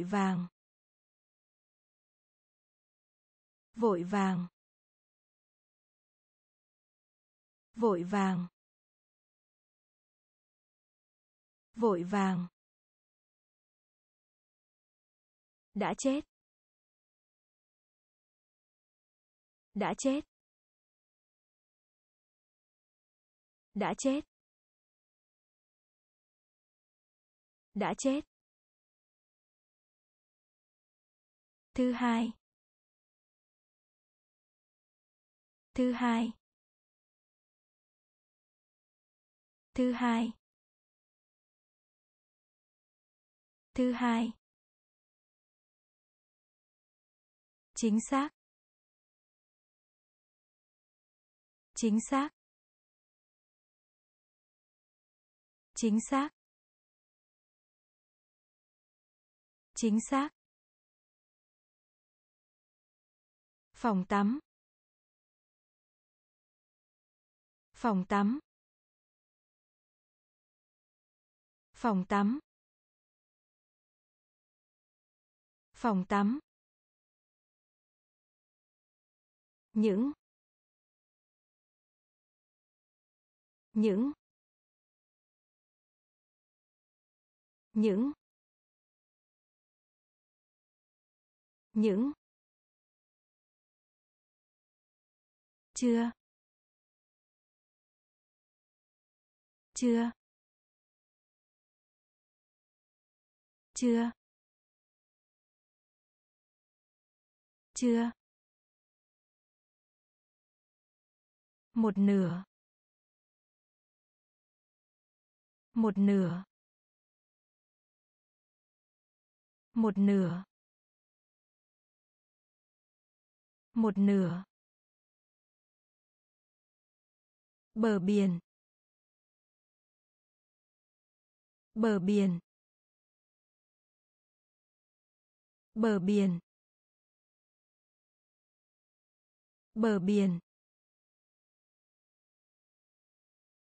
vội vàng. Vội vàng. Vội vàng. Vội vàng. Đã chết. Đã chết. Đã chết. Đã chết. Thứ hai. Thứ hai. Thứ hai. Thứ hai. Chính xác. Chính xác. Chính xác. Chính xác. Phòng tắm. Phòng tắm. Phòng tắm. Phòng tắm. Những. Những. Những. Những. Chưa? Chưa. Chưa. Chưa. Một nửa. Một nửa. Một nửa. Một nửa. Bờ biển. Bờ biển. Bờ biển. Bờ biển.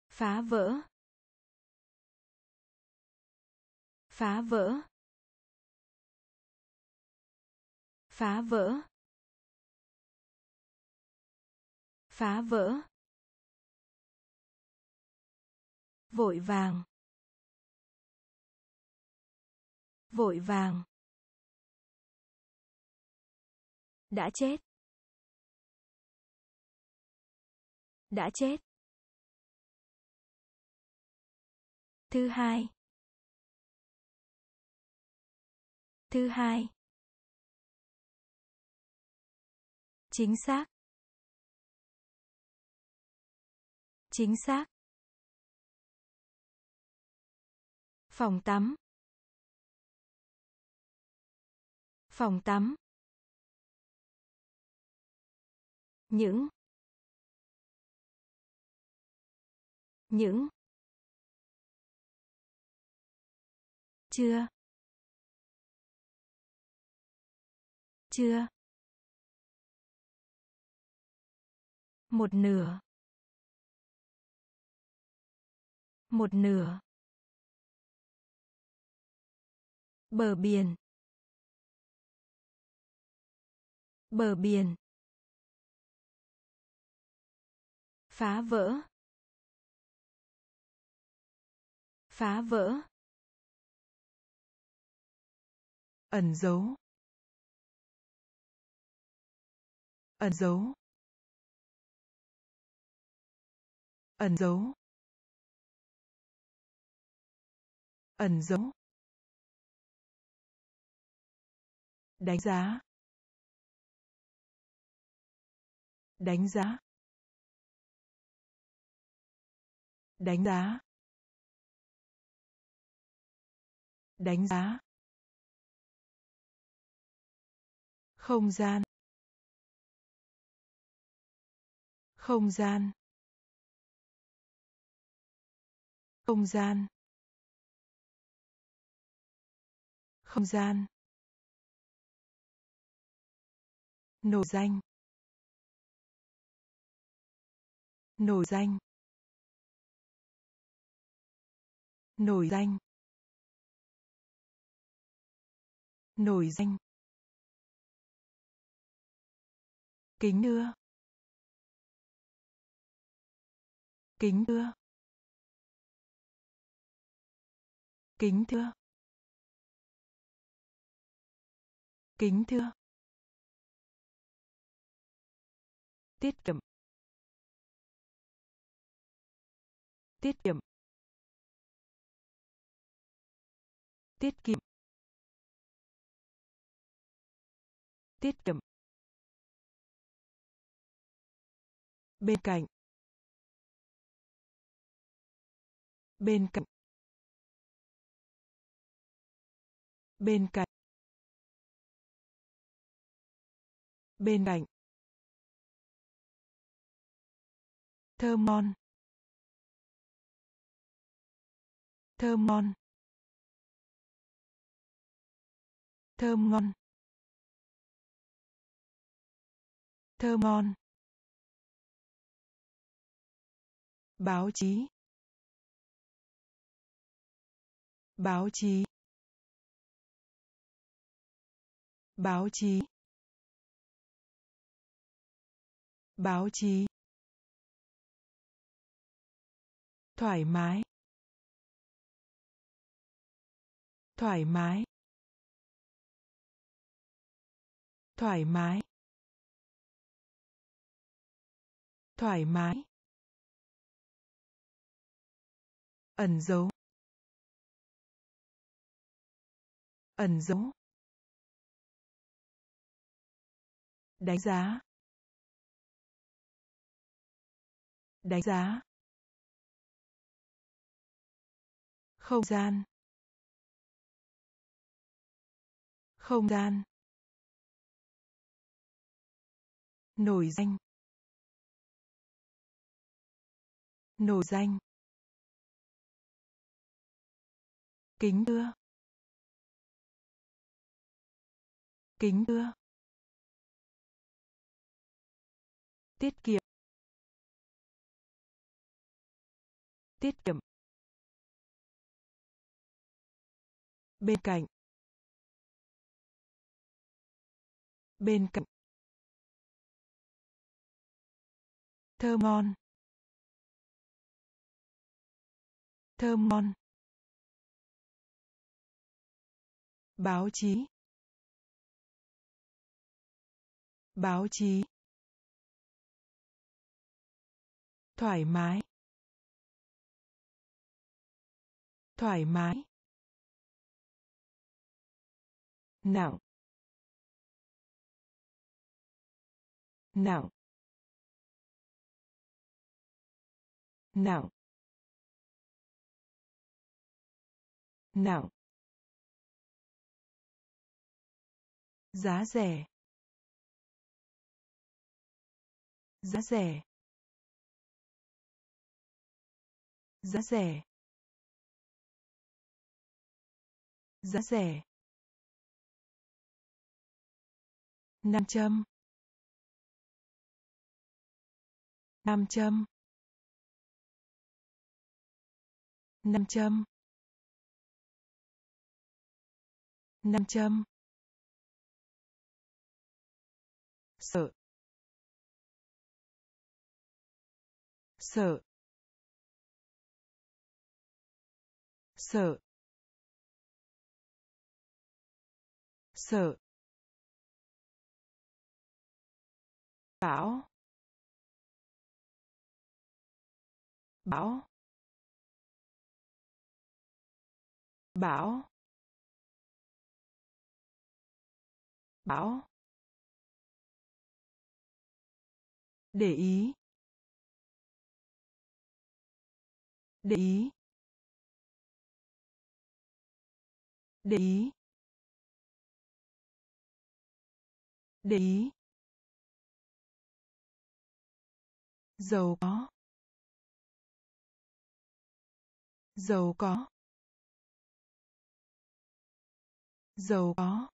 Phá vỡ. Phá vỡ. Phá vỡ. Phá vỡ. Vội vàng. Vội vàng. Đã chết. Đã chết. Thứ hai. Thứ hai. Chính xác. Chính xác. Phòng tắm. Phòng tắm. Những. Những. Chưa. Chưa. Một nửa. Một nửa. Bờ biển. Bờ biển. Phá vỡ. Phá vỡ. Ẩn dấu. Ẩn dấu. Ẩn dấu. Ẩn dấu. Đánh giá. Đánh giá. Đánh giá. Đánh giá. Không gian. Không gian. Không gian. Không gian. Nổi danh. Nổi danh. Nổi danh. Nổi danh. Kính thưa. Kính thưa. Kính thưa. Kính thưa. Tiết kiệm. Tiết kiệm. Tiết kiệm. Tiết kiệm. Bên cạnh. Bên cạnh. Bên cạnh. Bên cạnh. Thơm ngon thơm ngon thơm ngon thơm ngon báo chí. Báo chí. Báo chí. Báo chí. Thoải mái. Thoải mái. Thoải mái. Thoải mái. Ẩn dấu. Ẩn dấu. Đánh giá. Đánh giá. Không gian. Không gian. Nổi danh. Nổi danh. Kính thưa. Kính thưa. Tiết kiệm. Tiết kiệm. Bên cạnh. Bên cạnh. Thơm ngon thơm ngon báo chí. Báo chí. Thoải mái. Thoải mái. Nặng nặng nặng nặng giá rẻ. Giá rẻ. Giá rẻ. Giá rẻ. Nam châm. Nam châm. Nam châm. Nam châm. Sợ. Sợ. Sợ. Sợ. Bão bão bão bão để ý. Để ý. Để ý. Để ý. Giàu có. Giàu có. Giàu có.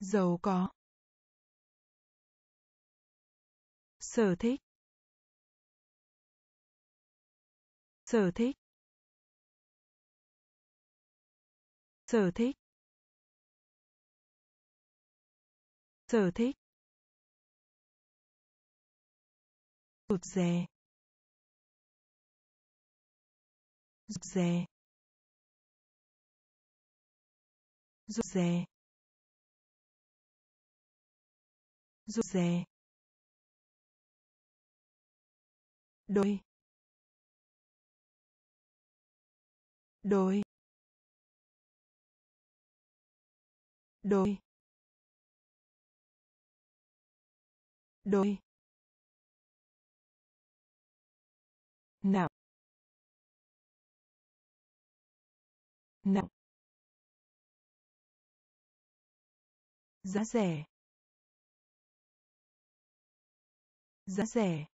Giàu có. Sở thích. Sở thích. Sở thích. Sở thích. Rụt rè. Rụt rè. Rụt rè. Rụt rè. Đôi đôi đôi đôi nặng. Nặng. Giá rẻ. Giá rẻ.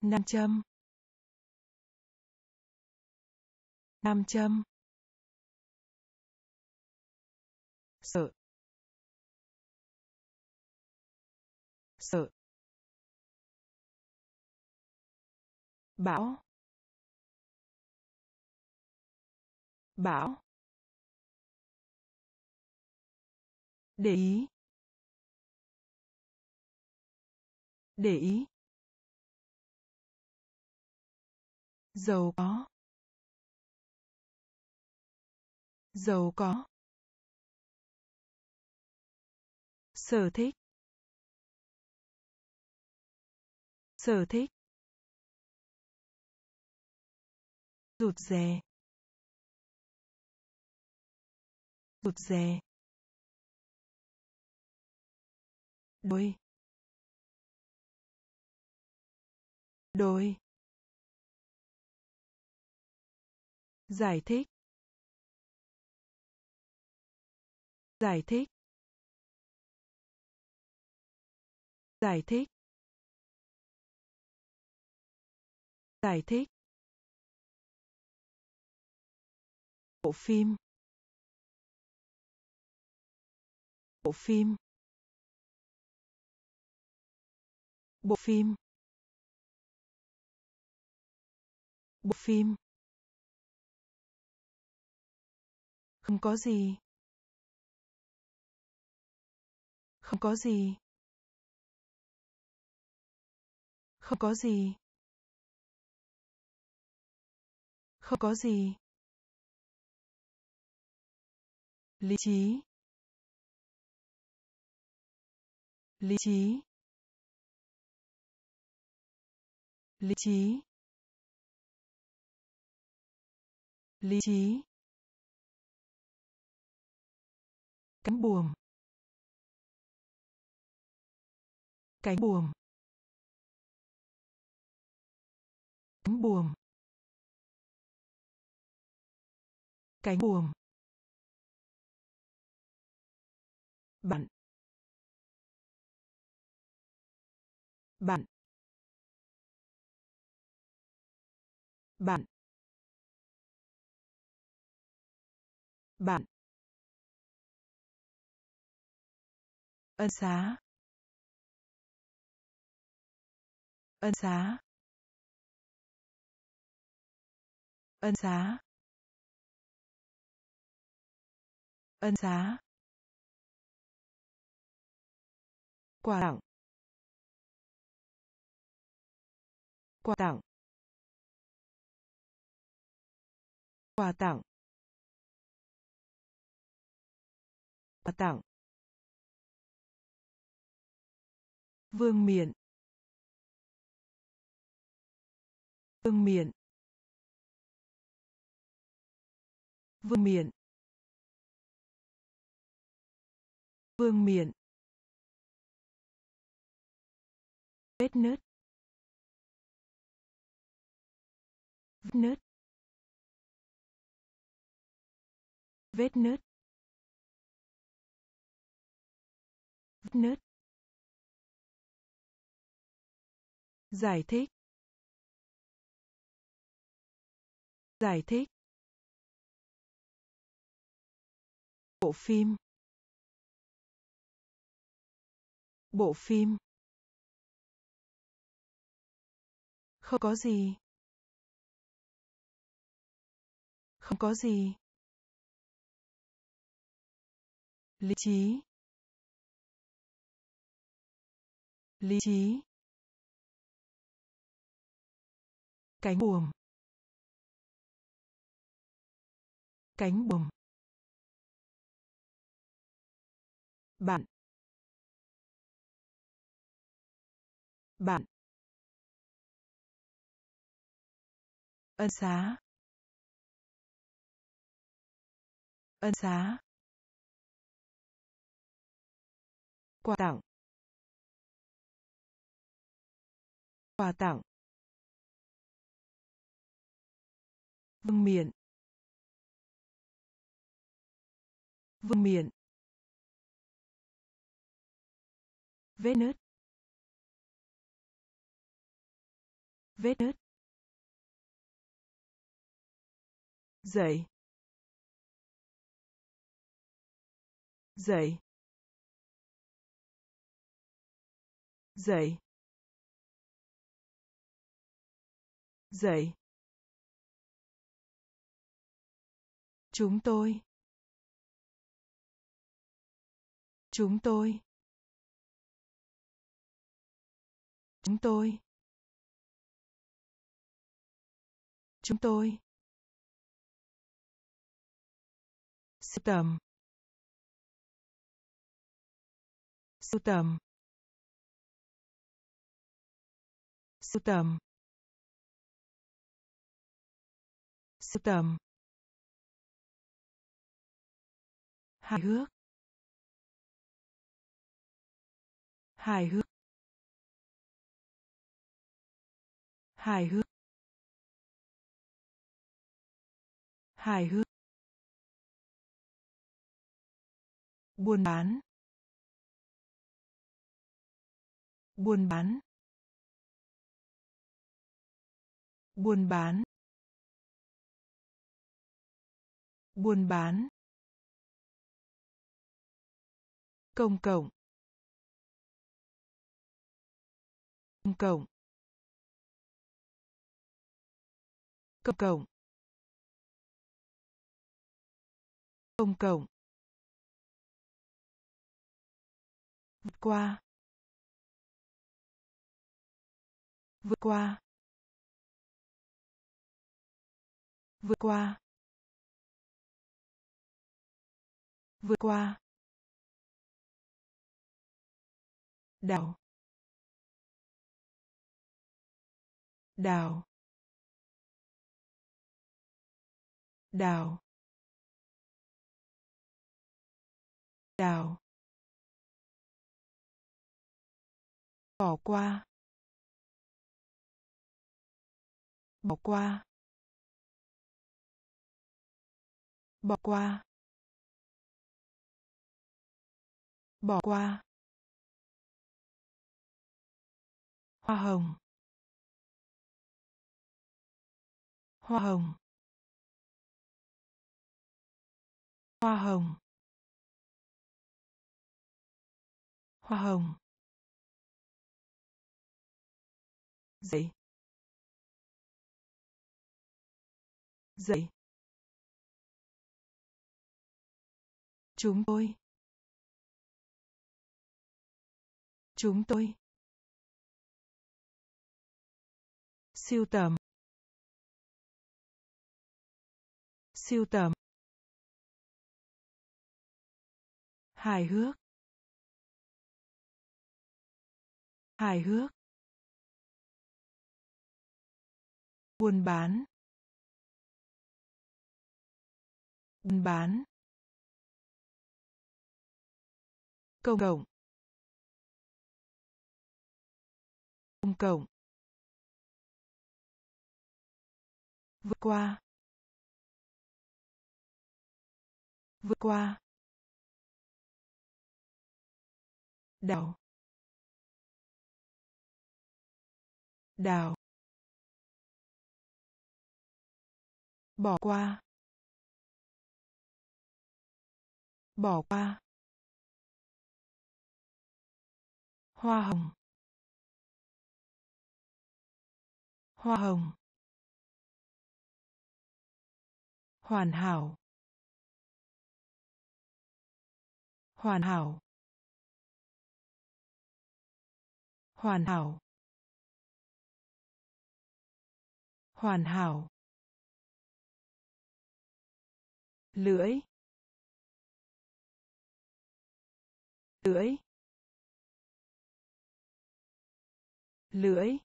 Nam châm. Nam châm. Bão bão để ý. Để ý. Giàu có. Giàu có. Sở thích. Sở thích. Rụt rè. Rụt rè. Đôi. Đôi. Giải thích. Giải thích. Giải thích. Giải thích. Bộ phim. Bộ phim. Bộ phim. Bộ phim. Không có gì. Không có gì. Không có gì. Không có gì. Lý trí. Lý trí. Lý trí. Lý trí. Cánh buồm. Cánh buồm. Cánh buồm. Cánh buồm. Bạn. Bạn. Bạn. Bạn. Ân xá. Ân xá. Ân xá. Ân xá. Quà tặng. Quà tặng. Quà tặng. Quà tặng. Vương miện. Vương miện. Vương miện. Vương miện. Vết nứt. Vết nứt. Vết nứt. Vết nứt. Giải thích. Giải thích. Bộ phim. Bộ phim. Không có gì. Không có gì. Lý trí. Lý trí. Cánh buồm. Cánh buồm. Bạn. Bạn. Ân xá. Ân xá. Quà tặng. Quà tặng. Vương miện. Vương miện. Vết nứt. Vết nứt. Dậy. Dậy. Dậy. Dậy. Chúng tôi. Chúng tôi. Chúng tôi. Chúng tôi. Sưu tầm sưu tầm sưu tầm sưu tầm hài hước. Hài hước. Hài hước. Hài hước. Buôn bán. Buôn bán. Buôn bán. Buôn bán. Công cộng. Công cộng. Công cộng. Công cộng. Vượt qua. Vượt qua. Vượt qua. Vượt qua. Đảo, đảo, đảo, đảo. Bỏ qua. Bỏ qua. Bỏ qua. Bỏ qua. Hoa hồng. Hoa hồng. Hoa hồng. Hoa hồng. Dậy. Dậy. Chúng tôi. Chúng tôi. Siêu tầm. Siêu tầm. Hài hước. Hài hước. Buôn bán. Buôn bán. Công cộng. Công cộng. Vượt qua. Vượt qua. Đào đào bỏ qua. Bỏ qua. Hoa hồng. Hoa hồng. Hoàn hảo. Hoàn hảo. Hoàn hảo. Hoàn hảo. Lưỡi lưỡi lưỡi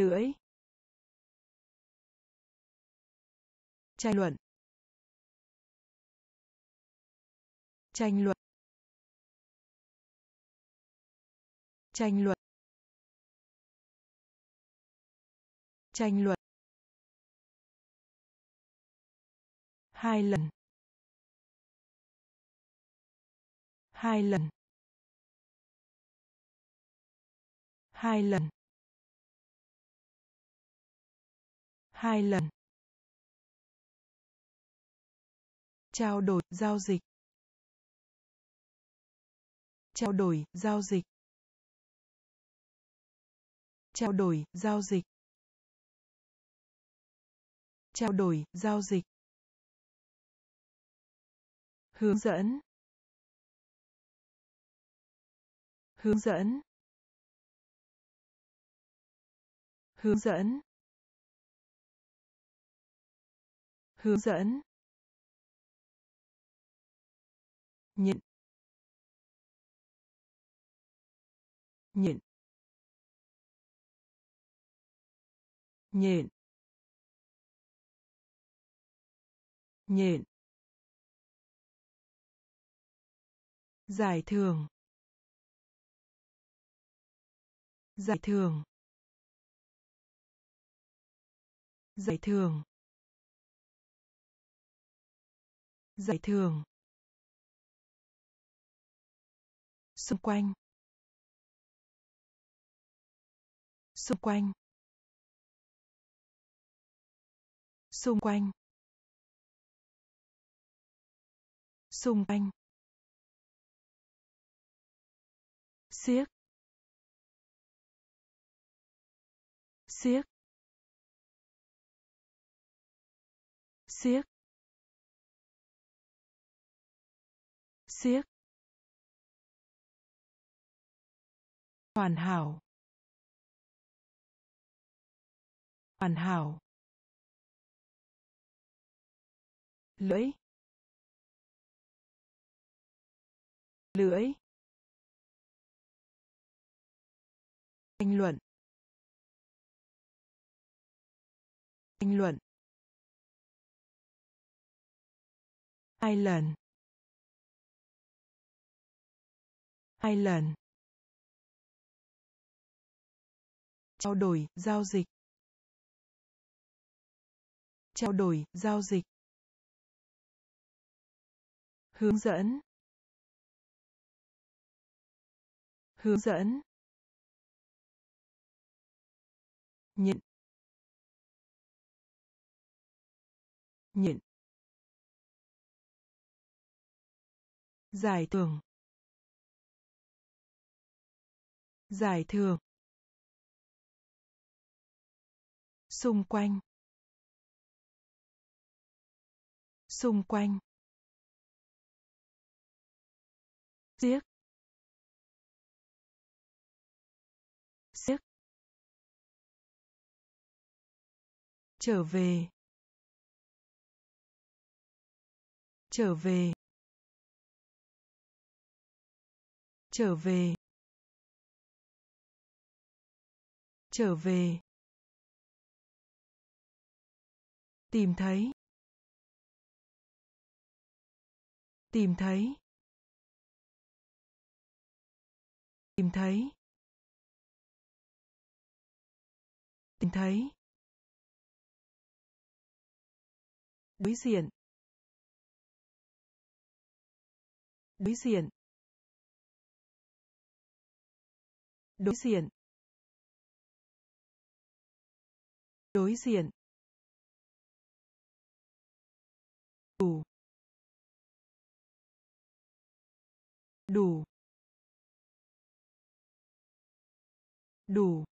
lưỡi. Tranh luận. Tranh luận. Tranh luận. Tranh luận. Hai lần. Hai lần. Hai lần. Hai lần. Trao đổi, giao dịch. Trao đổi, giao dịch. Trao đổi, giao dịch. Trao đổi, giao dịch hướng dẫn. Hướng dẫn. Hướng dẫn. Hướng dẫn. Nhịn. Nhịn. Nhịn. Nhịn. Giải thưởng. Giải thưởng. Giải thưởng. Giải thưởng. Xung quanh. Xung quanh. Xung quanh. Xung quanh. Siếc siếc siếc siếc hoàn hảo. Hoàn hảo. Lưỡi. Lưỡi. Tranh luận. Tranh luận. Hai lần. Hai lần. Trao đổi, giao dịch. Trao đổi, giao dịch. Hướng dẫn. Hướng dẫn. Nhịn. Nhịn. Giải thưởng. Giải thưởng. Xung quanh. Xung quanh. Giết. Trở về. Trở về. Trở về. Trở về. Tìm thấy. Tìm thấy. Tìm thấy. Tìm thấy. Đối diện đối diện đối diện đối diện đủ. Đủ. Đủ.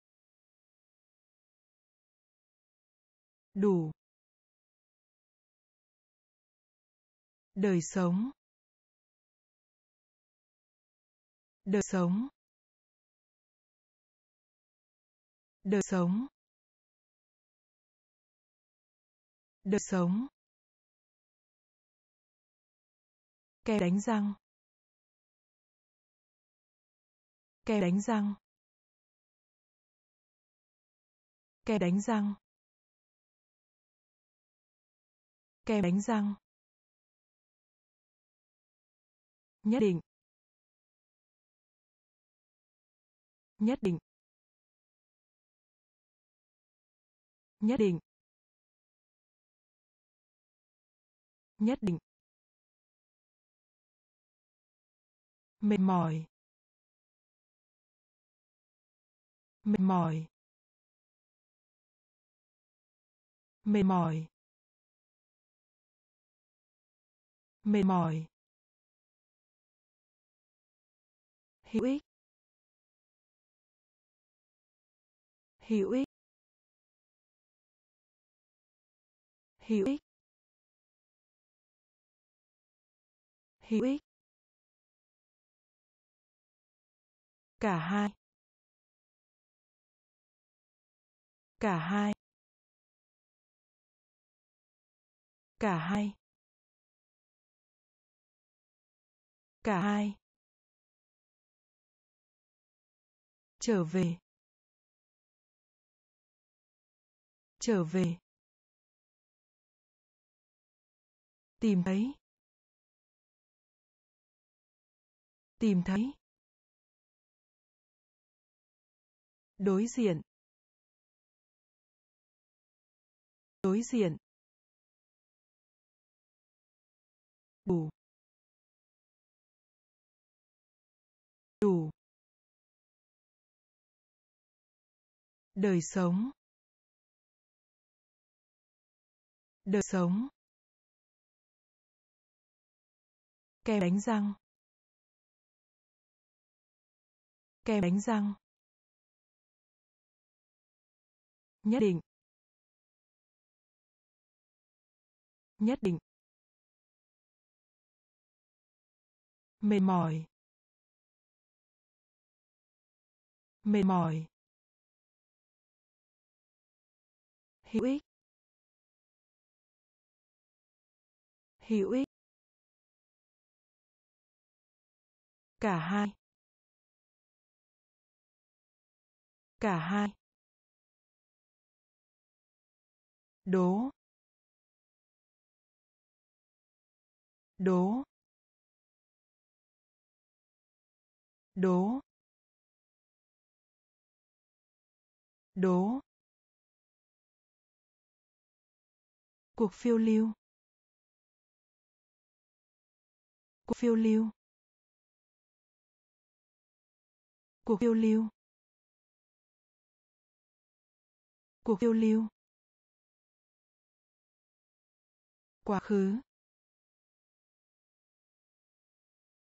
Đủ. Đời sống. Đời sống. Đời sống. Đời sống. Kem đánh răng. Kem đánh răng. Kem đánh răng. Kem đánh răng. Nhất định. Nhất định. Nhất định. Nhất định. Mệt mỏi. Mệt mỏi. Mệt mỏi. Mệt mỏi. Hữu ích. Hữu ích. Hữu ích. Hữu ích. Cả hai. Cả hai. Cả hai. Cả hai. Trở về. Trở về. Tìm thấy. Tìm thấy. Đối diện. Đối diện. Đủ. Đủ. Đời sống. Đời sống. Kem đánh răng. Kem đánh răng. Nhất định. Nhất định. Mệt mỏi. Mệt mỏi. Hữu ích. Hữu ích. Cả hai. Cả hai. Đố. Đố. Đố. Đố. Cuộc phiêu lưu. Cuộc phiêu lưu. Cuộc phiêu lưu. Cuộc phiêu lưu. Quá khứ.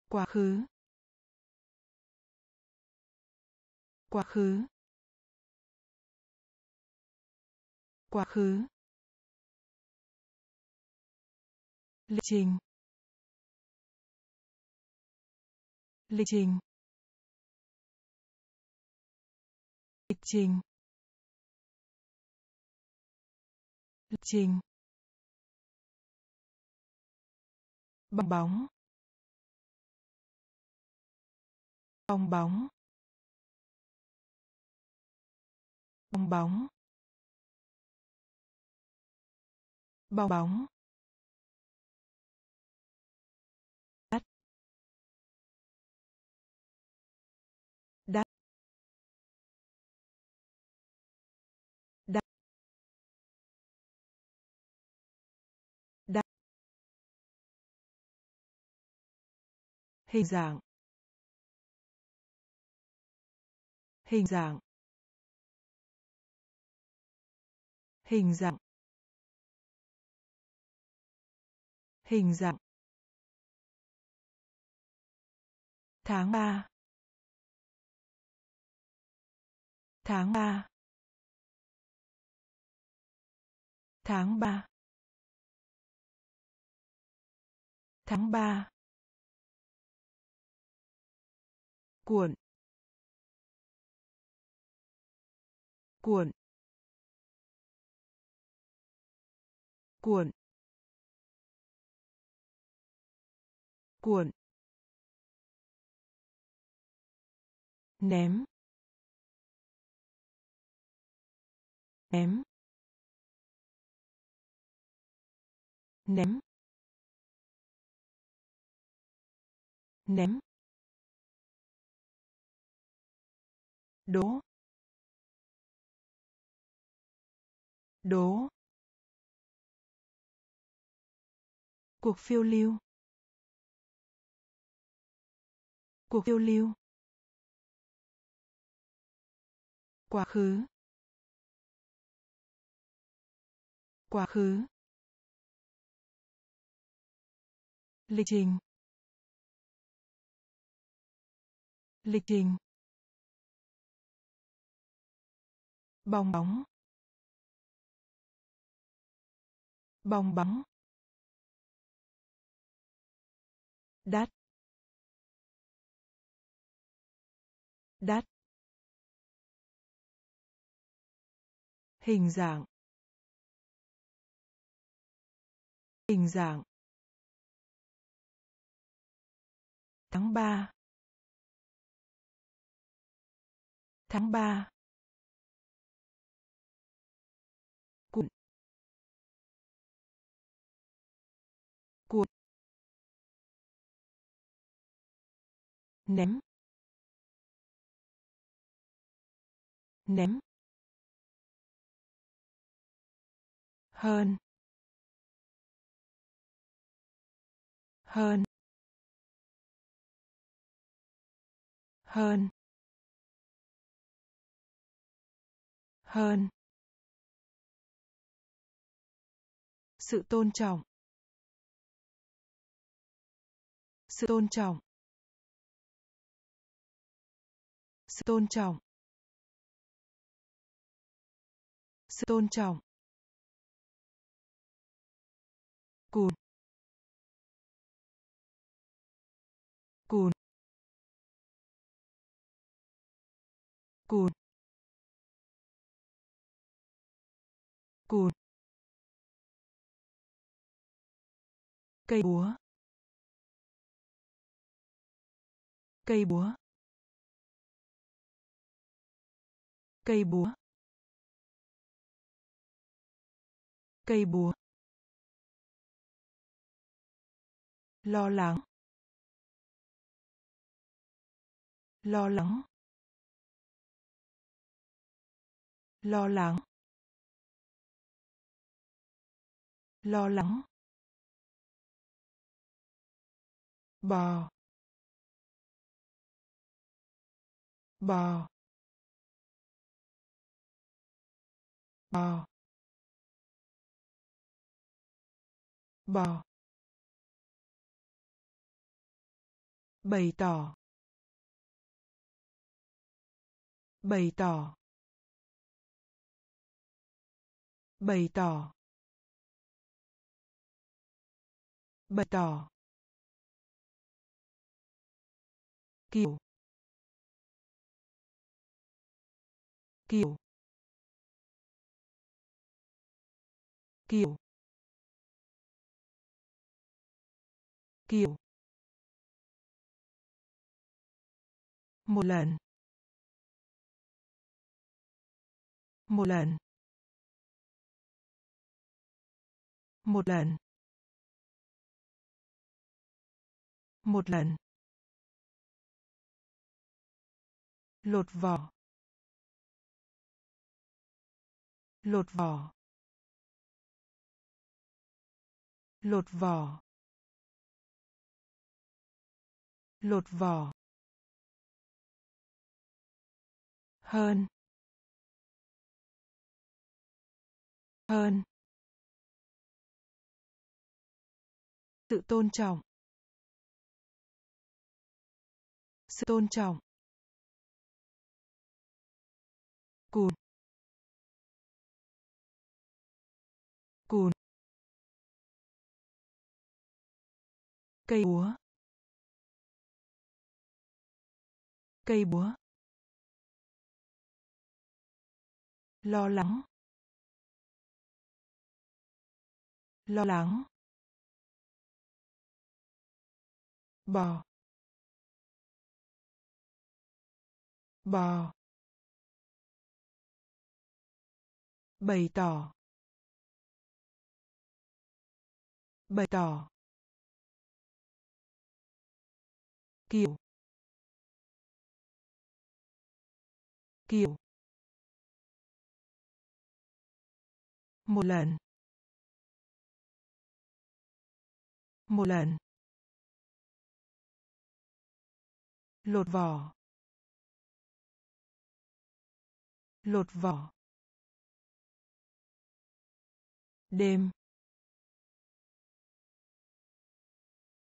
Quá khứ. Quá khứ. Quá khứ. Lịch trình. Lịch trình. Lịch trình. Lịch trình. Bong bóng. Bong bóng. Bong bóng. Bong bóng. Hình dạng. Hình dạng. Hình dạng. Hình dạng. Tháng ba. Tháng ba. Tháng ba. Tháng ba. Cuộn cuộn cuộn cuộn. Ném ném ném ném. Đố. Đố. Cuộc phiêu lưu. Cuộc phiêu lưu. Quá khứ. Quá khứ. Lịch trình. Lịch trình. Bong bóng. Bong bóng. Đắt. Đắt. Hình dạng. Hình dạng. Tháng ba. Tháng ba. Ném. Ném. Hơn. Hơn. Hơn. Hơn. Sự tôn trọng. Sự tôn trọng. Sự tôn trọng. Sự tôn trọng. Cùn. Cùn. Cùn. Cùn. Cây búa. Cây búa. Cây búa. Cây búa. Lo lắng. Lo lắng. Lo lắng. Lo lắng. Bò. Bò. Bò. Bò. Bày tỏ. Bày tỏ. Bày tỏ. Bày tỏ. Kiểu kiểu kiểu kiểu một lần. Một lần. Một lần. Một lần. Lột vỏ. Lột vỏ. Lột vỏ. Lột vỏ. Hơn. Hơn. Sự tôn trọng. Sự tôn trọng. Cùn. Cùn. Cây búa. Cây búa. Lo lắng. Lo lắng. Bò. Bò. Bày tỏ. Bày tỏ. Kiểu kiểu một lần. Một lần. Lột vỏ. Lột vỏ. Đêm.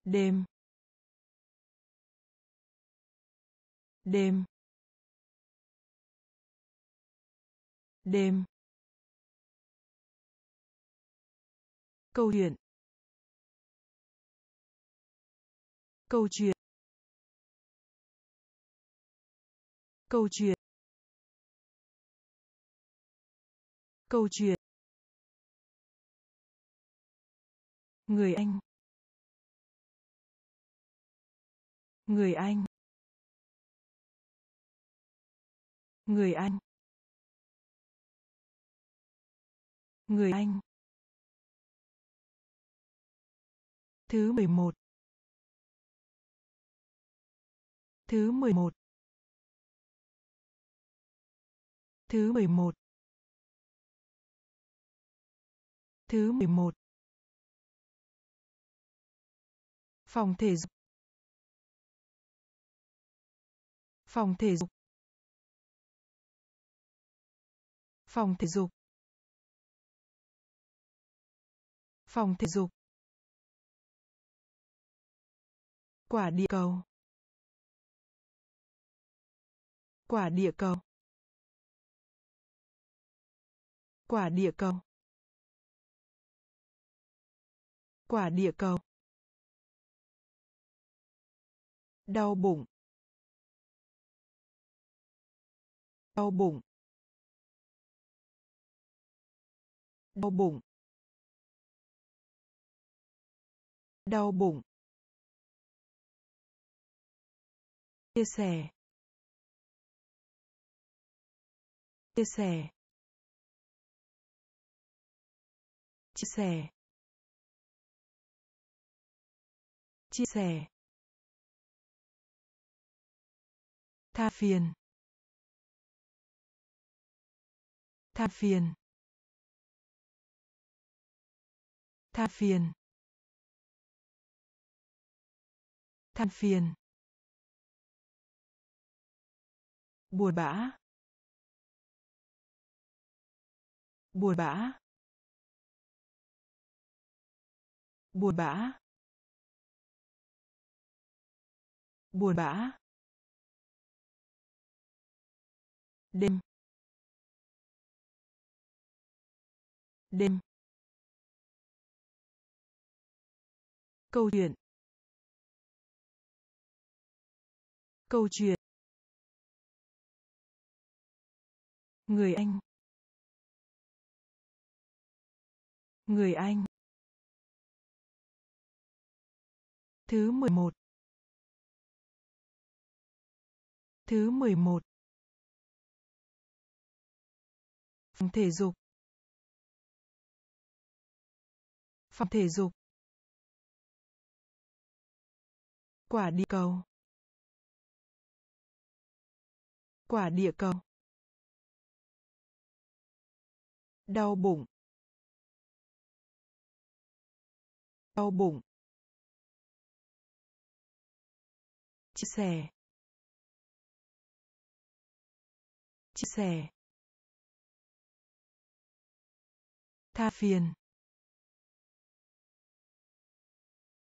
Đêm. Đêm. Đêm. Câu chuyện. Câu chuyện. Câu chuyện. Câu chuyện. Người anh. Người anh. Người anh. Người anh. Thứ mười một. Thứ mười một. Thứ mười một. Thứ mười một. Phòng thể dục. Phòng thể dục. Phòng thể dục. Phòng thể dục. Quả địa cầu. Quả địa cầu. Quả địa cầu. Quả địa cầu. Đau bụng. Đau bụng. Đau bụng. Đau bụng. Chia sẻ. Chia sẻ. Chia sẻ. Chia sẻ. Tha phiền. Tha phiền. Tha phiền. Than phiền. Buồn bã. Buồn bã. Buồn bã. Buồn bã. Đêm. Đêm. Câu chuyện. Câu chuyện. Người anh. Người anh. Thứ mười một. Thứ mười một. Phòng thể dục. Phòng thể dục. Quả địa cầu. Quả địa cầu. Đau bụng. Đau bụng. Chia sẻ. Chia sẻ. Tha phiền.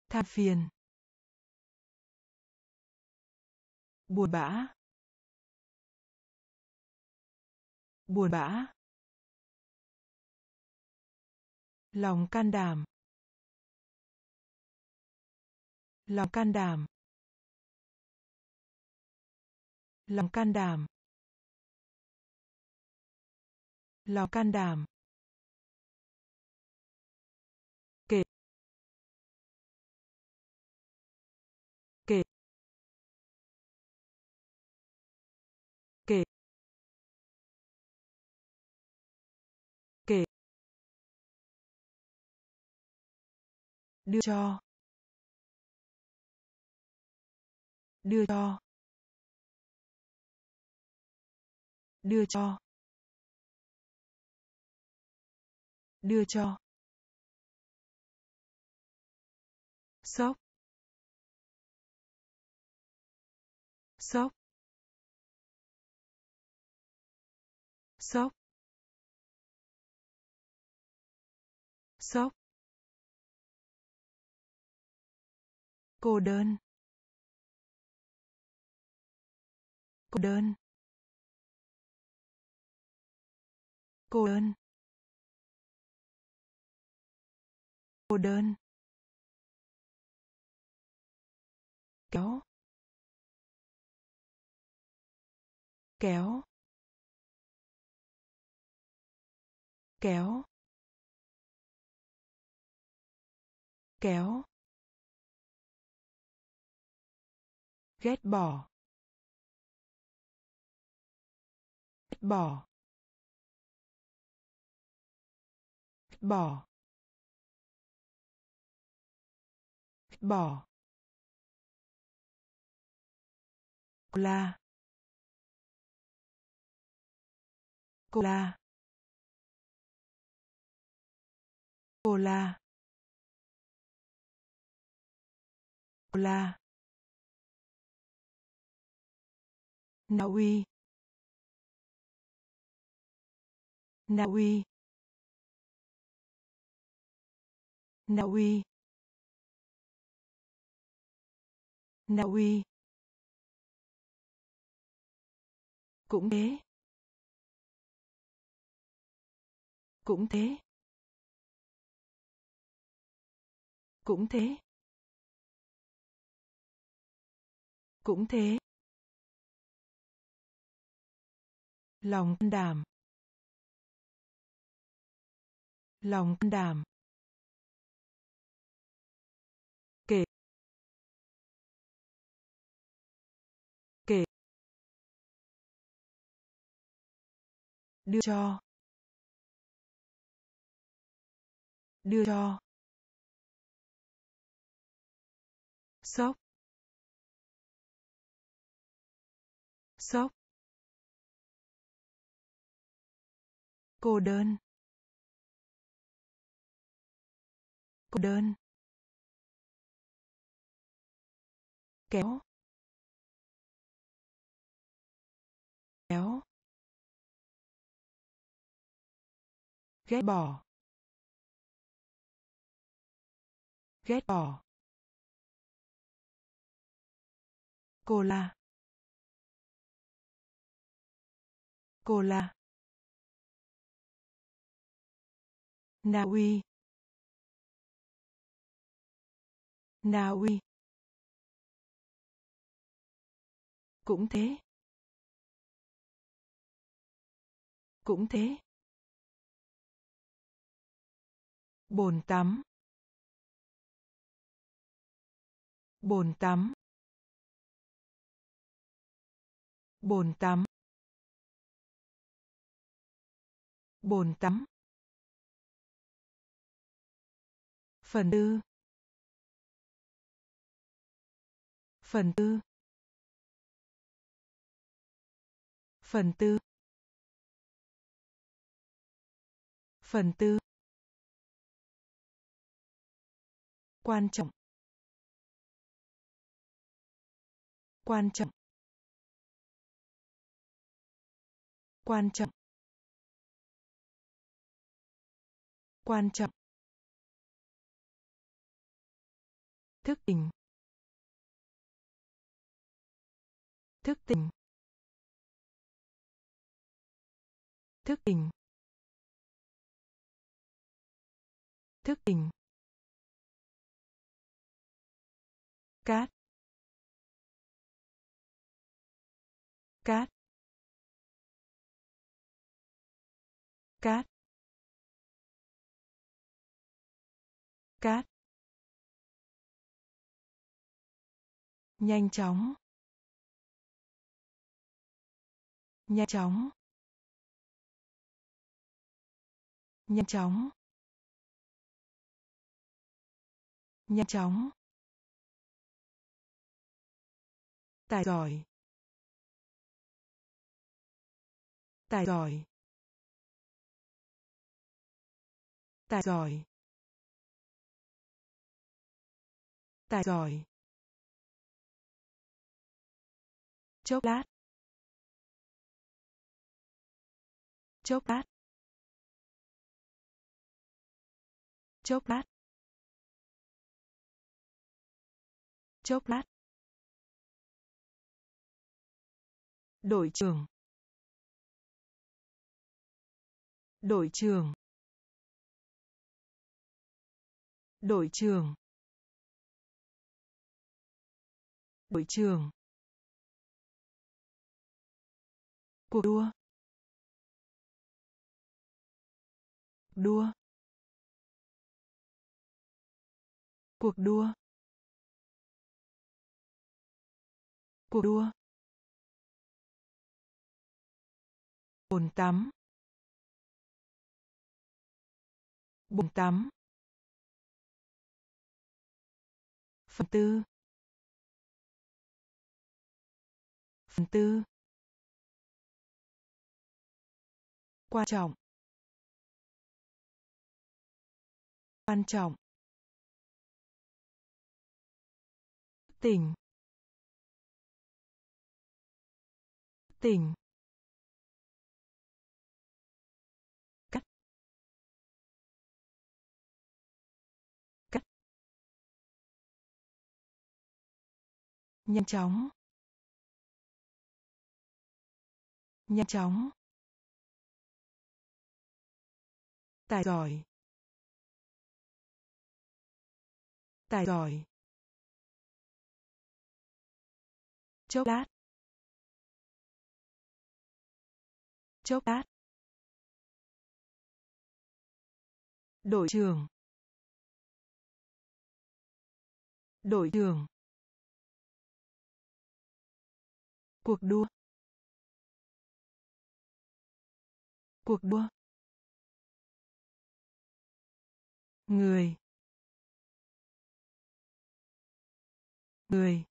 Tha phiền. Buồn bã. Buồn bã. Lòng can đảm. Lòng can đảm. Lòng can đảm. Lòng can đảm. Đưa cho. đưa cho. đưa cho. đưa cho. sốc. sốc. sốc. sốc. Cô đơn. Cô đơn. Cô đơn. Cô đơn. Kéo. Kéo. Kéo. Kéo. Ghét bỏ. Ghét bỏ. Ghét bỏ. Ghét bỏ. Cola cola cola cola Na Uy Na Uy Na Uy Na Uy cũng thế. Cũng thế. Cũng thế. Cũng thế. Lòng đảm. Lòng đảm. Kể. Kể. Đưa cho. Đưa cho. Sốc. Sốc. Cô đơn. Cô đơn. Kéo. Kéo. Ghét bỏ. Ghét bỏ. Cô la. Cô la. Na Uy Na Uy cũng thế. Cũng thế. Bồn tắm. Bồn tắm. Bồn tắm. Bồn tắm. Phần tư. Phần tư. Phần tư. Phần tư. Quan trọng. Quan trọng. Quan trọng. Quan trọng. Thức tỉnh. Thức tỉnh. Thức tỉnh. Thức tỉnh. Cát. Cát. Cát. Cát. Nhanh chóng. Nhanh chóng. Nhanh chóng. Nhanh chóng. Tài giỏi. Tài giỏi. Tài giỏi. Tài giỏi. Chốc lát. Chốc lát. Chốc lát. Chốc lát. Đội trưởng, đội trưởng, đội trưởng, đội trưởng. Cuộc đua. Đua. Cuộc đua. Cuộc đua. Bồn tắm. Bồn tắm. Phần tư. Phần tư. Quan trọng. Quan trọng. Tỉnh. Tỉnh. Cắt cắt nhanh chóng. Nhanh chóng. Tài giỏi. Tài giỏi. Chốc lát. Chốc lát. Đổi trường đổi trường cuộc đua. Cuộc đua. Người. Người.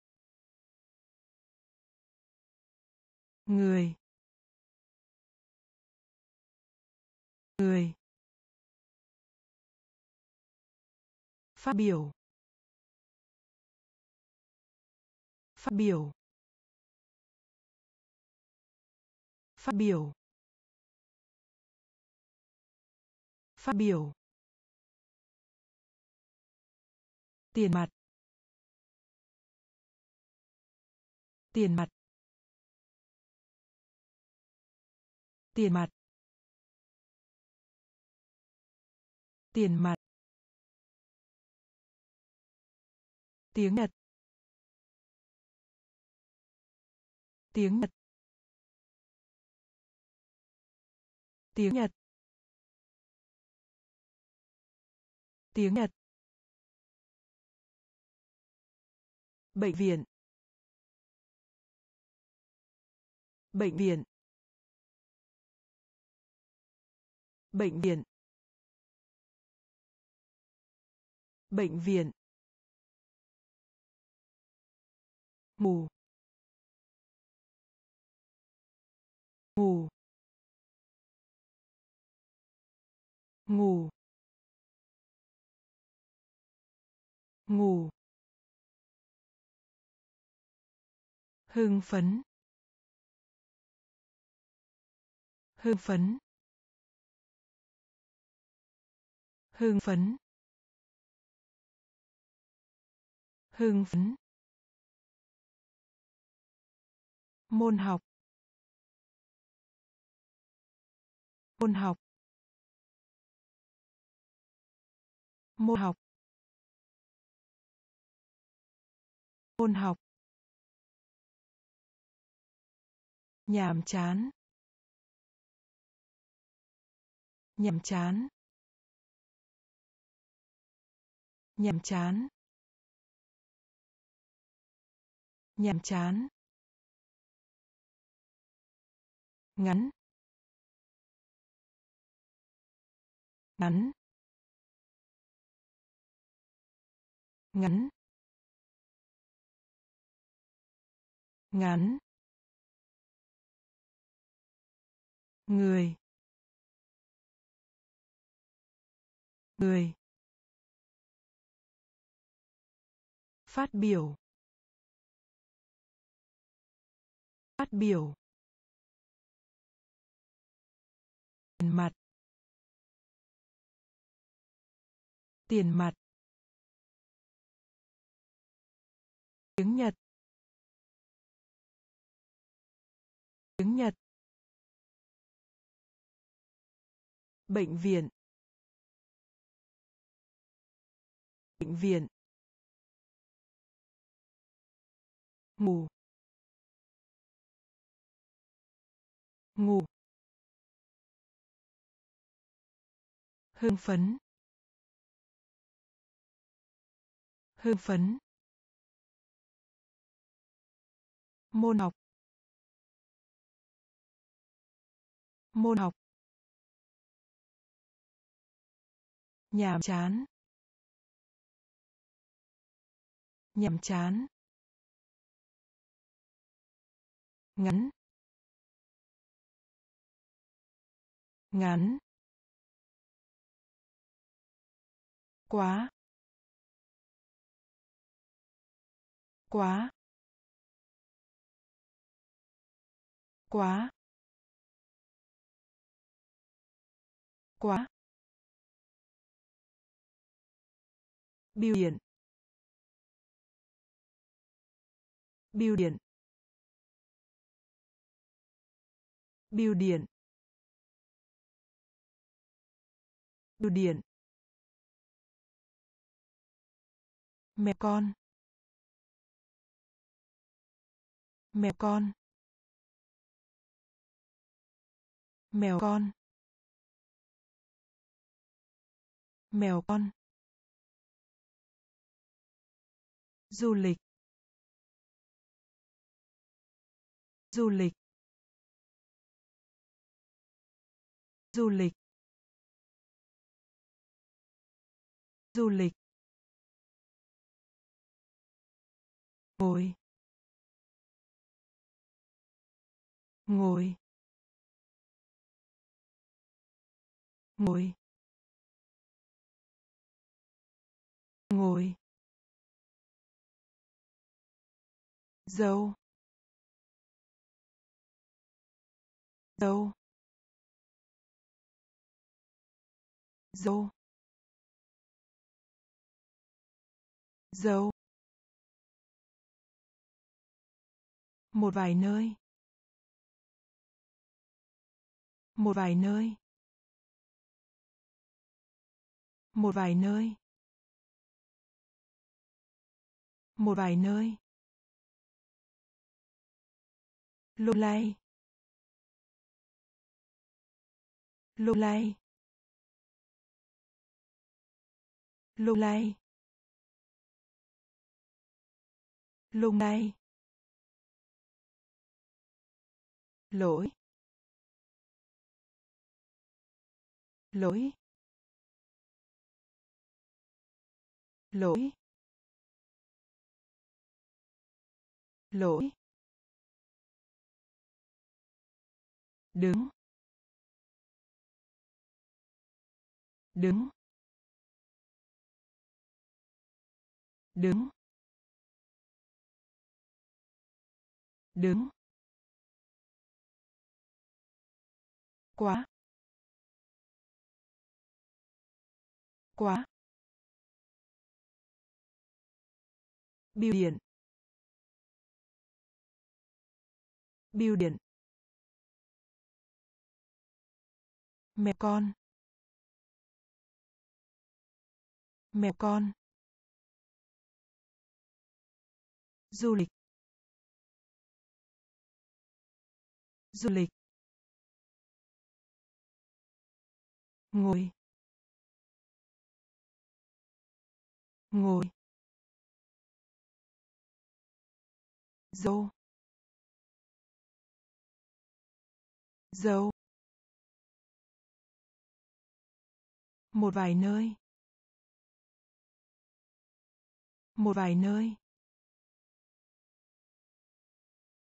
Người. Người. Phát biểu. Phát biểu. Phát biểu. Phát biểu. Tiền mặt. Tiền mặt. Tiền mặt. Tiền mặt. Tiếng nhật. Tiếng nhật. Tiếng nhật. Tiếng nhật. Bệnh viện. Bệnh viện. Bệnh viện. Bệnh viện. Mù. Mù. Ngủ. Ngủ. Hưng phấn. Hưng phấn. Hưng phấn. Hưng phấn. Môn học. Môn học. Môn học. Môn học. Nhàm chán. Nhàm chán. Nhàm chán. Nhàm chán. Ngắn. Ngắn. Ngắn. Ngắn. Người. Người. Phát biểu. Phát biểu. Tiền mặt. Tiền mặt. Tiếng nhật. Tiếng nhật. Bệnh viện. Bệnh viện. Ngủ. Ngủ. Hưng phấn. Hưng phấn. Môn học. Môn học. Nhàm chán. Nhàm chán. Ngắn. Ngắn. Quá. Quá. Quá. Quá. Biểu điện biểu điện. Biểu điện. Biểu điện. Mèo con. Mèo con. Mèo con. Mèo con. Du lịch. Du lịch. Du lịch. Du lịch. Ngồi. Ngồi. Ngồi. Ngồi. Dầu, dầu, dầu, dầu. một vài nơi. Một vài nơi. Một vài nơi. Một vài nơi. Lung lay lung lay lung lay lung lay lỗi. Lỗi. Lỗi. Lỗi. Đứng đứng đứng đứng. Quá. Quá. Biểu điện. Biểu điện. Mẹ con. Mèo con. Du lịch. Du lịch. Ngồi. Ngồi. Dâu. Dâu. Một vài nơi. Một vài nơi.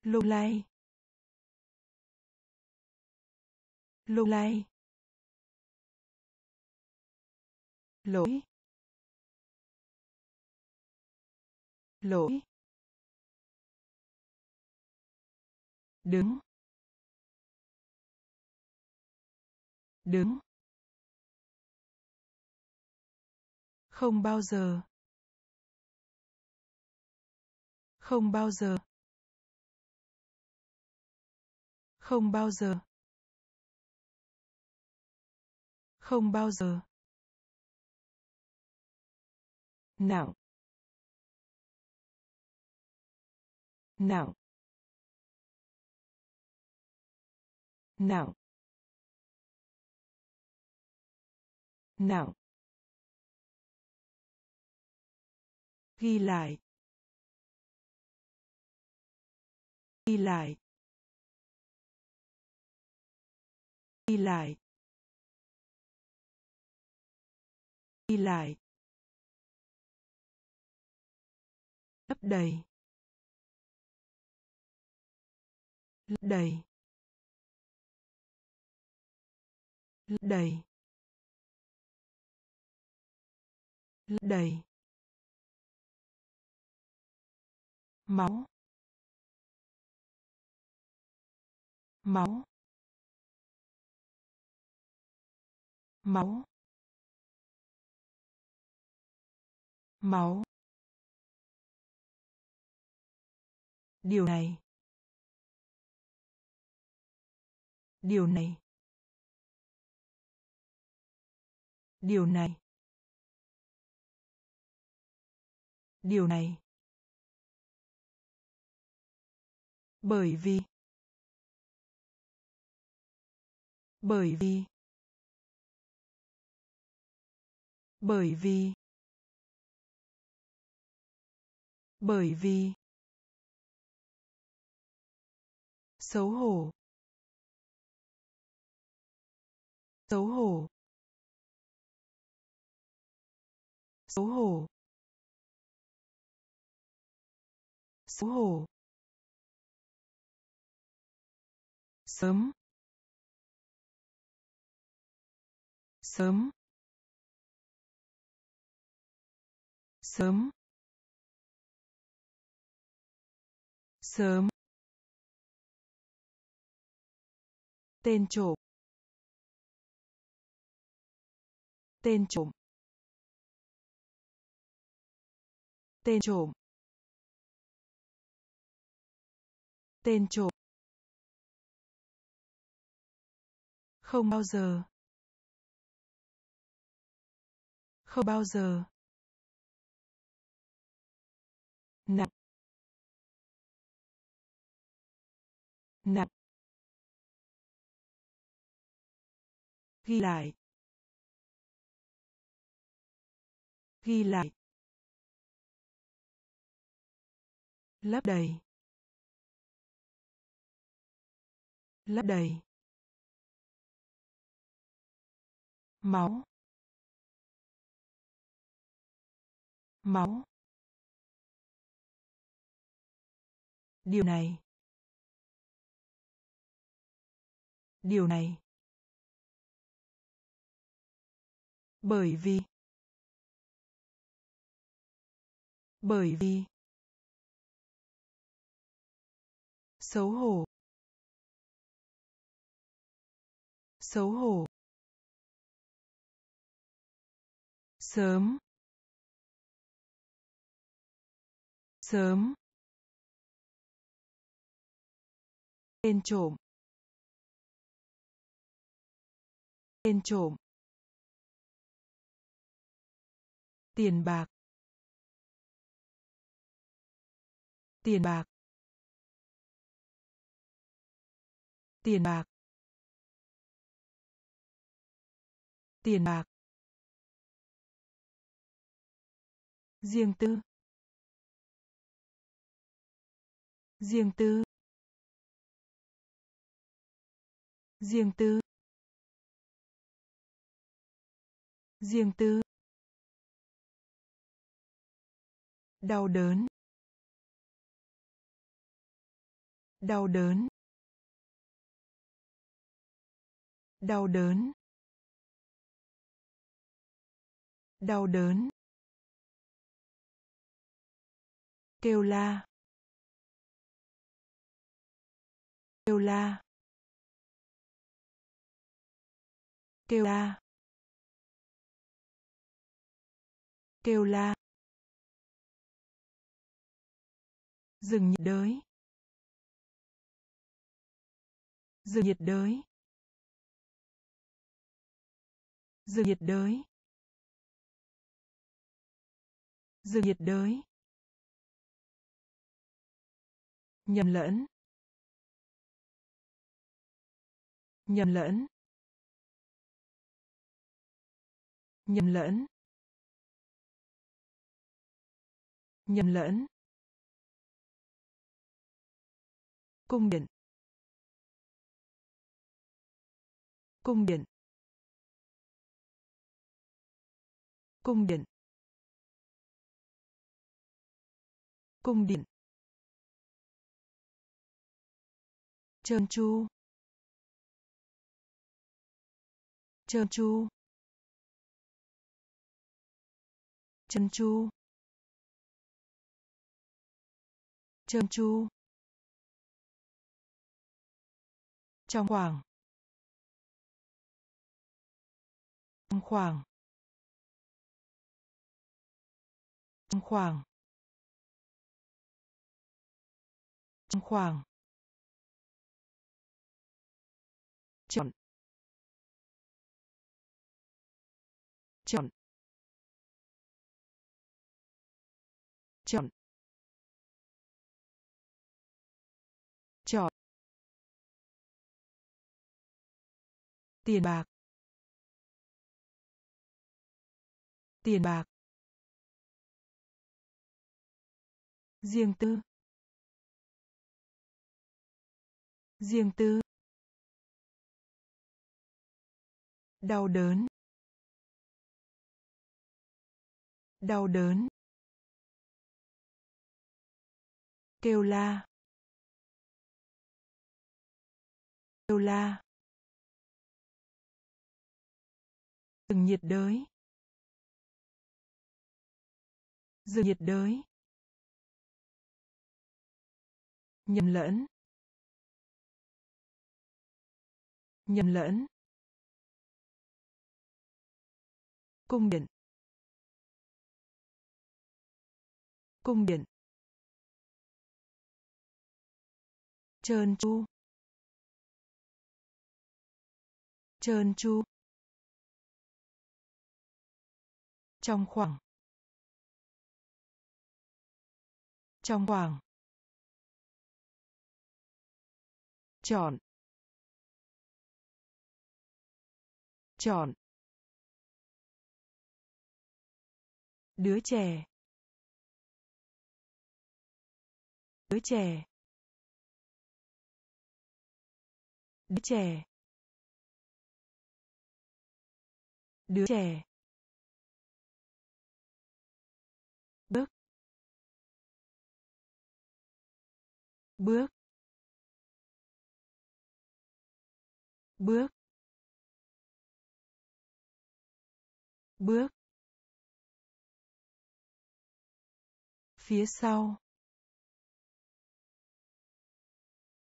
Lung lay. Lung lay. Lỗi. Lỗi. Đứng. Đứng. Không bao giờ. Không bao giờ. Không bao giờ. Không bao giờ. Nào nào nào nào ghi lại. Ghi lại. Ghi lại. Ghi lại. Lấp đầy. Lấp đầy. Lấp đầy. Lấp đầy. Máu. Máu. Máu. Máu. Điều này. Điều này. Điều này. Điều này. Bởi vì. Bởi vì. Bởi vì. Bởi vì. Xấu hổ. Xấu hổ. Xấu hổ. Xấu hổ. Sớm. Sớm. Sớm. Sớm. Tên trộm. Tên trộm. Tên trộm. Tên trộm. Không bao giờ. Không bao giờ. Nặng. Nặng. Ghi lại. Ghi lại. Lấp đầy. Lấp đầy. Máu. Máu. Điều này. Điều này. Bởi vì. Bởi vì. Xấu hổ. Xấu hổ. Sớm. Sớm. Tên trộm. Tên trộm. Tiền bạc. Tiền bạc. Tiền bạc. Tiền bạc. Riêng tư. Riêng tư. Riêng tư. Riêng tư. Đau đớn. Đau đớn. Đau đớn. Đau đớn. Kêu la. Kêu la. Kêu la. Kêu la. Rừng nhiệt đới. Rừng nhiệt đới. Rừng nhiệt đới. Rừng nhiệt đới. Nhầm lẫn. Nhầm lẫn. Nhầm lẫn. Nhầm lẫn. Cung điện. Cung điện. Cung điện. Cung điện. Trơn tru. Trơn tru. Trơn tru. Trơn tru. Trong khoảng. Trong khoảng. Trong khoảng. Trong khoảng. Chọn. Chọn. Chọn. Chọn. Tiền bạc. Tiền bạc. Riêng tư. Riêng tư. Đau đớn. Đau đớn. Kêu la. Kêu la. Rừng nhiệt đới. Rừng nhiệt đới. Nhầm lẫn. Nhầm lẫn. Cung điện. Cung điện. Trơn tru. Trơn tru. Trong khoảng. Trong khoảng. Chọn chọn đứa trẻ. Đứa trẻ. Đứa trẻ. Đứa trẻ. Bước. Bước. Bước. Bước. Phía sau.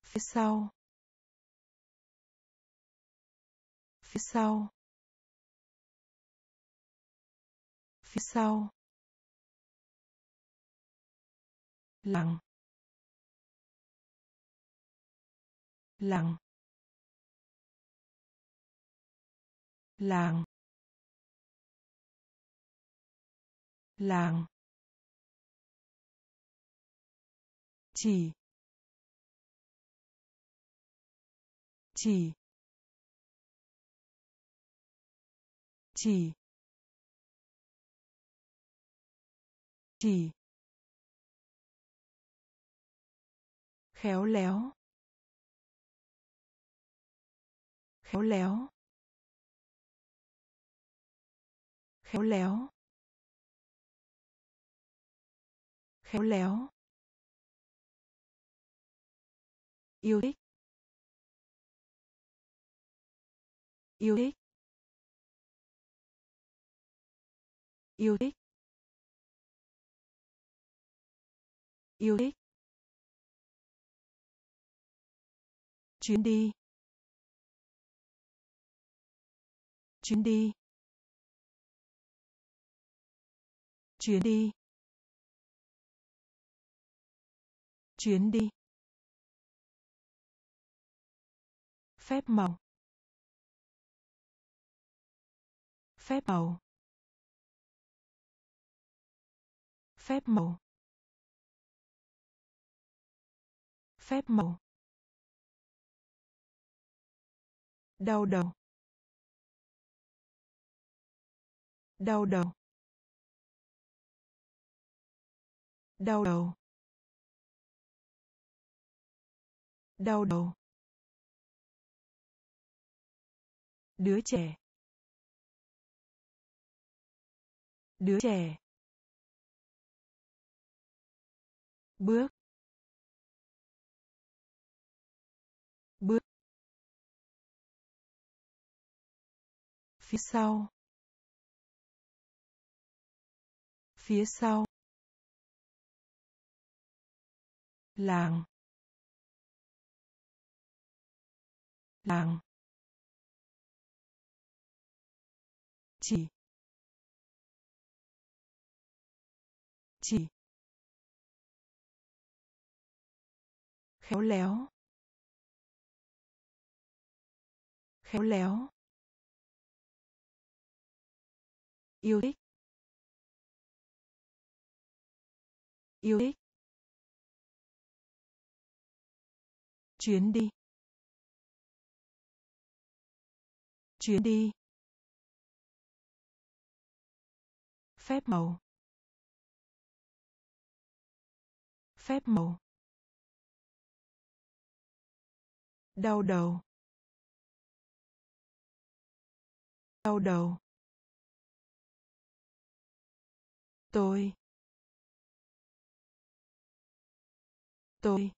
Phía sau. Phía sau. Phía sau. Lặng. Lặng. Làng. Làng. Chỉ. Chỉ. Chỉ. Chỉ. Khéo léo. Khéo léo. Khéo léo. Khéo léo. Yêu thích. Yêu thích. Yêu thích. Yêu thích. Chuyến đi. Chuyến đi. Chuyến đi. Chuyến đi. Phép màu. Phép màu. Phép màu. Phép màu. Đau đầu. Đau đầu. Đau đầu. Đau đầu. Đứa trẻ. Đứa trẻ. Bước. Bước. Phía sau. Phía sau. Làng. Làng. Khéo léo. Khéo léo. Yêu thích. Yêu thích. Chuyến đi. Chuyến đi. Phép màu. Phép màu. Đau đầu. Đau đầu. Tôi. Tôi.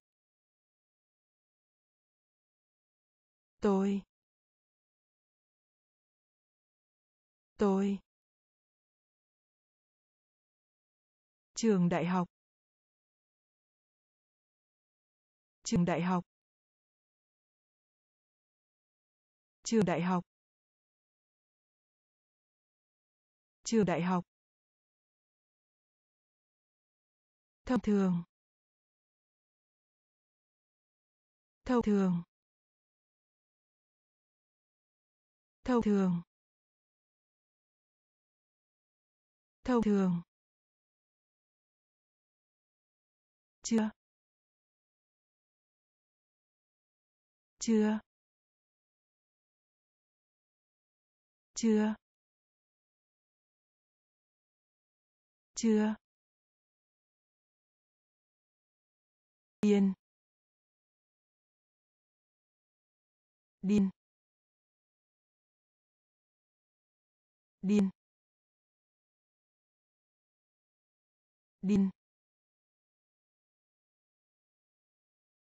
Tôi. Tôi. Trường đại học. Trường đại học. Trường đại học. Trường đại học. Thông thường. Thông thường. Thông thường. Thông thường. Chưa. Chưa. Chưa? Chưa. Điên. Điên. Điên. Điên.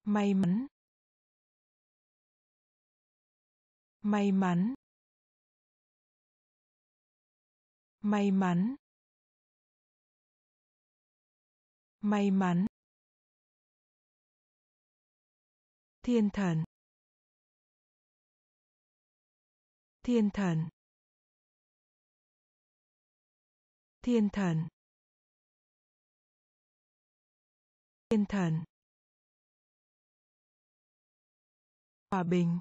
May mắn. May mắn. May mắn. May mắn. Thiên thần. Thiên thần. Thiên thần. Thiên thần. Hòa bình.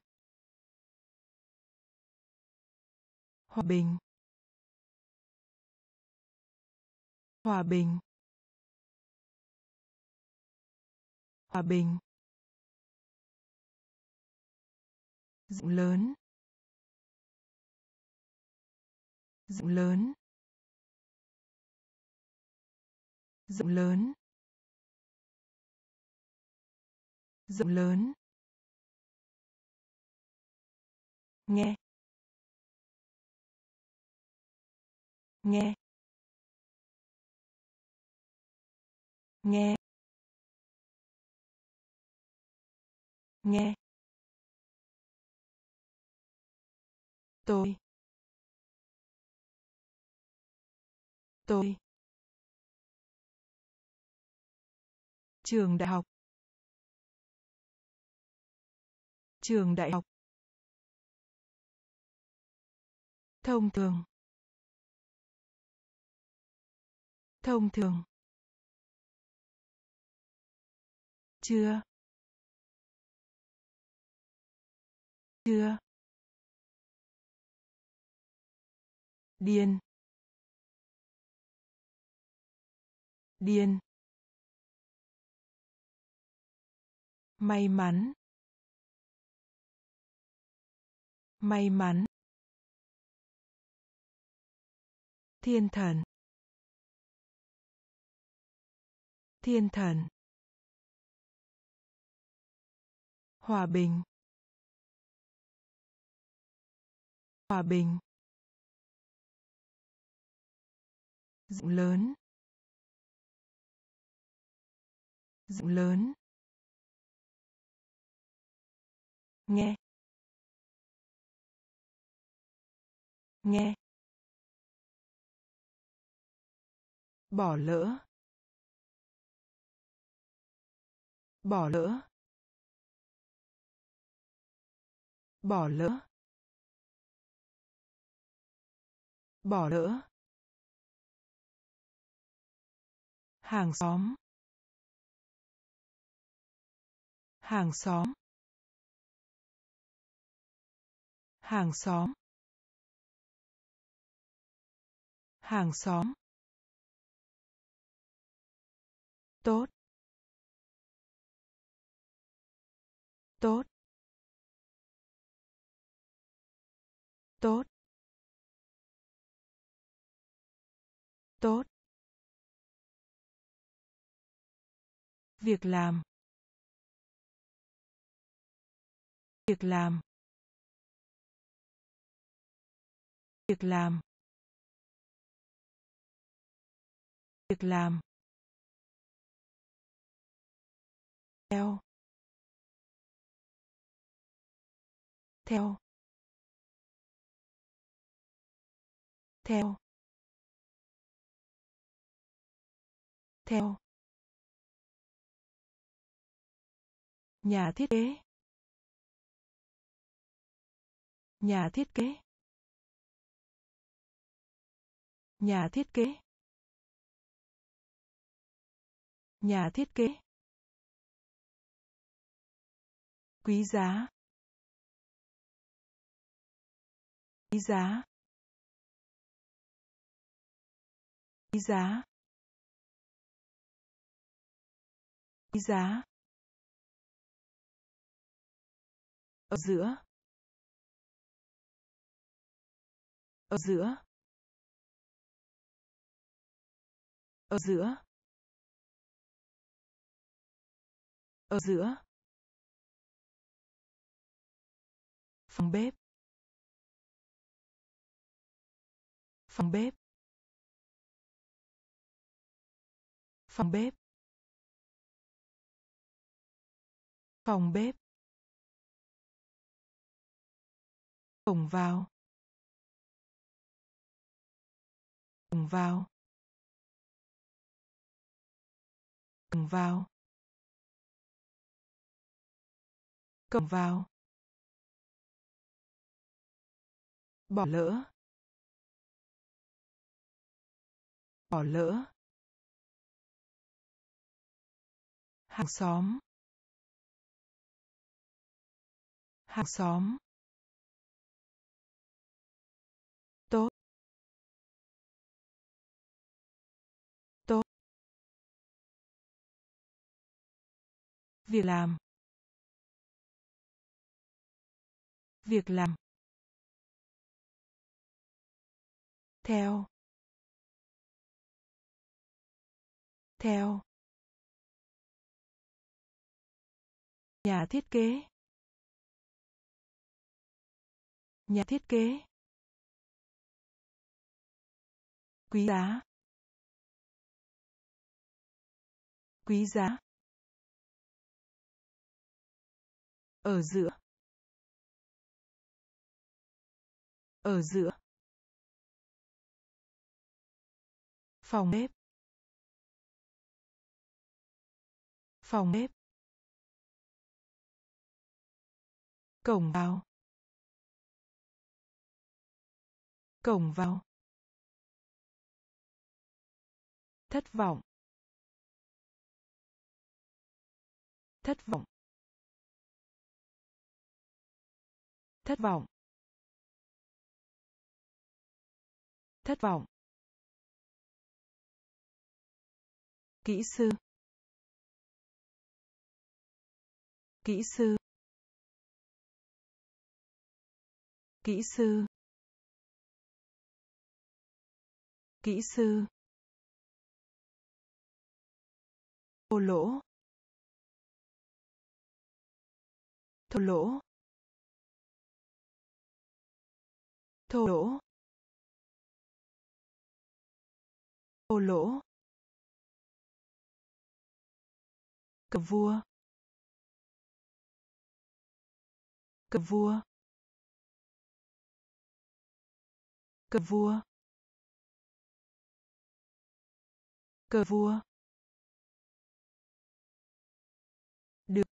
Hòa bình. Hòa bình. Hòa bình. Rộng lớn. Rộng lớn. Rộng lớn. Rộng lớn. Nghe. Nghe. Nghe. Nghe. Tôi. Tôi. Trường đại học. Trường đại học. Thông thường. Thông thường. Chưa. Chưa. Điên điên may mắn. May mắn. Thiên thần. Thiên thần. Hòa bình. Hòa bình. Rộng lớn. Rộng lớn. Nghe. Nghe. Bỏ lỡ. Bỏ lỡ. Bỏ lỡ. bỏ lỡ. hàng xóm. hàng xóm. hàng xóm. hàng xóm. tốt. tốt. Tốt. Tốt. Việc làm. Việc làm. Việc làm. Việc làm. Theo. Theo. Theo. Theo. Nhà thiết kế. Nhà thiết kế. Nhà thiết kế. Nhà thiết kế. Quý giá. Quý giá. Giá. Quý giá. Ở giữa. Ở giữa. Ở giữa. Ở giữa. Phòng bếp. Phòng bếp. Phòng bếp. Phòng bếp. Cổng vào. Cổng vào. Cổng vào. Cổng vào. Bỏ lỡ. Bỏ lỡ. hàng xóm. Hàng xóm. Tốt. Tốt. Việc làm. Việc làm. Theo. Theo. Nhà thiết kế. Nhà thiết kế. Quý giá. Quý giá. Ở giữa. Ở giữa. Phòng bếp. Phòng bếp. Cổng vào. Cổng vào. Thất vọng. Thất vọng. Thất vọng. Thất vọng. Kỹ sư. Kỹ sư. Kỹ sư. Kỹ sư. Thô lỗ. Thô lỗ. Thô lỗ. Thô lỗ. Cờ vua. Cờ vua. Cờ vua. Cờ vua. Được.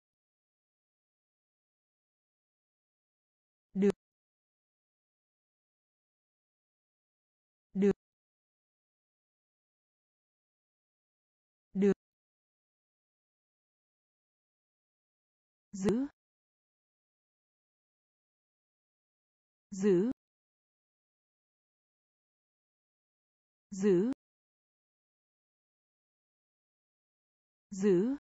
Được. Được. Được. Giữ. Giữ. Giữ giữ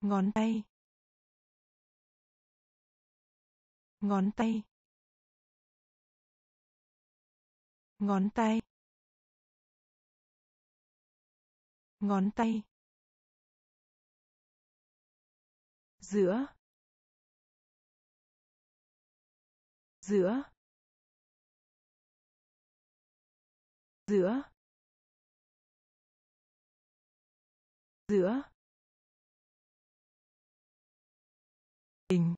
ngón tay ngón tay ngón tay ngón tay giữa giữa giữa. Giữa. Bình.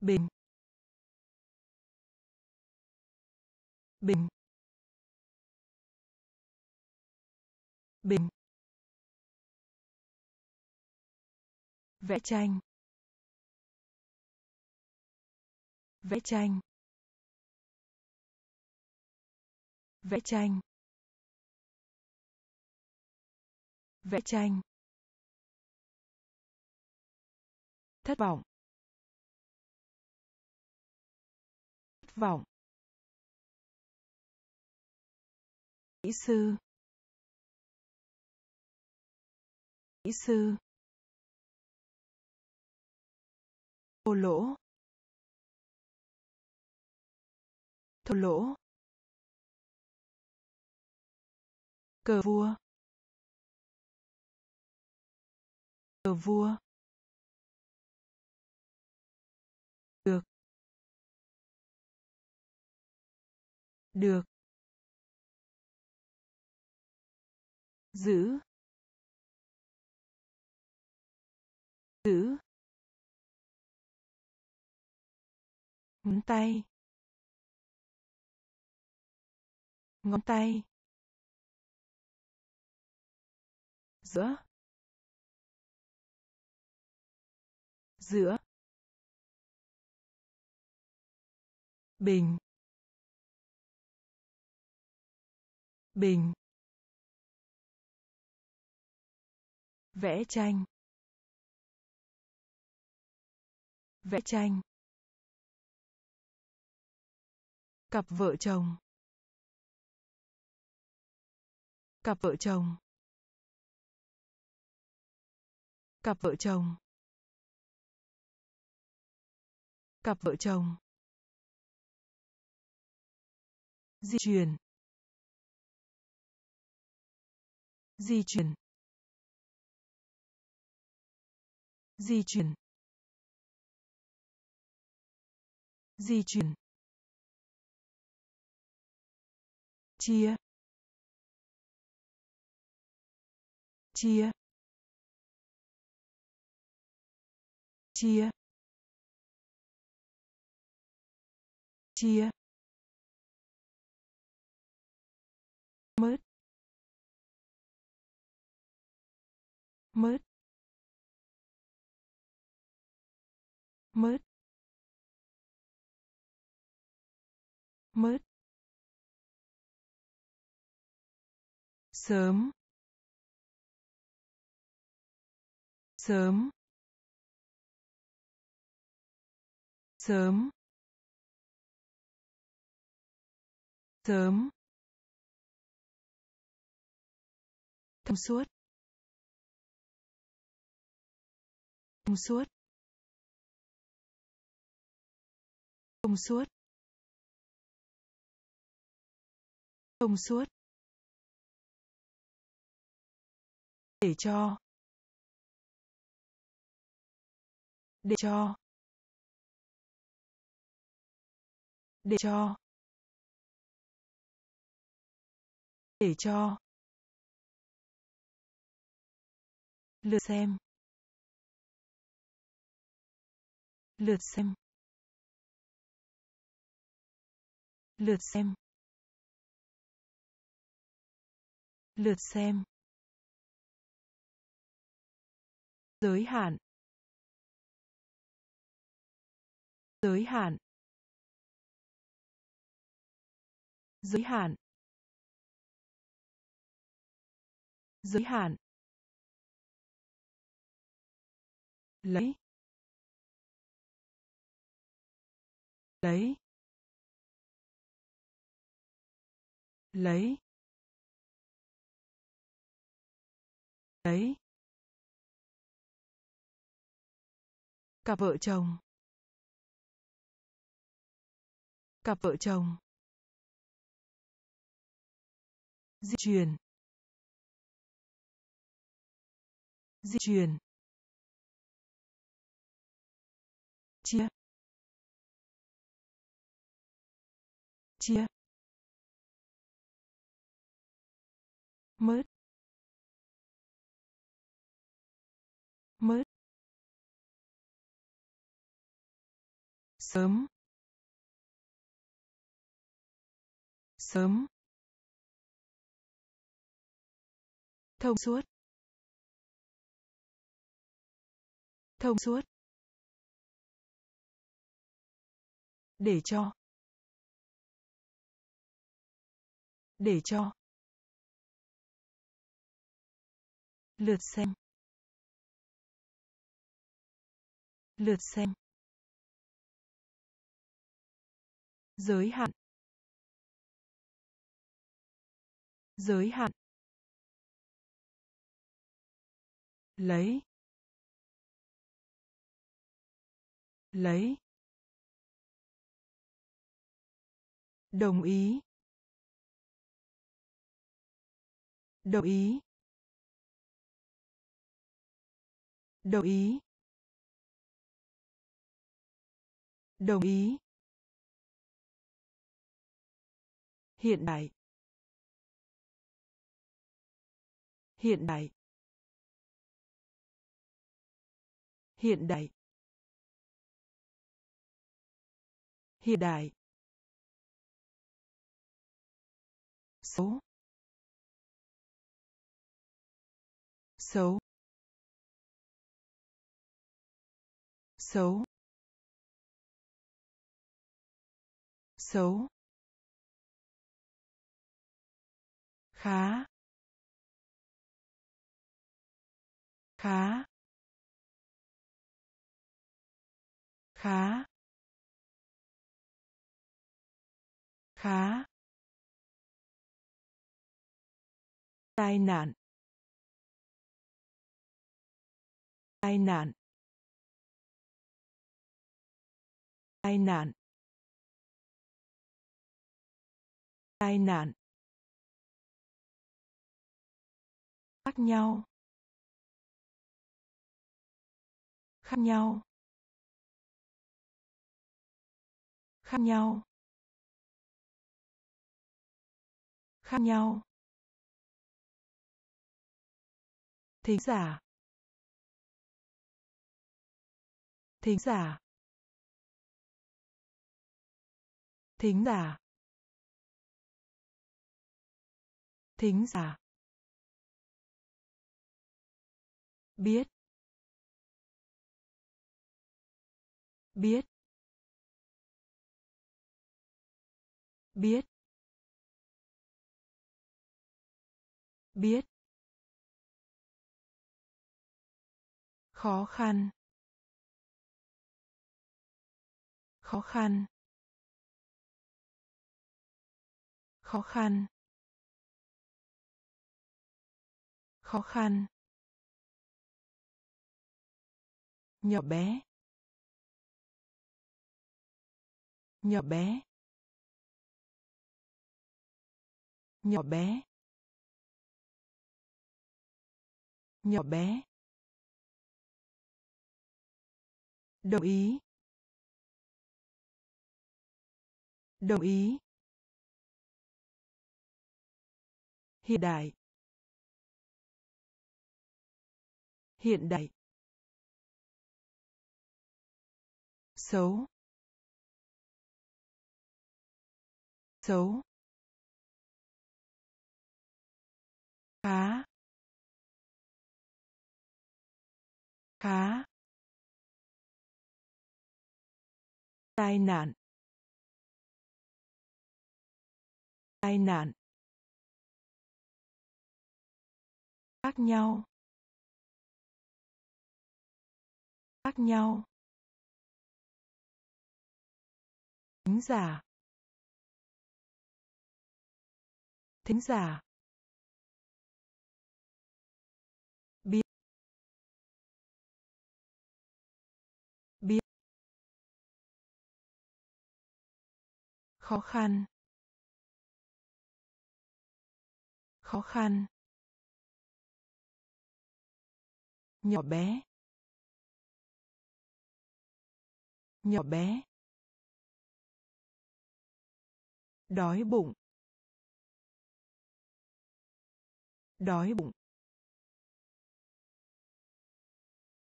Bình. Bình. Bình. Vẽ tranh. Vẽ tranh. Vẽ tranh. Vẽ tranh. Thất vọng. Thất vọng. Kỹ sư. Kỹ sư. Thô lỗ. Thô lỗ. Cờ vua. Cờ vua. Được. Được. Giữ. Giữ. Ngón tay. Ngón tay. Giữa. Giữa. Bình. Bình. Vẽ tranh. Vẽ tranh. Cặp vợ chồng. Cặp vợ chồng. Cặp vợ chồng. Cặp vợ chồng. Di chuyển. Di chuyển. Di chuyển. Di chuyển. Chia. Chia. Chia. Chia. Mớt mớt mớt mớt sớm. Sớm. Sớm. Sớm. Thông suốt. Thông suốt. Thông suốt. Thông suốt. Để cho. Để cho. Để cho. Để cho. Lượt xem. Lượt xem. Lượt xem. Lượt xem. Giới hạn. Giới hạn. Giới hạn. Giới hạn. Lấy. Lấy. Lấy. Lấy. Cặp vợ chồng. Cặp vợ chồng. Di chuyển di chuyển chia. Chia. Mớt. Mớt. Sớm. Sớm. Thông suốt. Thông suốt. Để cho. Để cho. Lượt xem. Lượt xem. Giới hạn. Giới hạn. Lấy. Lấy. Đồng ý. Đồng ý. Đồng ý. Đồng ý. Hiện đại. Hiện đại. Hiện đại. Hiện đại. Xấu. Xấu. Xấu. Xấu. Khá. Khá. Khá. Khá. Tai nạn. Tai nạn. Tai nạn. Tai nạn. Khác nhau. Khác nhau. Khác nhau. Khác nhau. Thính giả. Thính giả. Thính giả. Thính giả. Biết. Biết. Biết. Biết. Khó khăn. Khó khăn. Khó khăn. Khó khăn. Nhỏ bé. Nhỏ bé. Nhỏ bé. Nhỏ bé. Đồng ý. Đồng ý. Hiện đại. Hiện đại. Xấu. Xấu. Khá. Khá. Tai nạn. Tai nạn. Khác nhau. Khác nhau. Thính giả. Thính giả. Khó khăn. Khó khăn. Nhỏ bé. Nhỏ bé. Đói bụng. Đói bụng.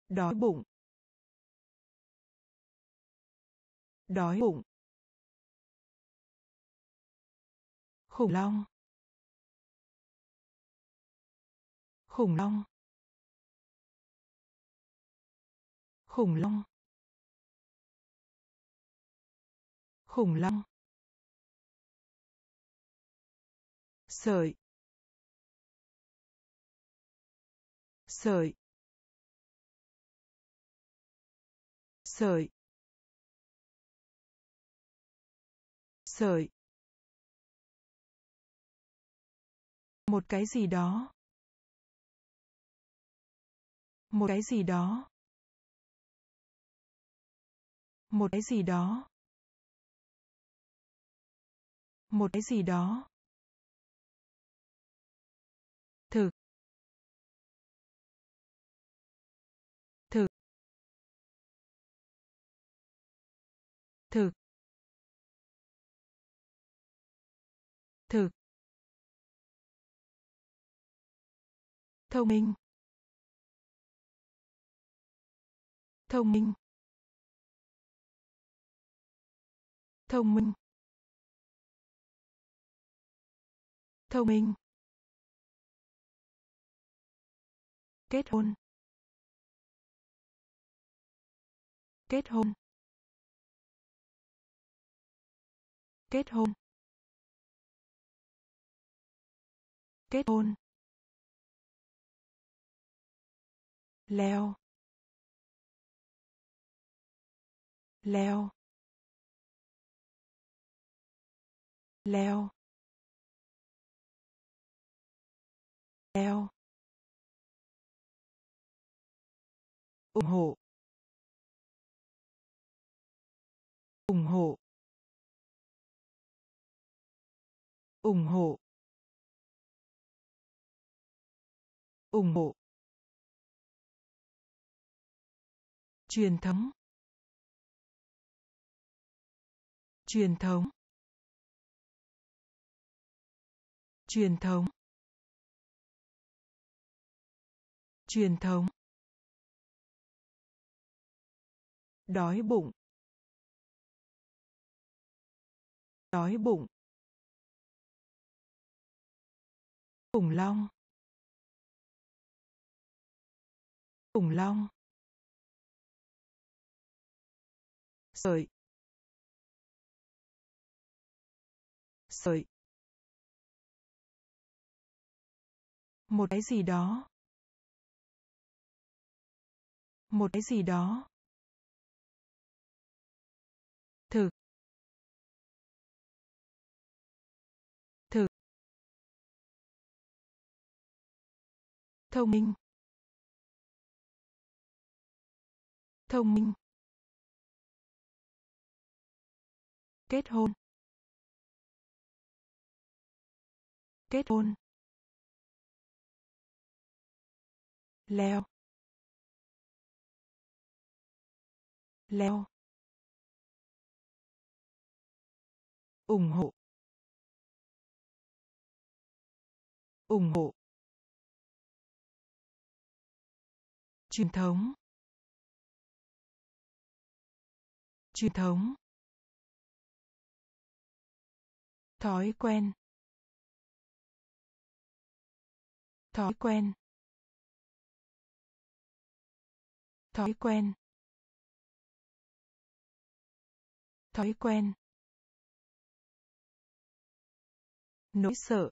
Đói bụng. Đói bụng. Khủng long. Khủng long. Khủng long. Khủng long. Sợi. Sợi. Sợi. Sợi. Một cái gì đó. Một cái gì đó. Một cái gì đó. Một cái gì đó. Thực thực thực thông minh. Thông minh. Thông minh. Thông minh. Kết hôn. Kết hôn. Kết hôn. Kết hôn. Leo. Leo. Leo. Leo. ủng hộ ủng hộ ủng hộ ủng hộ. Truyền thống. Truyền thống. Truyền thống. Truyền thống. Đói bụng. Đói bụng. Khủng long. Khủng long. Sợi. Sợi. Một cái gì đó. Một cái gì đó. Thực thực thông minh. Thông minh. Kết hôn. Kết hôn. Leo. Leo. Ủng hộ. Ủng hộ. Truyền thống. Truyền thống. Thói quen. Thói quen. Thói quen. Thói quen. Nỗi sợ.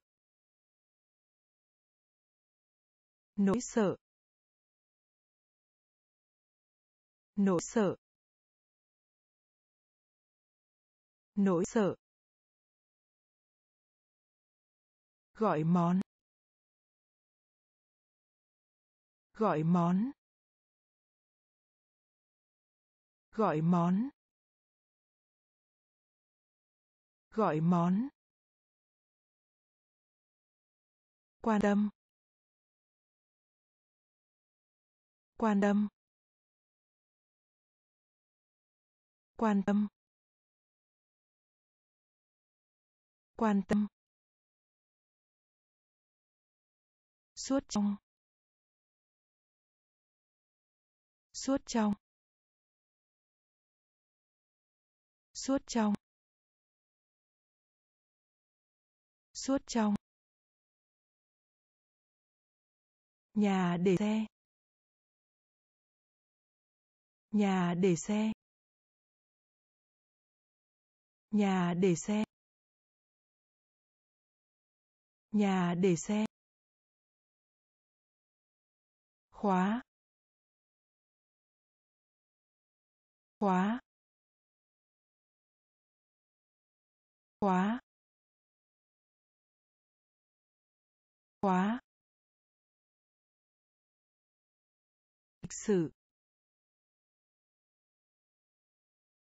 Nỗi sợ. Nỗi sợ. Nỗi sợ. Gọi món. Gọi món. Gọi món. Gọi món. Quan tâm. Quan tâm. Quan tâm. Quan tâm. Suốt trong. Suốt trong. Suốt trong. Suốt trong. Nhà để xe. Nhà để xe. Nhà để xe. Nhà để xe. Khóa. Khóa. Khóa. Khóa. Lịch sử.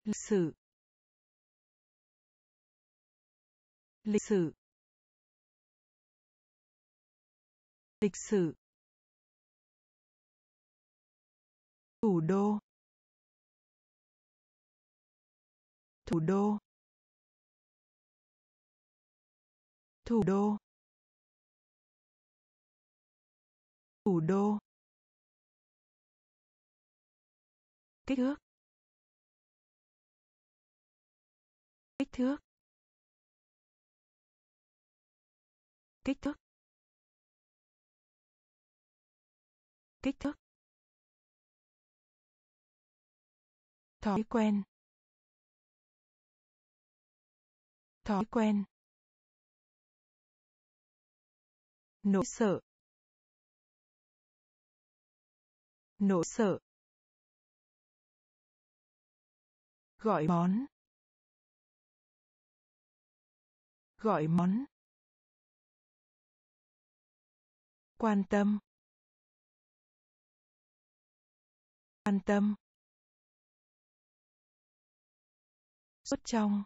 Lịch sử. Lịch sử. Lịch sử. Thủ đô. Thủ đô. Thủ đô. Thủ đô. Kích thước. Kích thước. Kích thước. Kích thước. Thói quen. Thói quen. Nỗi sợ. Nỗi sợ. Gọi món. Gọi món. Quan tâm. Quan tâm. Xuất trong.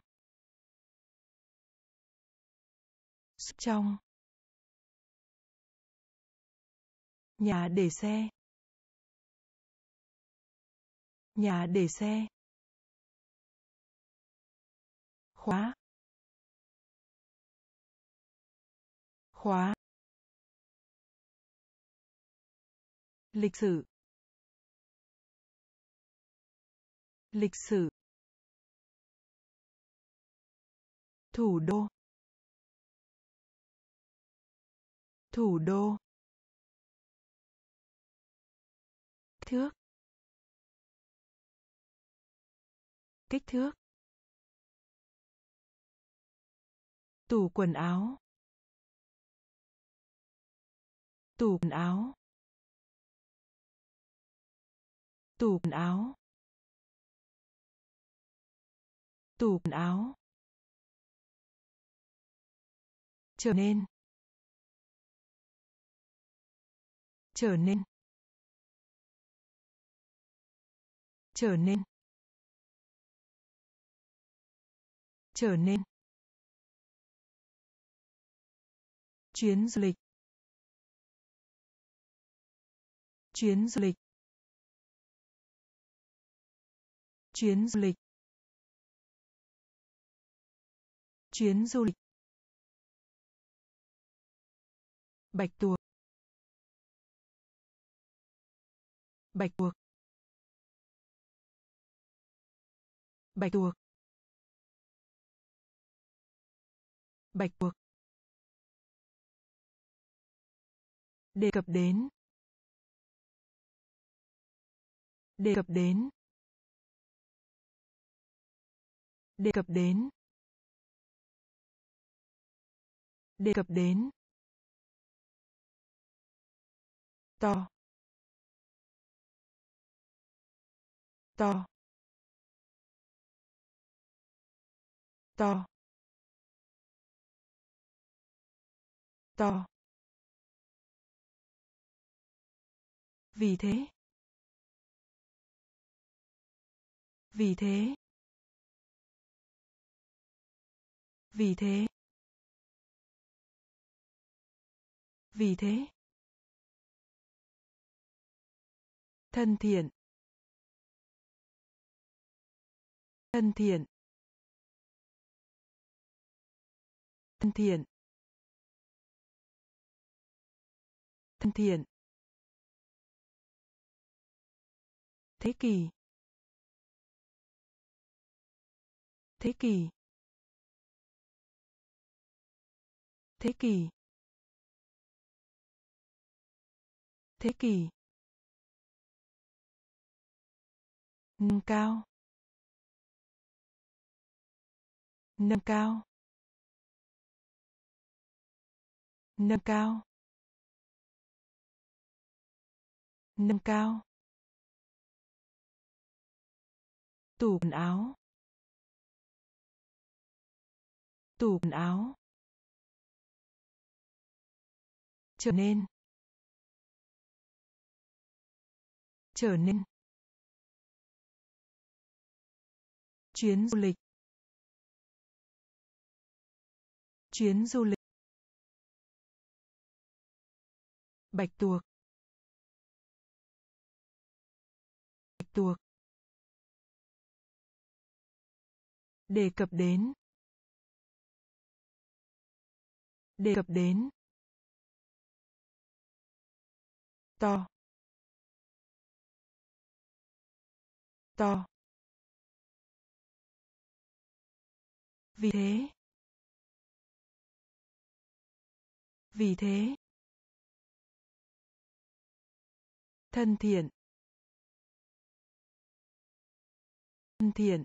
Xuất trong. Nhà để xe. Nhà để xe. Khóa. Khóa. Lịch sử. Lịch sử. Thủ đô. Thủ đô. Thước. Kích thước. Tủ quần áo. Tủ quần áo. Tủ quần áo. Tủ quần áo. Trở nên. Trở nên. Trở nên. Trở nên. Chuyến du lịch. Chuyến du lịch. Chuyến du lịch. Chuyến du lịch. Bạch tuộc. Bạch tuộc. Bạch tuộc. Bạch tuộc. Đề cập đến. Đề cập đến. Đề cập đến. Đề cập đến. To to to to. Vì thế vì thế vì thế vì thế. Thân thiện. Thân thiện. Thân thiện. Thân thiện. Thế kỷ. Thế kỷ. Thế kỷ. Thế kỷ. Nâng cao. Nâng cao. Nâng cao. Nâng cao. Tủ quần áo. Tủ quần áo. Trở nên. Trở nên. Chuyến du lịch. Chuyến du lịch. Bạch tuộc. Bạch tuộc. Đề cập đến. Đề cập đến. To. To. Vì thế. Vì thế. Thân thiện. Thân thiện.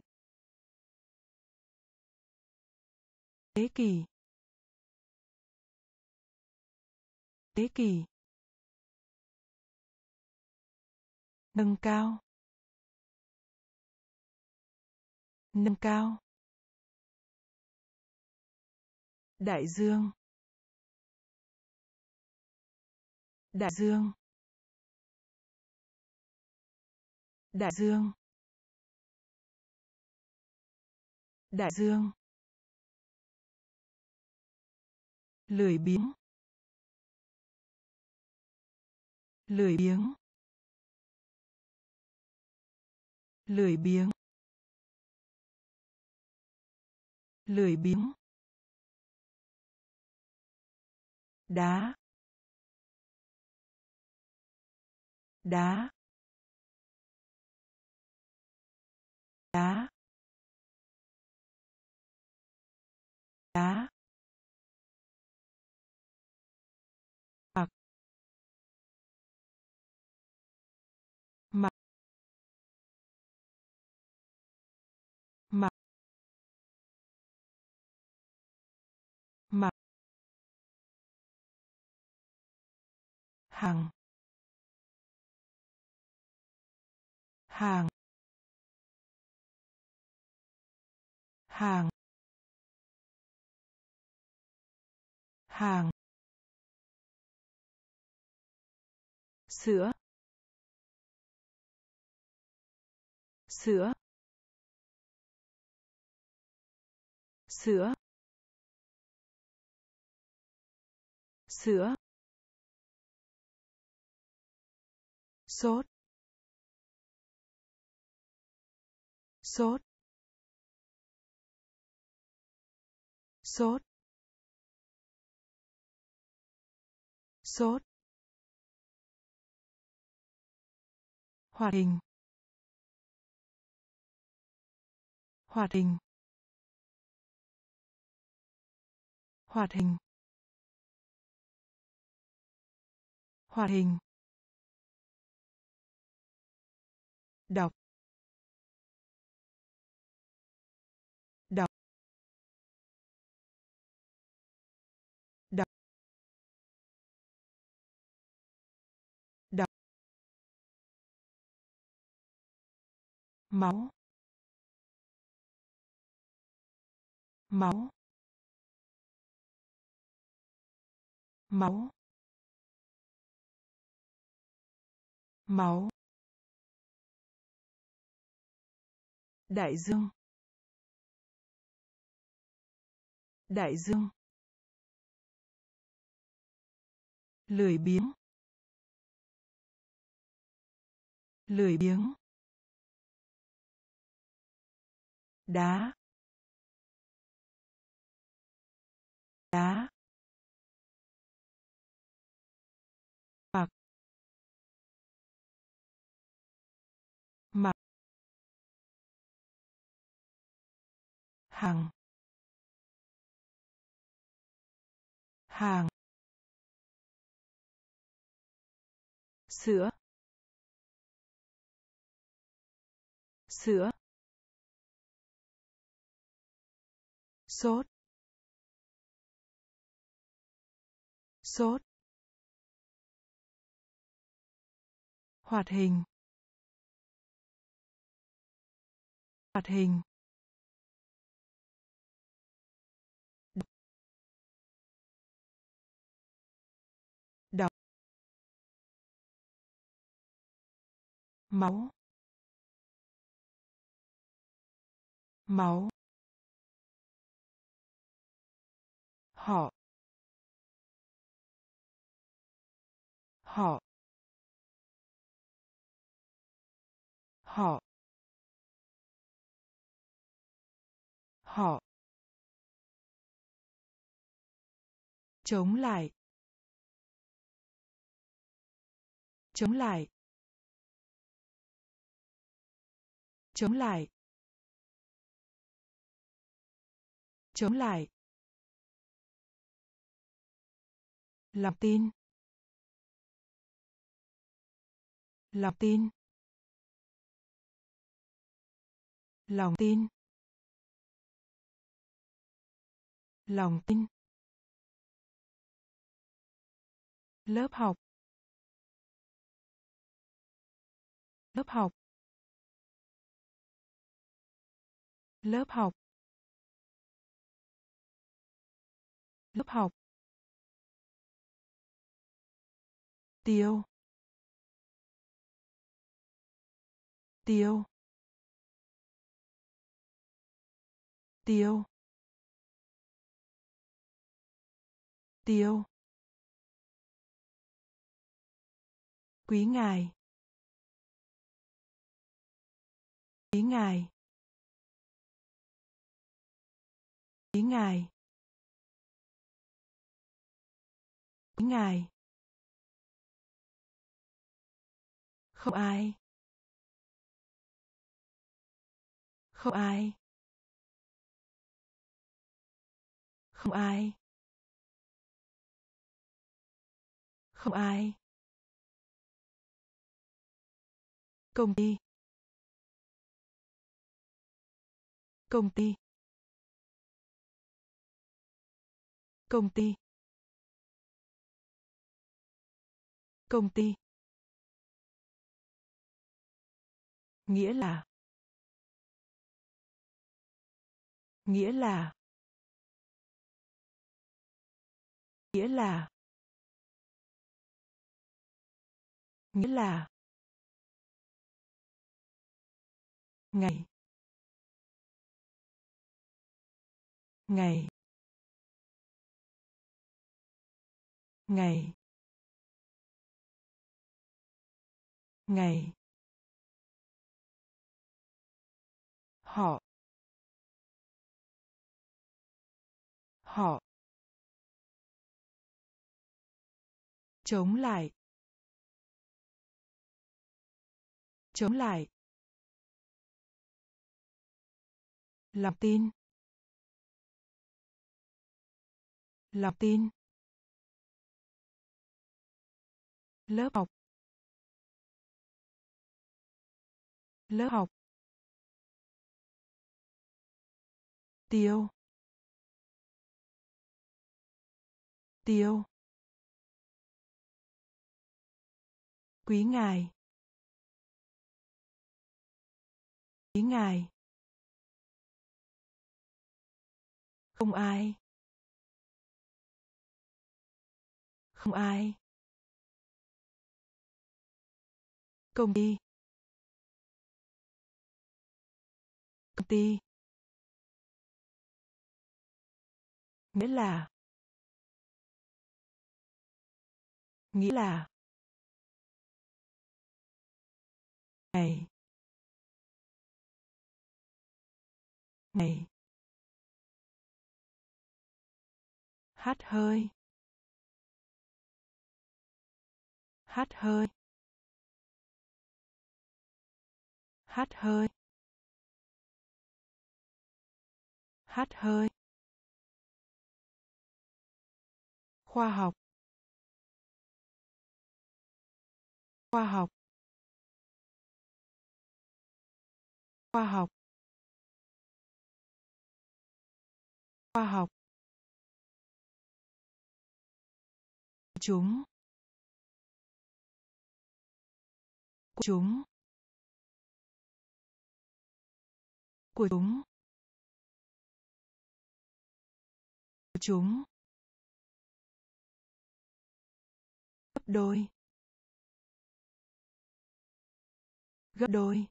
Thế kỷ. Thế kỷ. Nâng cao. Nâng cao. Đại dương. Đại dương. Đại dương. Đại dương. Lười biếng. Lười biếng. Lười biếng. Lười biếng. Đá. Đá. Đá. Đá. Hàng. Hàng. Hàng. Hàng. Sữa. Sữa. Sữa. Sữa. Sốt. Sốt. Sốt. Sốt. Hoạt hình. Hoạt hình. Hoạt hình. Hoạt hình. Đọc. Đọc. Đọc. Đọc. Máu. Máu. Máu. Máu. Đại dương đại dương lười biếng. Lười biếng. Đá. Đá. Hàng. Hàng. Sữa. Sữa. Sốt. Sốt. Hoạt hình. Hoạt hình. Máu. Máu. Họ. Họ. Họ. Họ. Chống lại. Chống lại. Chống lại. Chống lại. Lòng tin. Lòng tin. Lòng tin. Lòng tin. Lớp học. Lớp học. Lớp học. Lớp học. Tiêu. Tiêu. Tiêu. Tiêu. Quý ngài. Quý ngài. Quý ngài. Quý ngài. Không ai. Không ai. Không ai. Không ai. Công ty. Công ty. Công ty. Công ty. Nghĩa là. Nghĩa là. Nghĩa là. Nghĩa là. Ngày. Ngày. Ngày. Ngày. Họ. Họ. Chống lại. Chống lại. Lòng tin. Lòng tin. Lớp học. Lớp học. Tiêu. Tiêu. Quý ngài. Quý ngài. Không ai. Không ai. Công ty. Công ty. Nghĩa là. Nghĩa là. Ngày. Ngày. Hát hơi. Hát hơi. Hát hơi. Hát hơi. Khoa học. Khoa học. Khoa học. Khoa học. Chúng. Chúng. Của chúng. Chúng. Gấp đôi. Gấp đôi.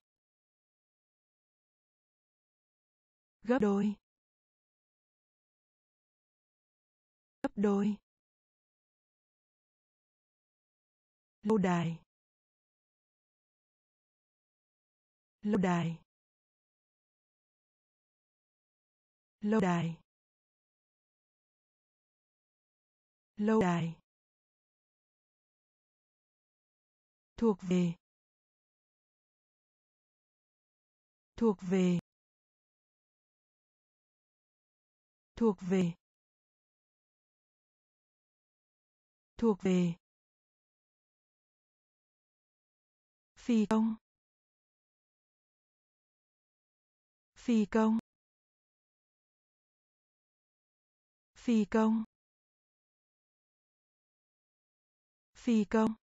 Gấp đôi. Gấp đôi. Lâu đài. Lâu đài. Lâu đài. Lâu đài. Thuộc về. Thuộc về. Thuộc về. Thuộc về. Phi công. Phi công. Phi công. Phi công.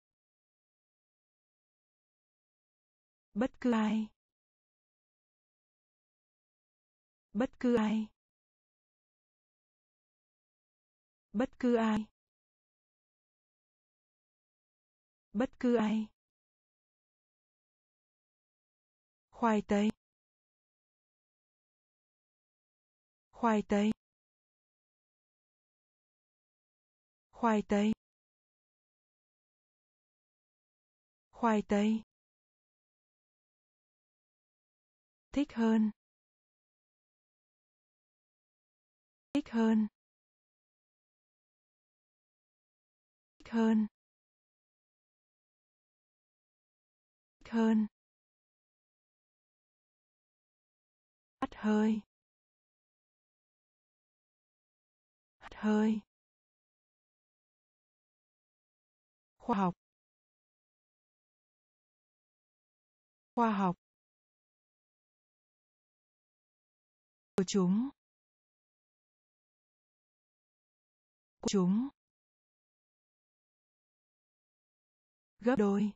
Bất cứ ai. Bất cứ ai. Bất cứ ai. Bất cứ ai. Khoai tây. Khoai tây. Khoai tây. Khoai tây. Thích hơn. Thích hơn. Thích hơn. Thích hơn. Hắt hơi. Hắt hơi. Khoa học. Khoa học. Của chúng. Của chúng. Gấp đôi.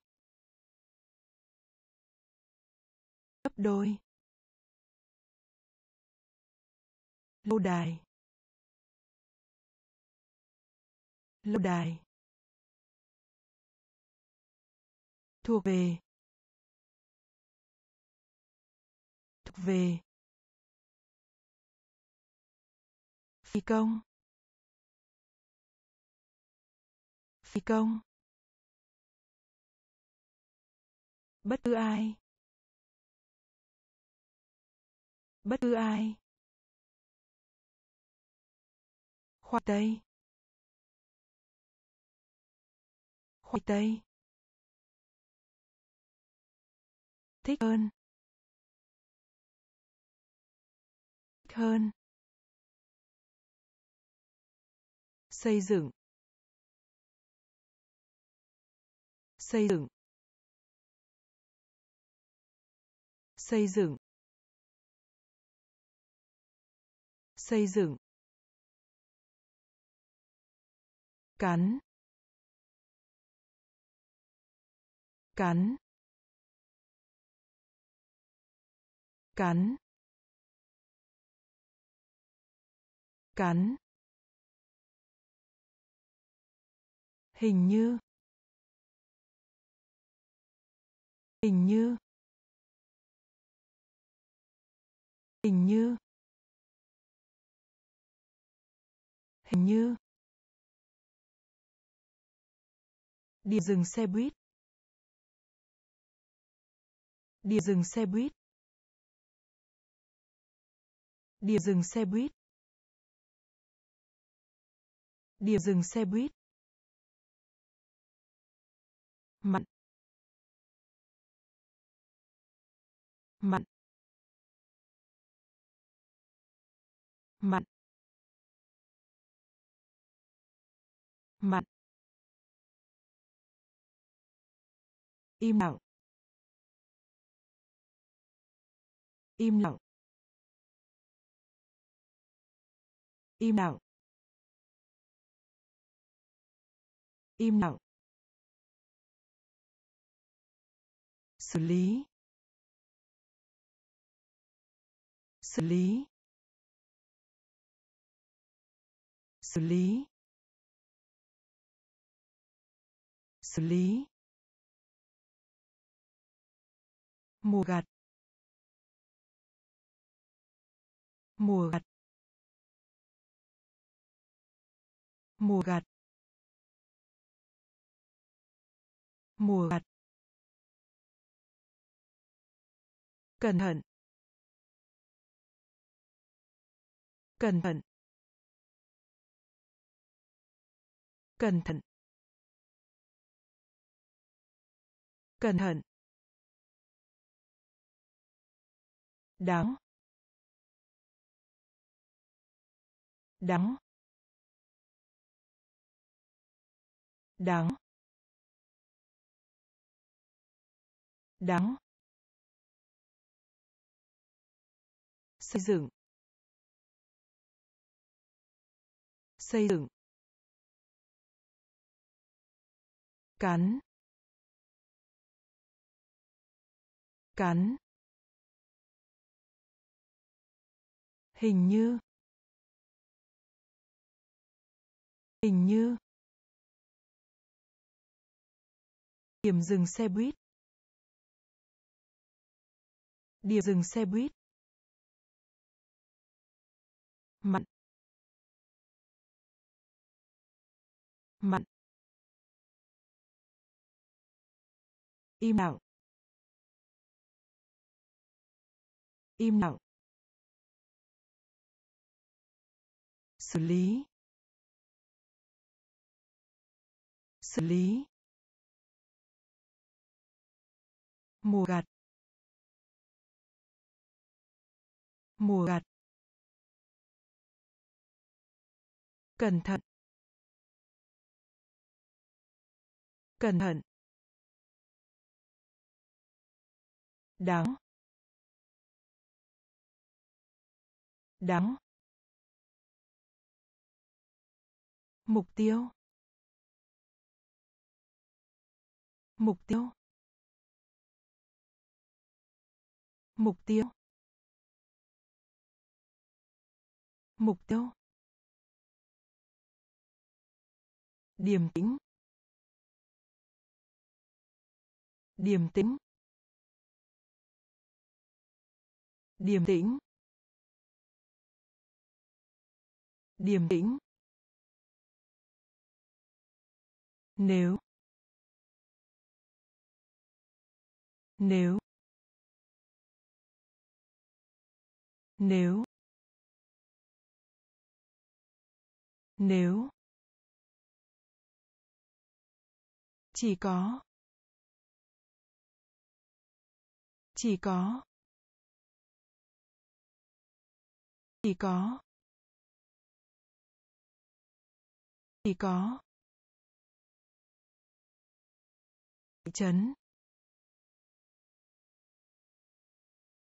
Gấp đôi. Lâu đài. Lâu đài. Thuộc về. Thuộc về. Phi công. Phi công. Bất cứ ai. Bất cứ ai. Khoai tây. Khoai tây. Thích hơn. Hơn. Xây dựng. Xây dựng. Xây dựng. Xây dựng. Cắn. Cắn. Cắn. Cắn. Hình như. Hình như. Hình như. Hình như. Đi dừng xe buýt. Đi dừng xe buýt điểm dừng xe buýt. Điểm dừng xe buýt. Mặn. Mặn. Mặn. Mặn. Im lặng. Im lặng. Im lặng. Im lặng. Xử lý. Xử lý. Xử lý. Xử lý. Mùa gặt. Mùa gặt. Mùa gặt. Mùa gặt. Cẩn thận. Cẩn thận. Cẩn thận. Cẩn thận. Đáng đáng đắng. Đắng. Xây dựng. Xây dựng. Cắn. Cắn. Hình như. Hình như. Điểm dừng xe buýt. Điểm dừng xe buýt. Mặn. Mặn. Im lặng. Im lặng. xử lý xử lý mùa gặt. Mùa gặt. Cẩn thận. Cẩn thận. Đáng đáng mục tiêu. Mục tiêu. Mục tiêu. Mục tiêu. Điềm tĩnh điềm tĩnh điềm tĩnh điềm tĩnh nếu. Nếu. Nếu. Nếu. Chỉ có. Chỉ có. Chỉ có. Chỉ có. Thị trấn.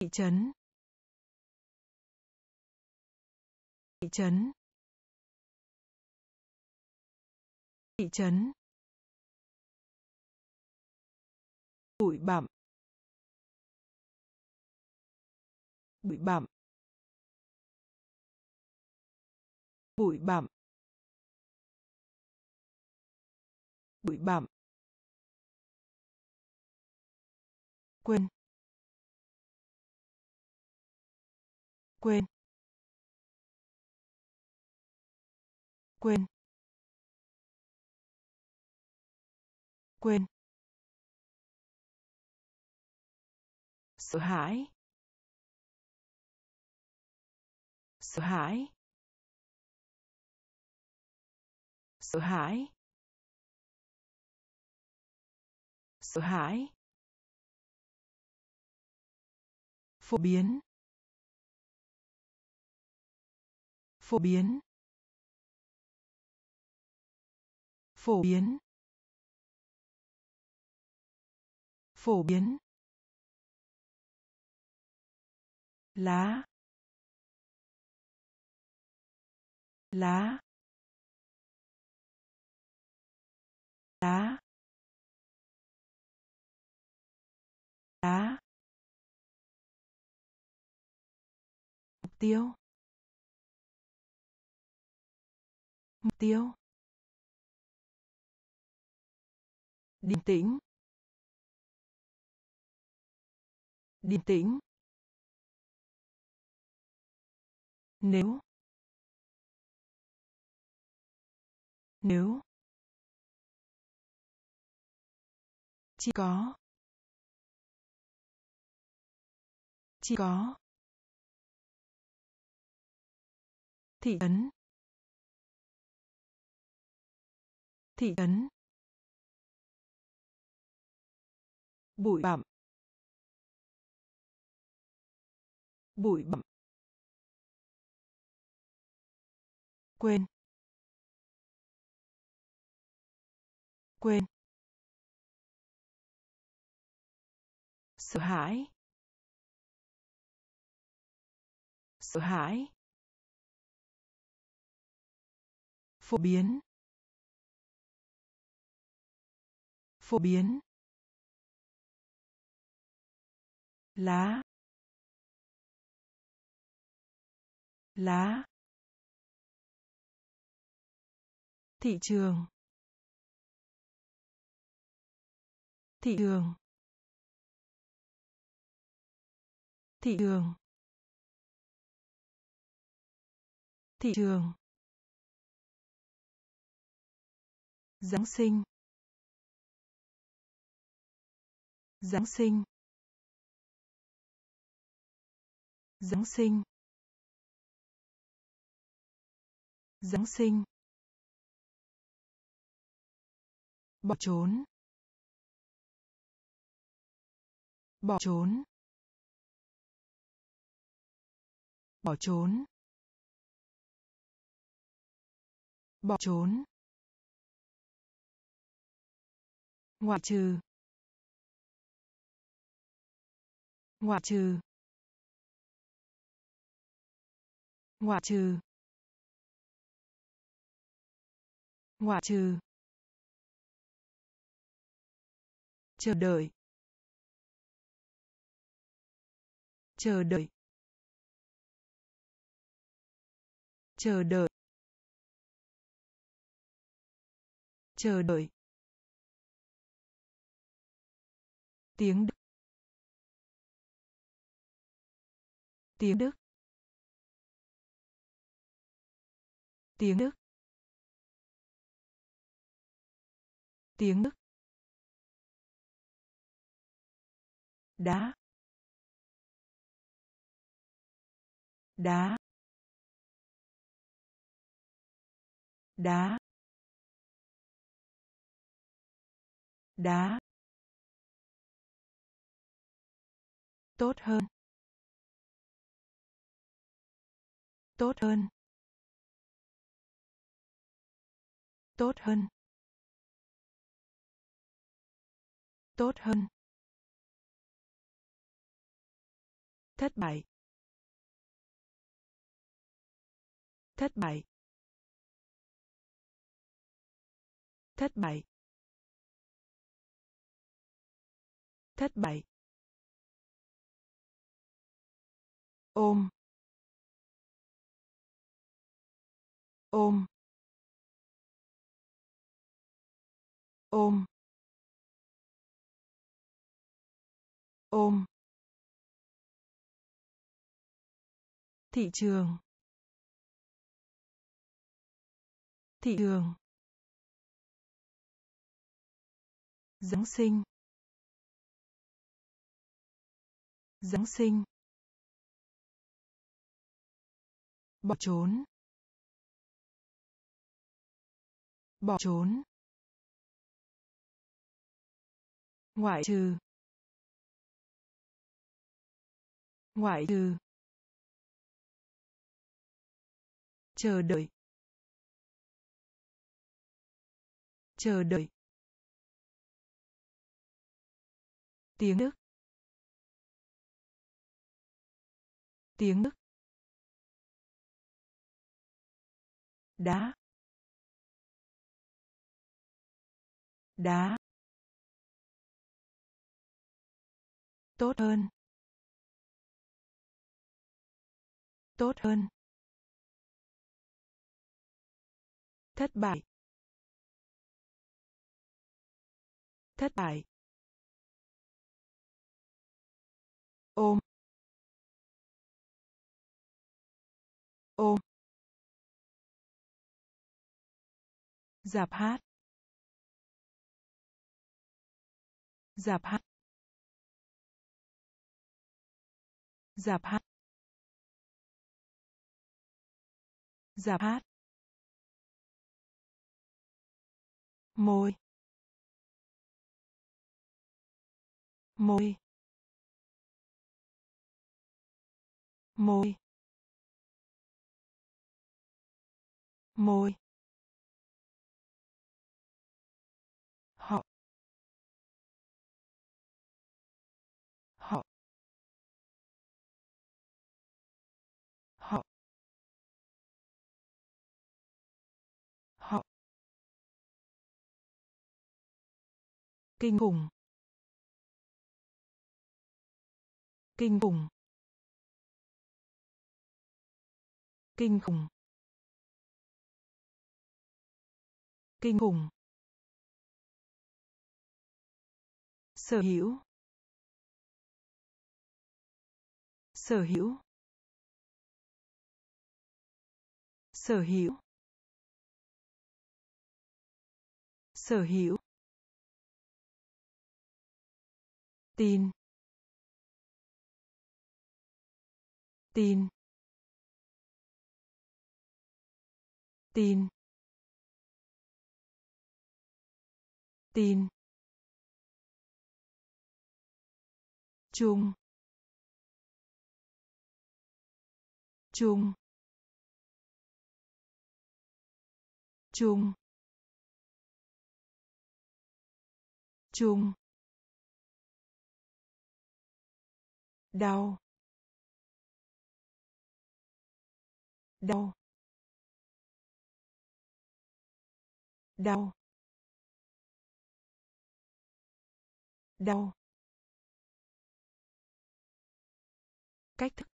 Thị trấn. Thị trấn. Thị trấn. Bụi bặm. Bụi bặm. Bụi bặm. Bụi bặm. Quên. Quên. Quên. Quên. Sợ hãi. Sợ hãi. Sợ hãi. Sợ hãi. Phổ biến. Phổ biến. Phổ biến. Phổ biến. Lá. Lá. Lá. Lá. Mục tiêu. Mục tiêu. Điềm tĩnh. Điềm tĩnh. Nếu. Nếu. Chỉ có. Chỉ có. Thị trấn thị trấn bụi bặm. Bụi bặm. Quên. Quên. Sợ hãi. Sợ hãi. Phổ biến. Phổ biến. Lá. Lá. Thị trường. Thị trường. Thị trường. Thị trường. Giáng sinh. Giáng sinh. Giáng sinh. Giáng sinh. Bỏ trốn. Bỏ trốn. Bỏ trốn. Bỏ trốn. Ngoại trừ. Ngoại trừ. Ngoại trừ. Ngoại trừ. Chờ đợi. Chờ đợi. Chờ đợi. Chờ đợi. Tiếng đức. Tiếng đức. Tiếng đức. Tiếng đức. Đá. Đá. Đá. Đá. Tốt hơn. Tốt hơn. Tốt hơn. Tốt hơn. Thất bại. Thất bại. Thất bại. Thất bại. Ôm. Ôm. Ôm. Ôm. Thị trường. Thị trường. Giáng sinh. Giáng sinh. Bỏ trốn. Bỏ trốn. Ngoại trừ. Ngoại trừ. Chờ đợi. Chờ đợi. Tiếng đức. Tiếng đức. Đá. Đá. Tốt hơn. tốt hơn. thất bại. thất bại. ôm. ôm. Giạp hát. Giạp hát. Giạp hát. Giạp hát. Môi. Môi. Môi. Môi. Kinh khủng. Kinh khủng. Kinh khủng. Kinh khủng. Sở hữu. Sở hữu. Sở hữu. Sở hữu. Tin. Tin. Tin. Tin. Chung. Chung. Chung. Chung. Đau. Đau. Đau. Đau. Cách thức.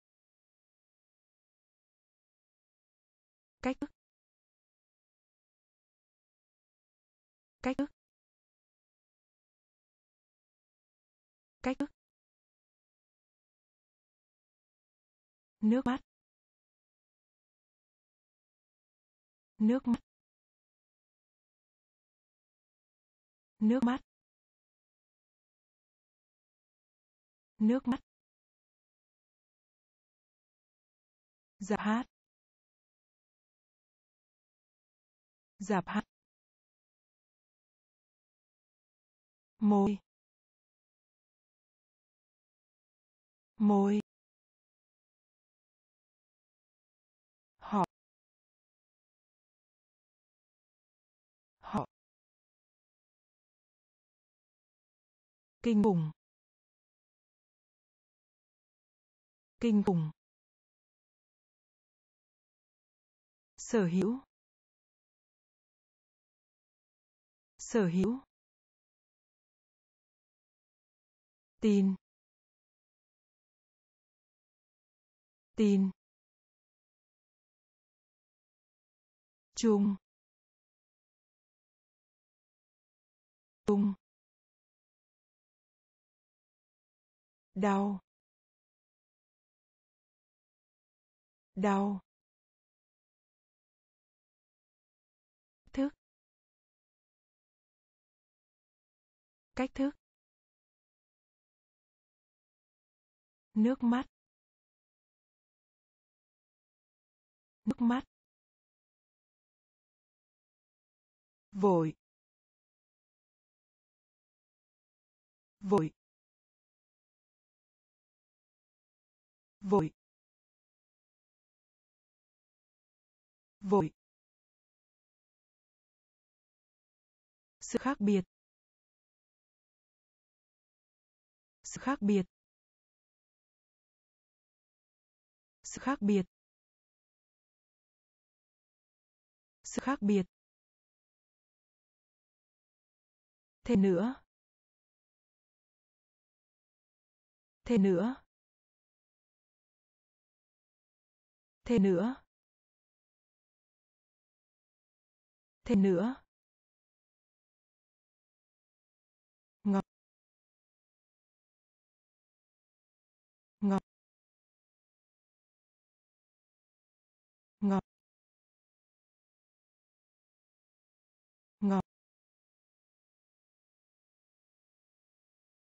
Cách thức. Cách thức. Cách thức. Nước mắt. Nước mắt. Nước mắt. Nước mắt. Giạp hát. Giạp hát. Môi. Môi. Kinh khủng. Kinh khủng. Sở hữu. Sở hữu. Tin. Tin. Chung. Chung. Đau. Đau. Thức. Cách thức. Nước mắt. Nước mắt. Vội. Vội. Vội. Vội. Sự khác biệt. Sự khác biệt. Sự khác biệt. Sự khác biệt. Thêm nữa. Thêm nữa. Thế nữa. Thế nữa. Ngọc. Ngọc. Ngọc. Ngọc.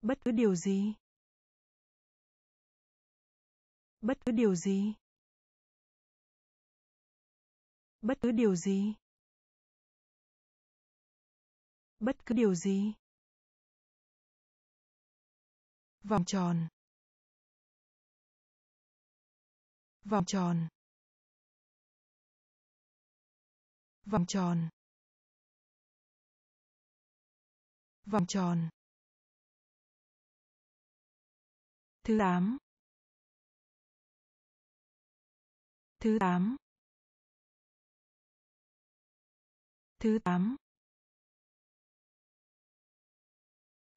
Bất cứ điều gì. Bất cứ điều gì bất cứ điều gì. Bất cứ điều gì. Vòng tròn. Vòng tròn. Vòng tròn. Vòng tròn. Thứ tám. Thứ tám. Thứ tám.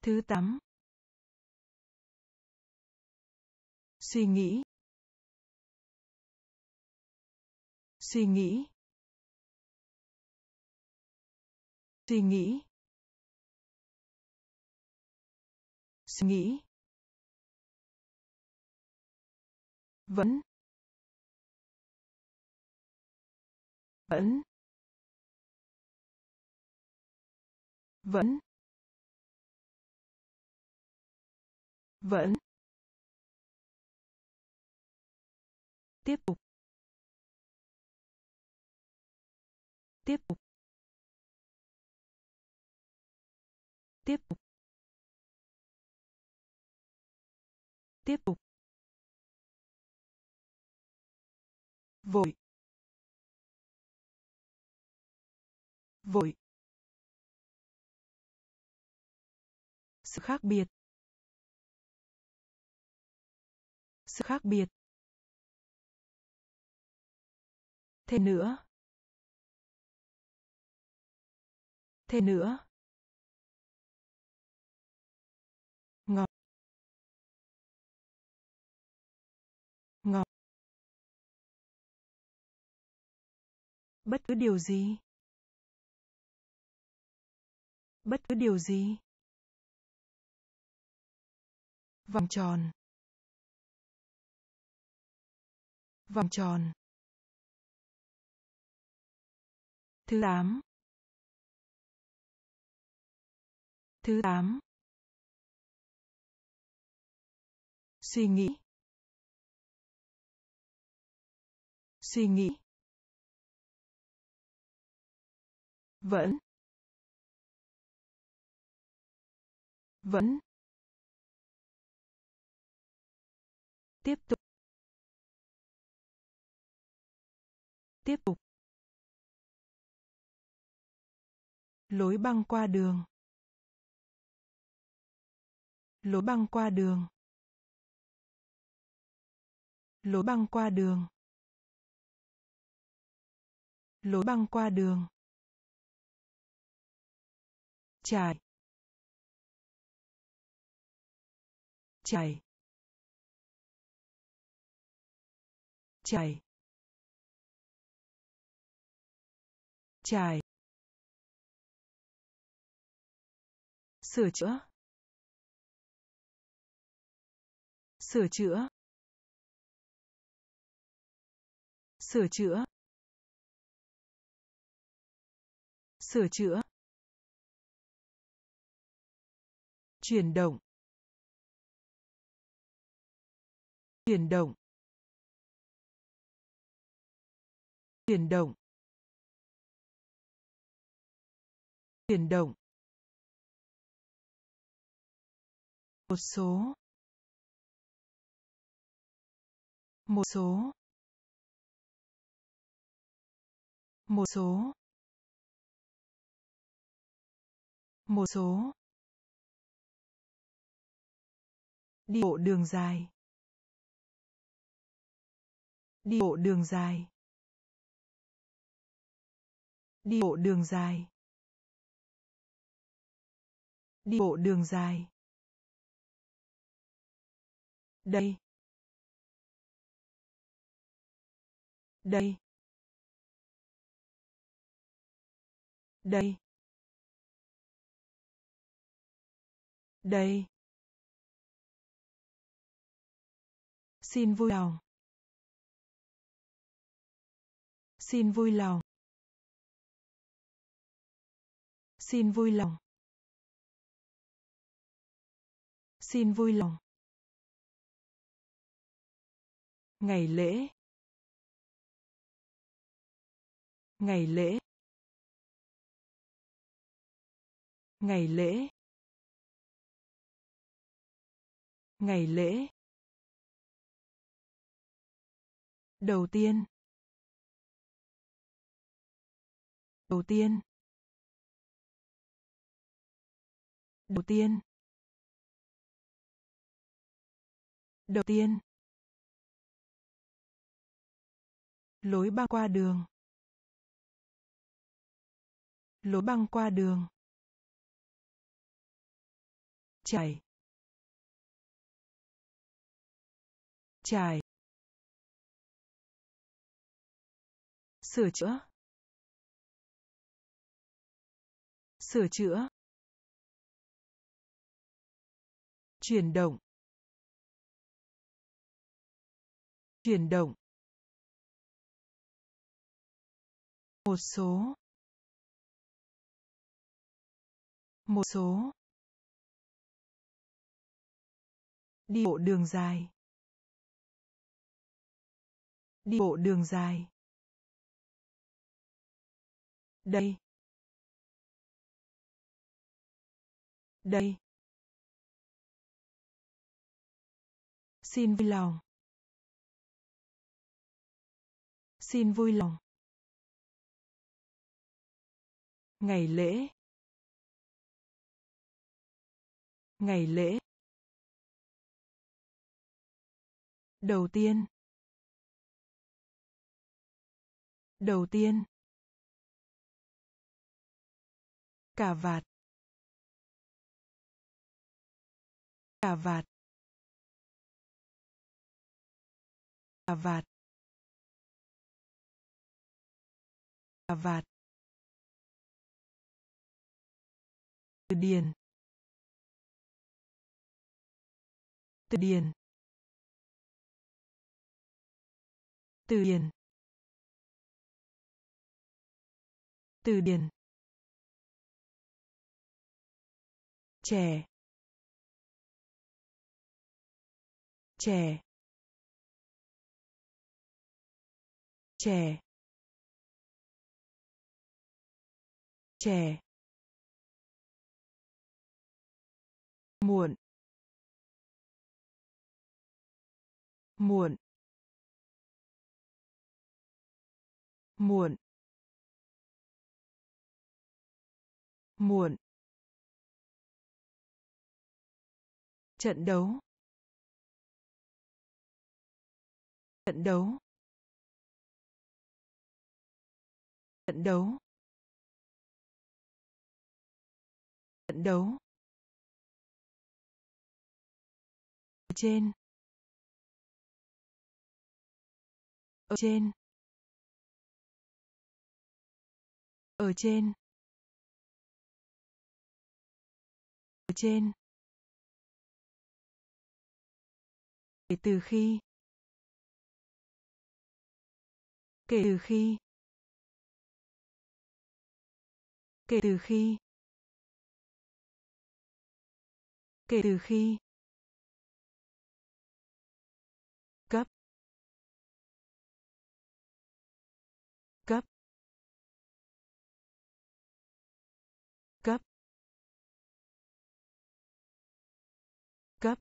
Thứ tám. Suy nghĩ. Suy nghĩ. Suy nghĩ. Suy nghĩ. Vẫn. Vẫn. Vẫn vẫn tiếp tục tiếp tục tiếp tục tiếp tục vội vội sự khác biệt. Sự khác biệt. Thêm nữa. Thêm nữa. Ngọt. Ngọt. Bất cứ điều gì. Bất cứ điều gì vòng tròn. Vòng tròn. Thứ tám. Thứ tám. Suy nghĩ. Suy nghĩ. Vẫn. Vẫn. Tiếp tục. Tiếp tục. Lối băng qua đường. Lối băng qua đường. Lối băng qua đường. Lối băng qua đường. Trải trải chảy chảy sửa chữa. Sửa chữa. Sửa chữa. Sửa chữa. Chuyển động. Chuyển động. Chuyển động. Chuyển động. Một số. Một số. Một số. Một số. Đi bộ đường dài. Đi bộ đường dài đi bộ đường dài. Đi bộ đường dài. Đây. Đây. Đây. Đây. Xin vui lòng. Xin vui lòng. Xin vui lòng. Xin vui lòng. Ngày lễ. Ngày lễ. Ngày lễ. Ngày lễ. Đầu tiên. Đầu tiên. Đầu tiên. Đầu tiên. Lối băng qua đường. Lối băng qua đường. Chảy. Chảy. Sửa chữa. Sửa chữa. Chuyển động. Chuyển động. Một số. Một số. Đi bộ đường dài. Đi bộ đường dài. Đây. Đây. Xin vui lòng. Xin vui lòng. Ngày lễ. Ngày lễ. Đầu tiên. Đầu tiên. Cà vạt. Cà vạt. Cà vạt cà vạt từ điển từ điển từ điển từ điển trẻ trẻ trẻ. Trẻ. Muộn. Muộn. Muộn. Muộn. Trận đấu. Trận đấu. Trận đấu. Trận đấu. Ở trên. Ở trên. Ở trên. Ở trên. Kể từ khi. Kể từ khi. Kể từ khi. Kể từ khi. Cấp. Cấp. Cấp. Cấp.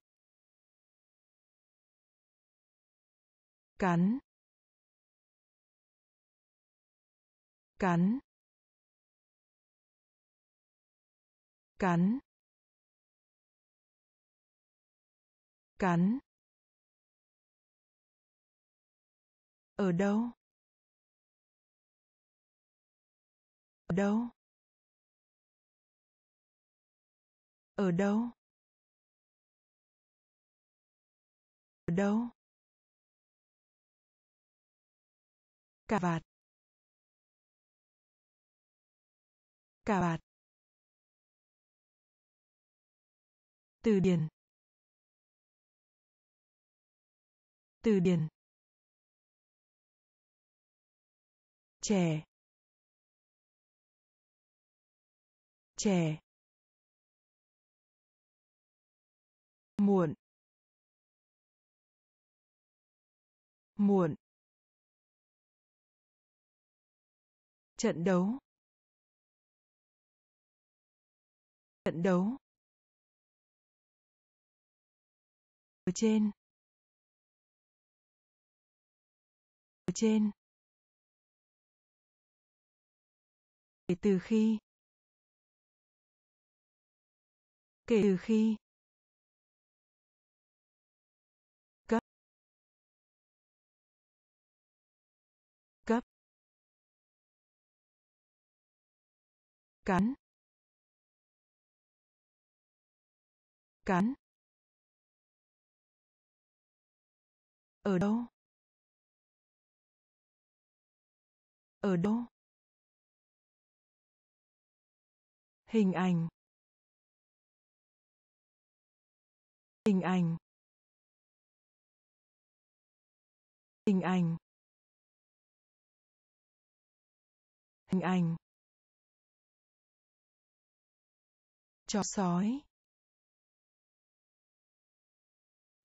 Cắn. Cắn. Cắn. Cắn. Ở đâu? Ở đâu? Ở đâu? Ở đâu? Cà vạt. Cà vạt. Từ điển. Từ điển. Trẻ. Trẻ. Muộn. Muộn. Trận đấu. Trận đấu. Trên. Ở trên. Kể từ khi. Kể từ khi. Cấp. Cấp. Cắn. Cắn. Ở đâu? Ở đâu? Hình ảnh. Hình ảnh. Hình ảnh. Hình ảnh. Chó sói.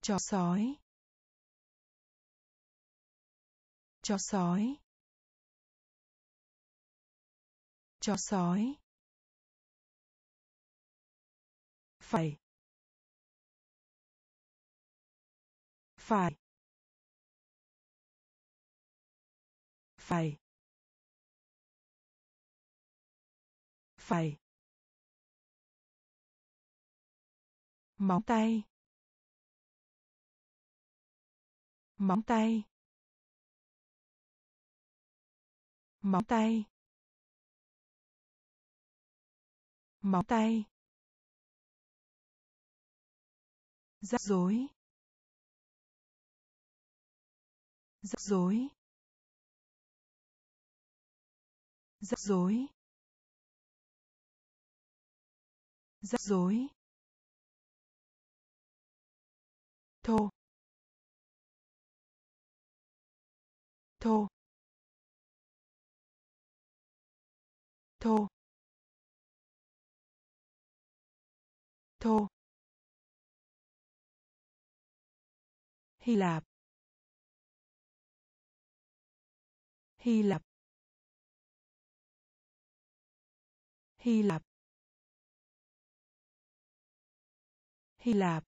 Chó sói. Chó sói. Chó sói. Phải. Phải. Phải. Phải. Móng tay. Móng tay. Móng tay. Móng tay. Rắc rối. Rắc rối. Rắc rối. Rắc rối. Thô. Thô. Thô. Thô. Hy Lạp. Hy Lạp. Hy Lạp. Hy Lạp.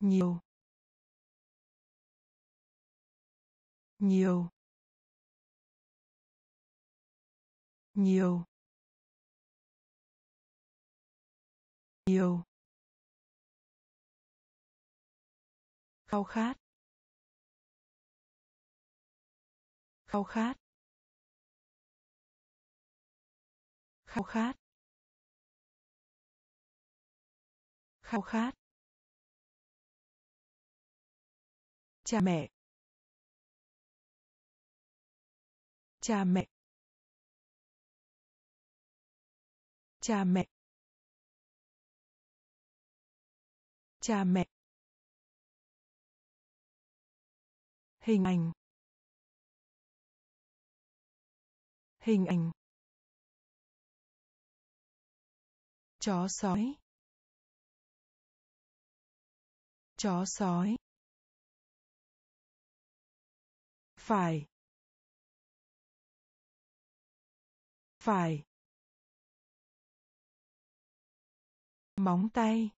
Nhiều. Nhiều. Nhiều. Nhiều. Khao khát. Khao khát. Khao khát. Khao khát. Cha mẹ. Cha mẹ. Cha mẹ. Cha mẹ. Hình ảnh. Hình ảnh. Chó sói. Chó sói. Phải. Phải. Móng tay.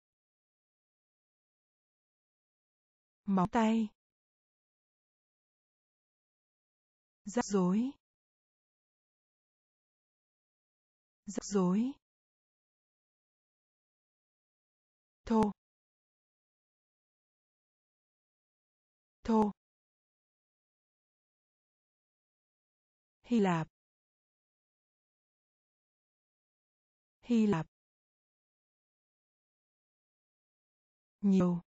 Móng tay. Rắc rối. Rắc rối. Thô. Thô. Hy Lạp. Hy Lạp. Nhiều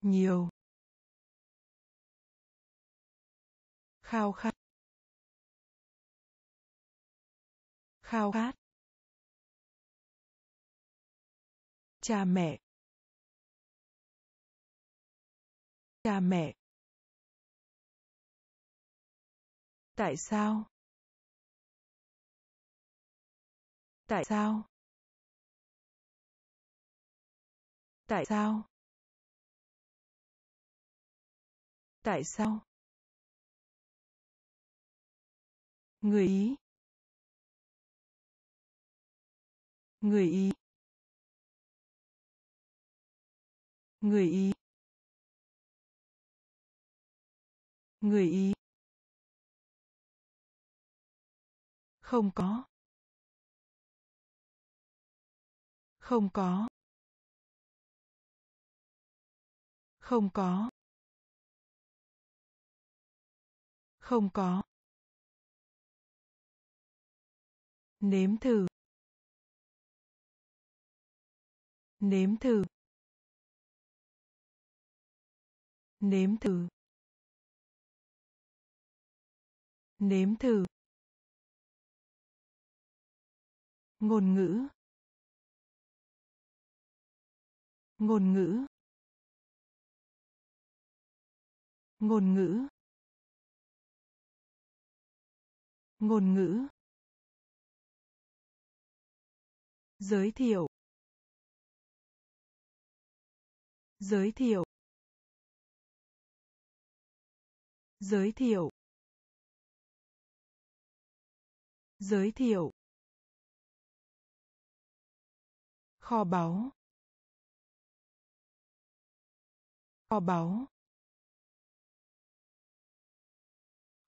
nhiều khao khát khao khát cha mẹ cha mẹ. Tại sao? Tại sao? Tại sao? Tại sao? Người ý. Người ý. Người ý. Người ý. Không có. Không có. Không có. Không có. Nếm thử. Nếm thử. Nếm thử. Nếm thử. Ngôn ngữ. Ngôn ngữ. Ngôn ngữ. Ngôn ngữ. Giới thiệu. Giới thiệu. Giới thiệu. Giới thiệu. Kho báu. Kho báu.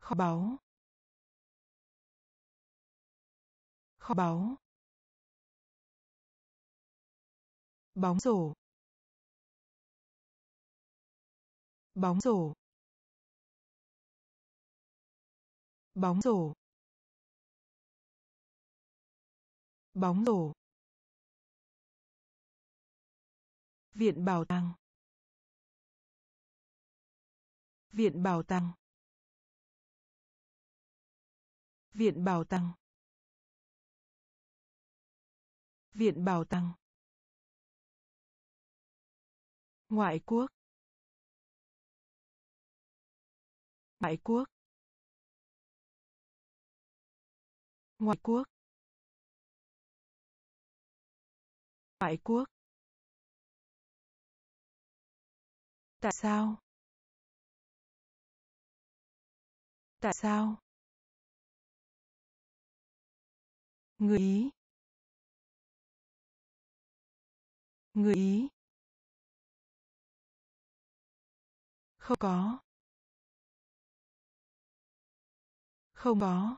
Kho báu. Kho báu. Bóng rổ. Bóng rổ. Bóng rổ. Bóng rổ. Viện bảo tàng. Viện bảo tàng. Viện bảo tàng. Viện bảo tàng. Ngoại quốc. Ngoại quốc. Ngoại quốc. Ngoại quốc. Tại sao? Tại sao? Người ý. Người ý. Không có. Không có.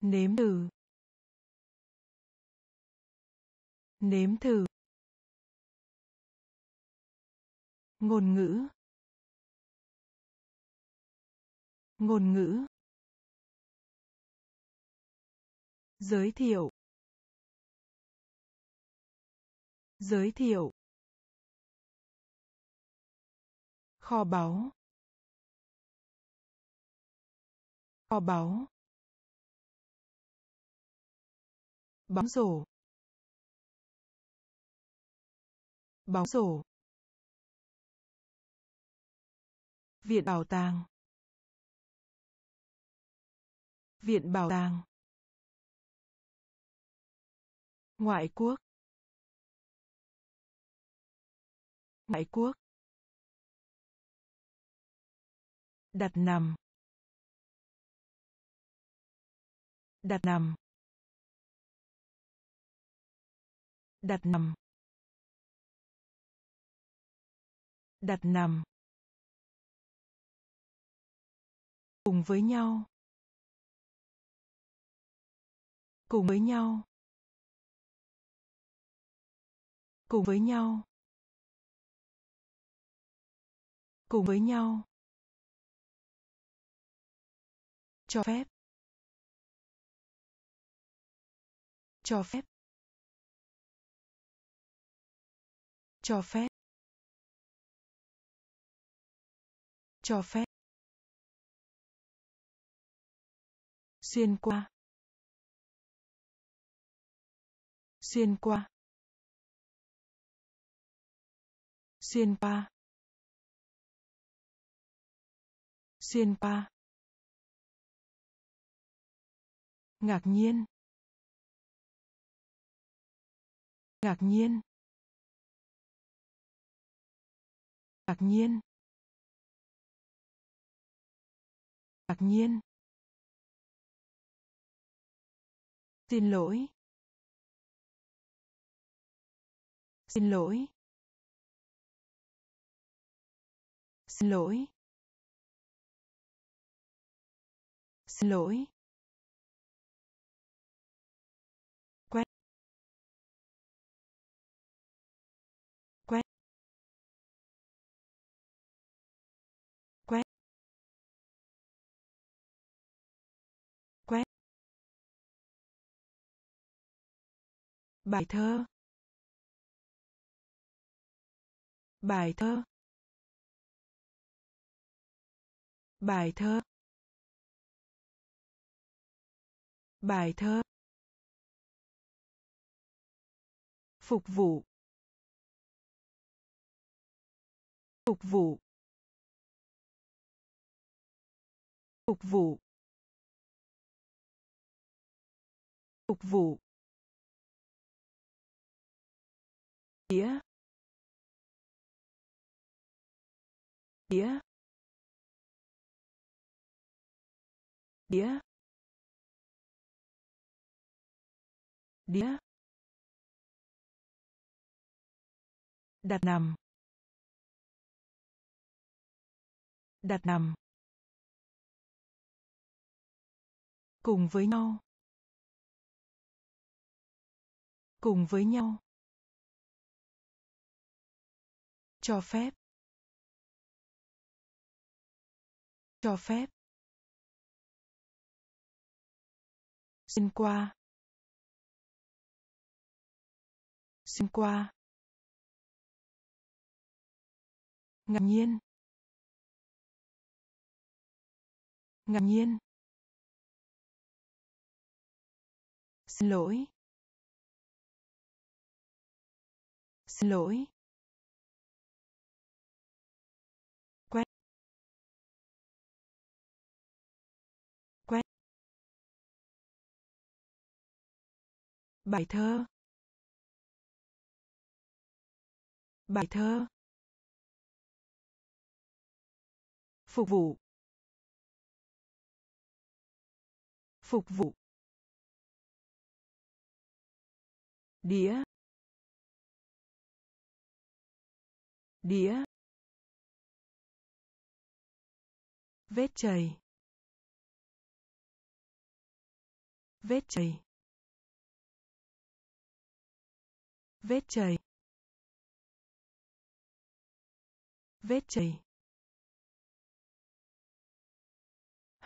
Nếm thử. Nếm thử. Ngôn ngữ. Ngôn ngữ. Giới thiệu. Giới thiệu. Kho báu. Kho báu. Bóng rổ bóng rổ viện bảo tàng. Viện bảo tàng. Ngoại quốc. Ngoại quốc. Đặt nằm. Đặt nằm. Đặt nằm. Đặt nằm. Cùng với nhau. Cùng với nhau. Cùng với nhau. Cùng với nhau. Cho phép. Cho phép. Cho phép. Cho phép. Xuyên qua. Xuyên qua. Xuyên qua xuyên qua ngạc nhiên. Ngạc nhiên. Ngạc nhiên. Ngạc nhiên. Xin lỗi. Xin lỗi. Xin lỗi. Xin lỗi. Quét quét quét quét bài thơ. Bài thơ. Bài thơ. Bài thơ. Phục vụ. Phục vụ. Phục vụ. Phục vụ. Đĩa. Đĩa. Đĩa. Đĩa. Đặt nằm. Đặt nằm. Cùng với nhau. Cùng với nhau. Cho phép. Cho phép. Xin qua. Xin qua. Ngạc nhiên. Ngạc nhiên. Xin lỗi. Xin lỗi. Bài thơ. Bài thơ. Phục vụ. Phục vụ. Đĩa. Đĩa. Vết chày. Vết chày. Vết chảy vết chảy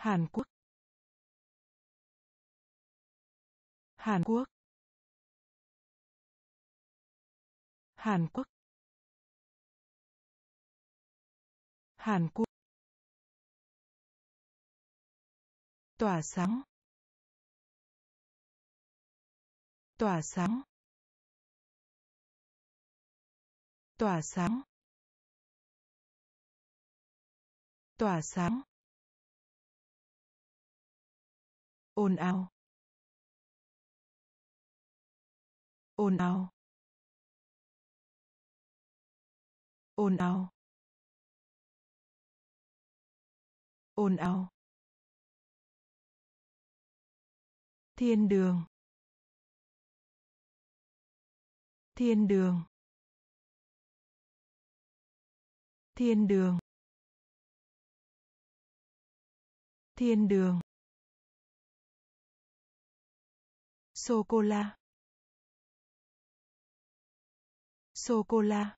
Hàn Quốc. Hàn Quốc. Hàn Quốc. Hàn Quốc. Tỏa sáng. Tỏa sáng. Tỏa sáng tỏa sáng ồn ào. Ồn ào. Ồn ào. Ồn ào. Thiên đường. Thiên đường. Thiên đường. Thiên đường. Sô cô la sô cô la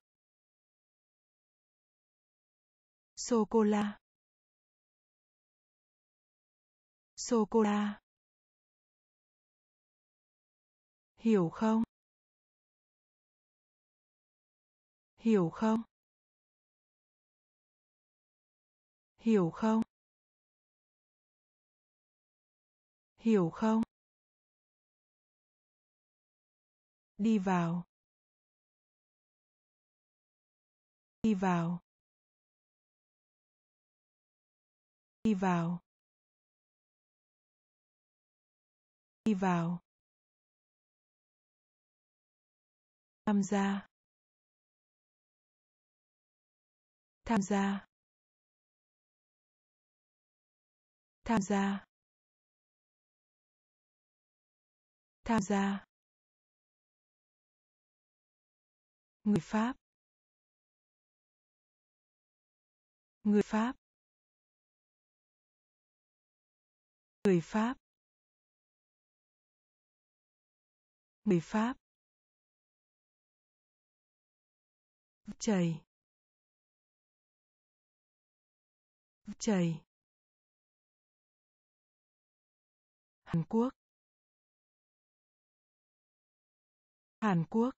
sô cô la sô cô la hiểu không? Hiểu không? Hiểu không? Hiểu không? Đi vào. Đi vào. Đi vào. Đi vào. Tham gia. Tham gia. Tham gia. Tham gia. Người pháp. Người pháp. Người pháp. Người pháp. Chảy chảy Hàn Quốc. Hàn Quốc.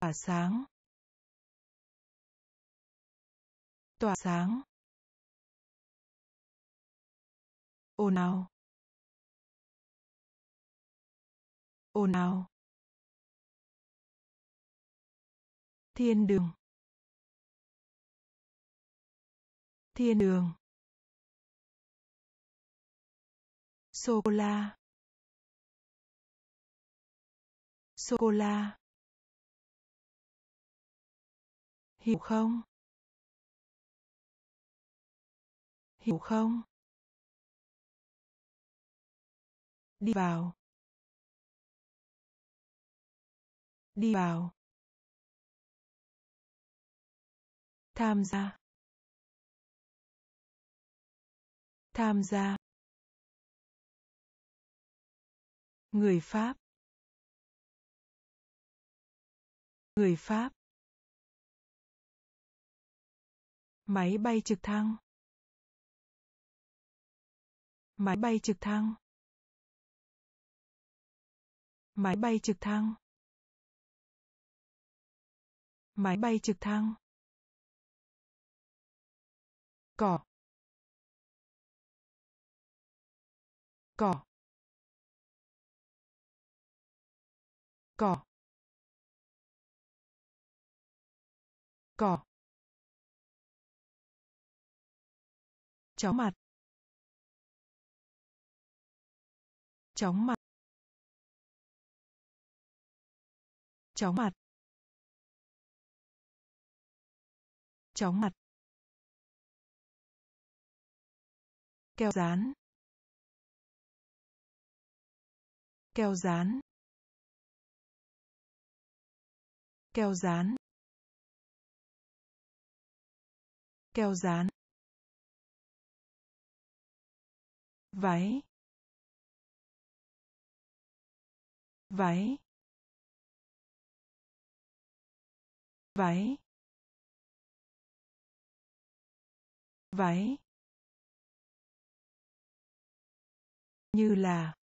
Tỏa sáng. Tỏa sáng. Ồn ào. Ồn ào. Thiên đường. Thiên đường. Sô cô la sô cô la hiểu không? Hiểu không? Đi vào. Đi vào. Tham gia. Tham gia. Người pháp. Người pháp. Máy bay trực thăng. Máy bay trực thăng. Máy bay trực thăng. Máy bay trực thăng. Cỏ. Cỏ. Cỏ cỏ chóng mặt. Chóng mặt. Chóng mặt. Chóng mặt. Keo dán keo dán keo dán keo dán váy. Váy. Váy. Váy. Như là.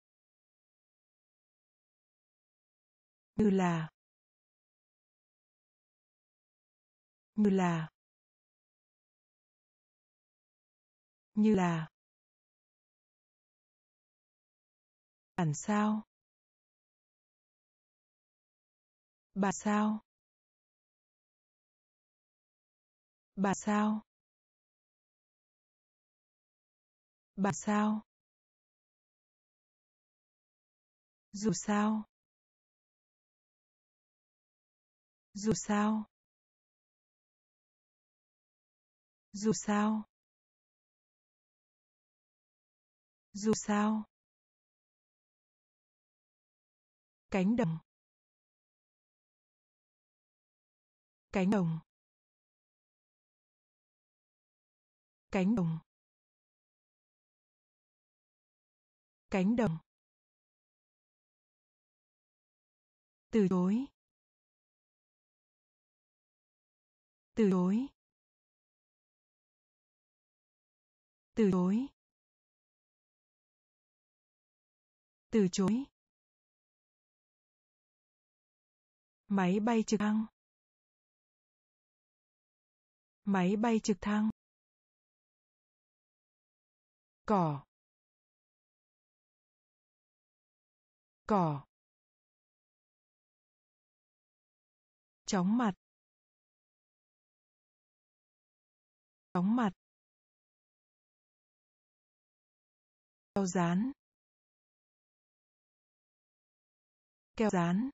Như là. Như là. Như là. Bản sao. Bà sao. Bà sao. Bà sao. Dù sao. Dù sao. Dù sao. Dù sao. Cánh đồng. Cánh đồng. Cánh đồng. Cánh đồng. Từ chối. Từ chối. Từ chối. Từ chối. Máy bay trực thăng. Máy bay trực thăng. Cỏ. Cỏ. Chóng mặt. Chóng mặt. Keo dán keo dán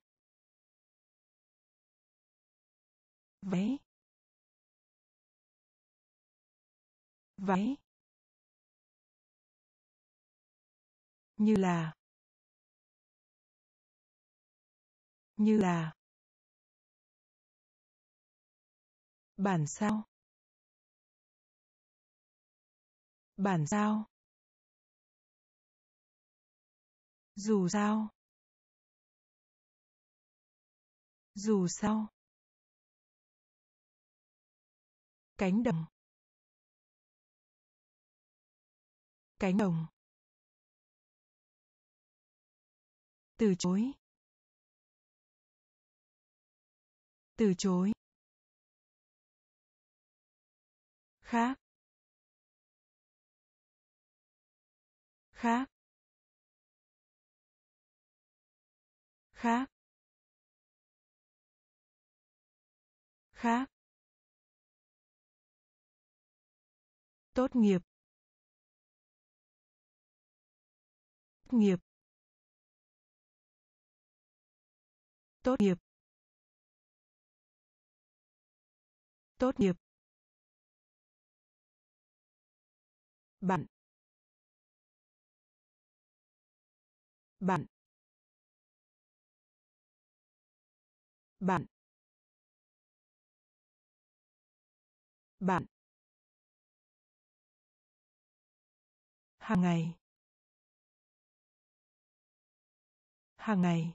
váy. Váy. Như là. Như là. Bản sao. Bản sao. Dù sao. Dù sao. Cánh đồng. Cánh đồng. Từ chối. Từ chối. Khác. Khác. Khác khác tốt nghiệp tốt nghiệp tốt nghiệp tốt nghiệp. Bạn. Bạn. Bạn bạn hàng ngày hàng ngày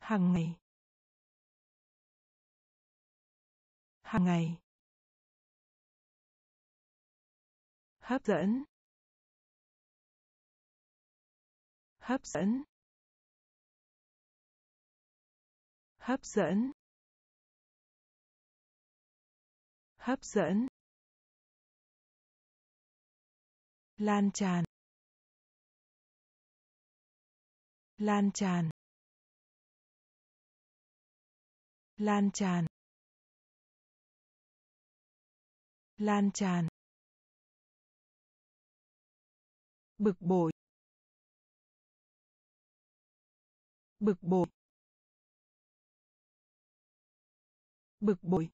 hàng ngày hàng ngày hấp dẫn hấp dẫn. Hấp dẫn. Hấp dẫn. Lan tràn. Lan tràn. Lan tràn. Lan tràn. Bực bội. Bực bội. Bực bội.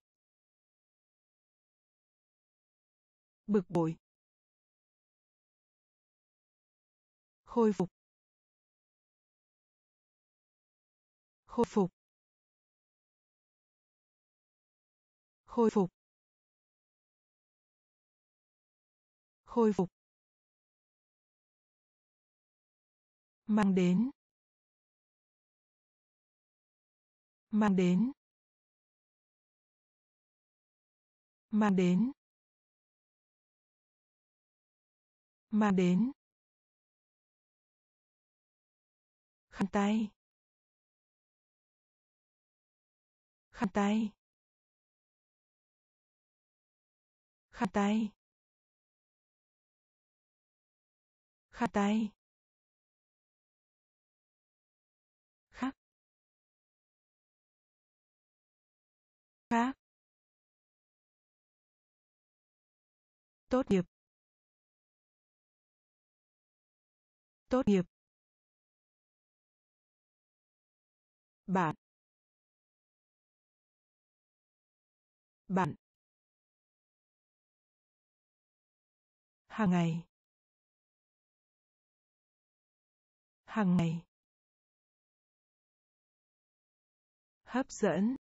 Bực bội. Khôi phục. Khôi phục. Khôi phục. Khôi phục. Mang đến. Mang đến. Mang đến. Mang đến. Khăn tay. Khăn tay. Khăn tay. Khăn tay. Khác. Khác. Tốt nghiệp. Tốt nghiệp. Bạn. Bạn. Hàng ngày. Hàng ngày. Hấp dẫn.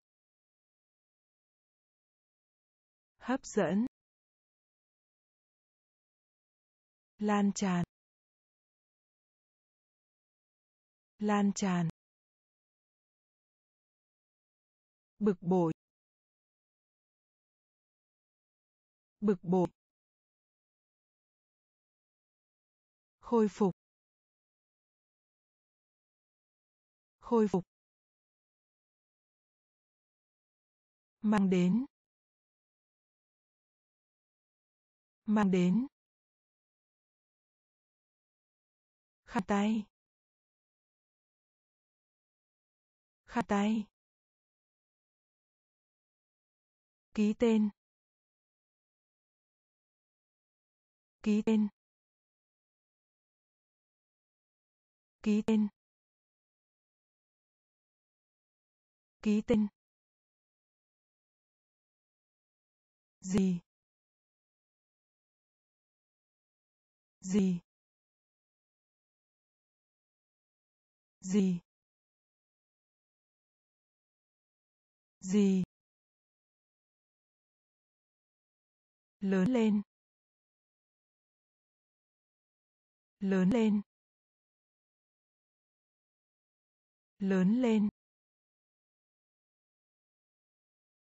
Hấp dẫn. Lan tràn. Lan tràn. Bực bội. Bực bội. Khôi phục. Khôi phục. Mang đến. Mang đến. Khăn tay. Khăn tay. Ký tên. Ký tên. Ký tên. Ký tên. Gì? Gì? Gì? Gì? Lớn lên. Lớn lên. Lớn lên.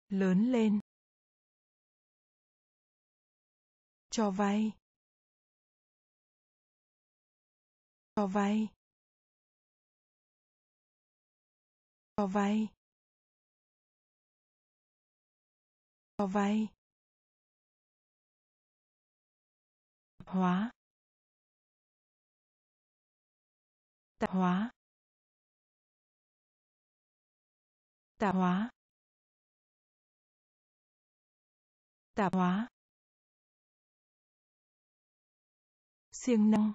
Lớn lên. Cho vay. Cho vay. Cho vay. Cho vay. Hóa. Tạp hóa. Tạp hóa. Tạp hóa. Siêng năng.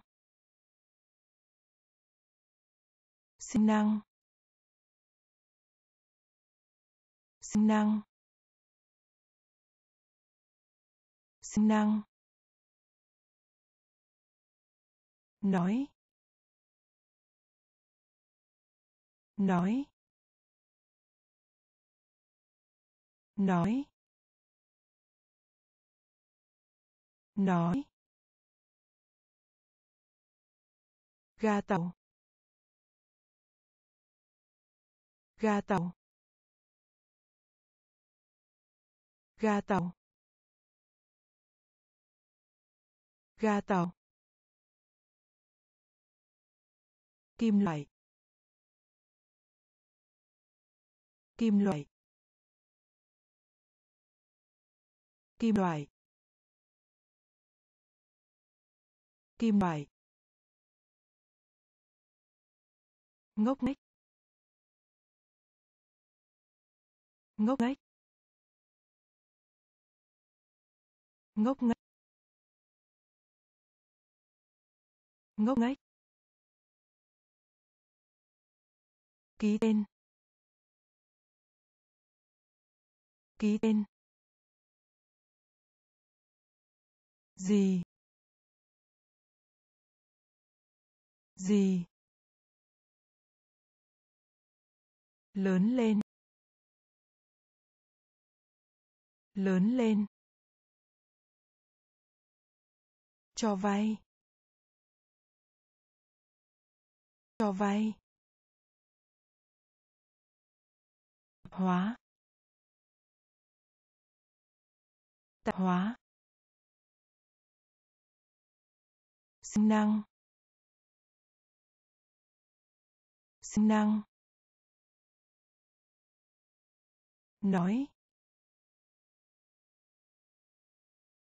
Siêng năng. Sinh năng sinh năng nói nói nói nói ga tàu ga tàu ga tàu. Ga tàu. Kim loại. Kim loại. Kim loại. Kim loại. Ngốc nghếch. Ngốc nghếch. Ngốc nghếch. Ngốc nghếch. Ký tên. Ký tên. Gì? Gì? Lớn lên. Lớn lên. Cho vay. Cho vay. Hóa. Tạp hóa. Sinh năng. Sinh năng. Nói.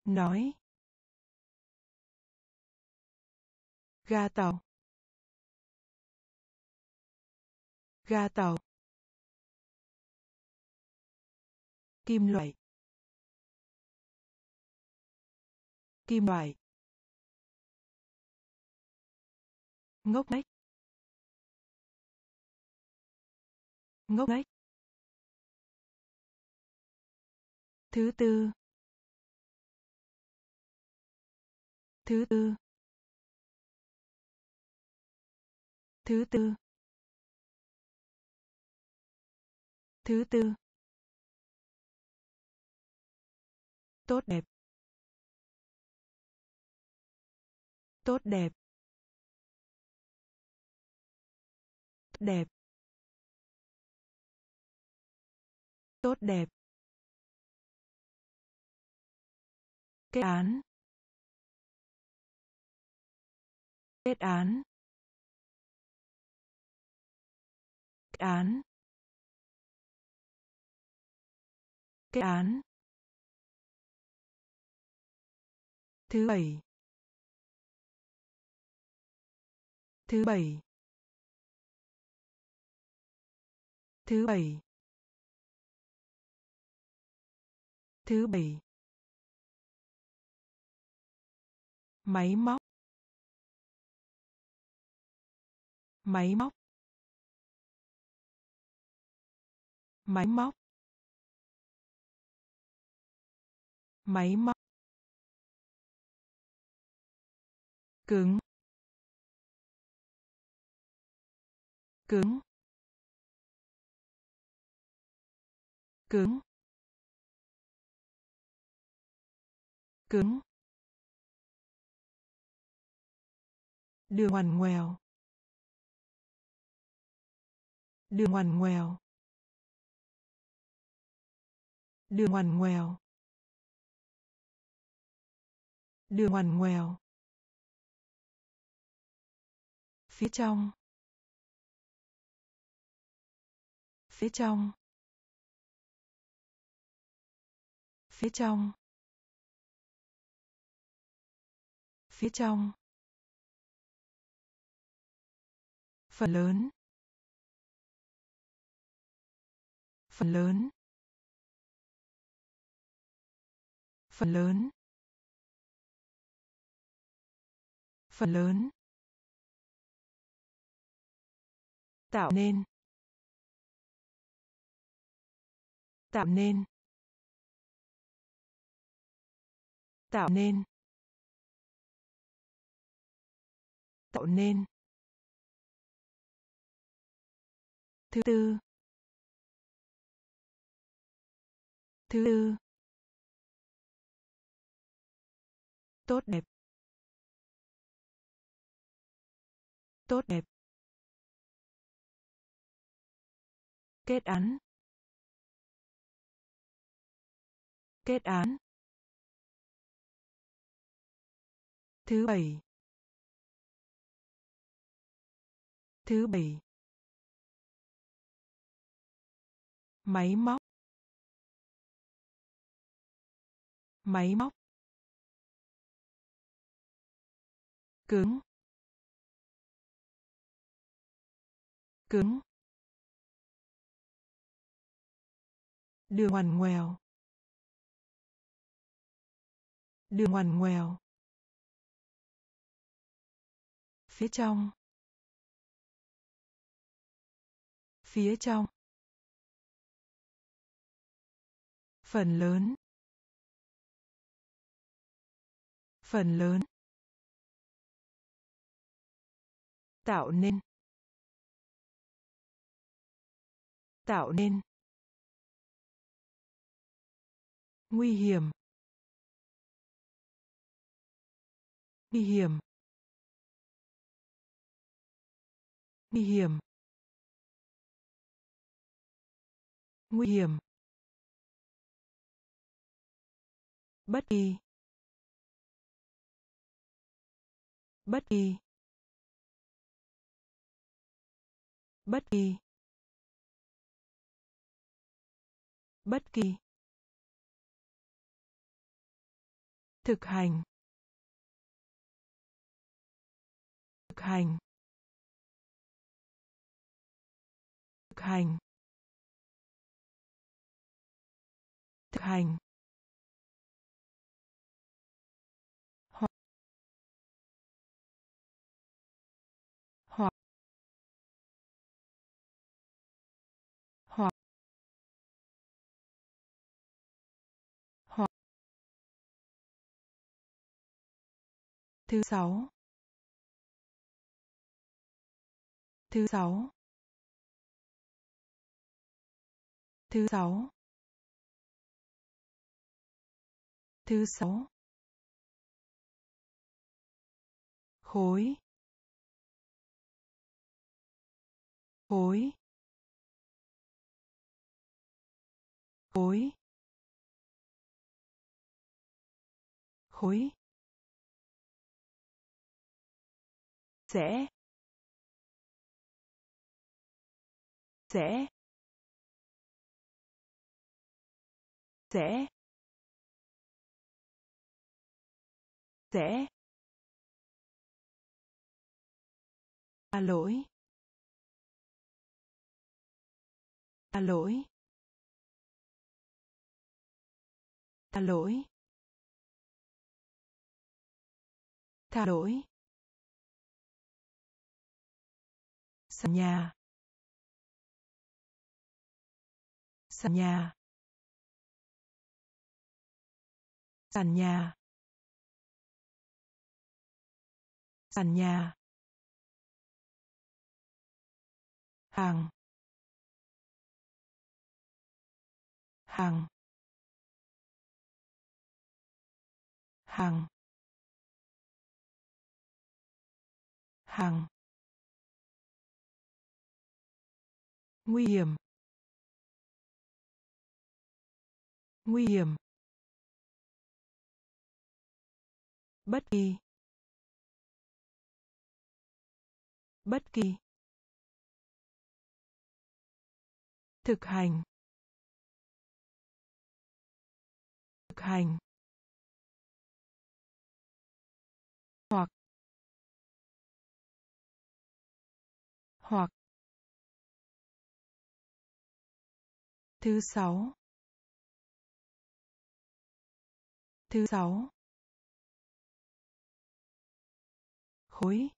Nói. Ga tàu. Ga tàu. Kim loại. Kim loại. Ngốc nghếch. Ngốc nghếch. Thứ tư. Thứ tư. Thứ tư. Thứ tư. Tốt đẹp. Tốt đẹp. Đẹp. Tốt đẹp. Kết án. Kết án. Kết án. Kết án. Thứ bảy. Thứ bảy. Thứ bảy. Thứ bảy. Máy móc. Máy móc. Máy móc. Máy móc. Cứng. Cứng. Cứng. Cứng. Đường ngoằn ngoèo. Đường ngoằn ngoèo. Đường ngoằn ngoèo. Đường ngoằn ngoèo. Phía trong. Phía trong. Phía trong. Phía trong. Phần lớn. Phần lớn. Phần lớn. Phần lớn. Tạo nên. Tạo nên. Tạo nên. Tạo nên. Thứ tư. Thứ tư. Tốt đẹp. Tốt đẹp. Kết án. Kết án. Thứ bảy. Thứ bảy. Máy móc. Máy móc. Cứng. Cứng. Đường ngoằn ngoèo. Đường ngoằn ngoèo. Phía trong. Phía trong. Phần lớn. Phần lớn. Tạo nên. Tạo nên. Nguy hiểm. Nguy hiểm. Nguy hiểm. Nguy hiểm. Bất kỳ. Bất kỳ. Bất kỳ. Bất kỳ. Thực hành. Thực hành. Thực hành. Thực hành. Thứ sáu. Thứ sáu. Thứ sáu. Thứ sáu. Khối. Khối. Khối. Khối. Sẽ sẽ sẽ sẽ. A lỗi. A lỗi. A lỗi. Tha lỗi. Sàn nhà. Sàn nhà. Sàn nhà. Sàn nhà. Hàng. Hàng. Hàng. Hàng. nguy hiểm. Nguy hiểm. Bất kỳ. Bất kỳ. Thực hành. Thực hành. Hoặc. Hoặc. Thứ sáu. Thứ sáu. Khối.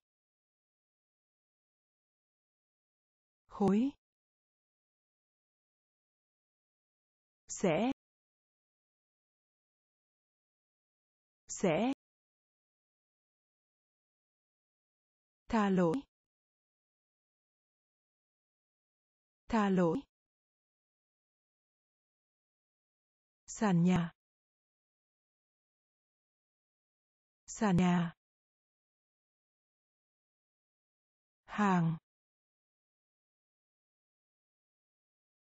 Khối. Sẽ. Sẽ. Tha lỗi. Tha lỗi. Sàn nhà. Sàn nhà. Hàng.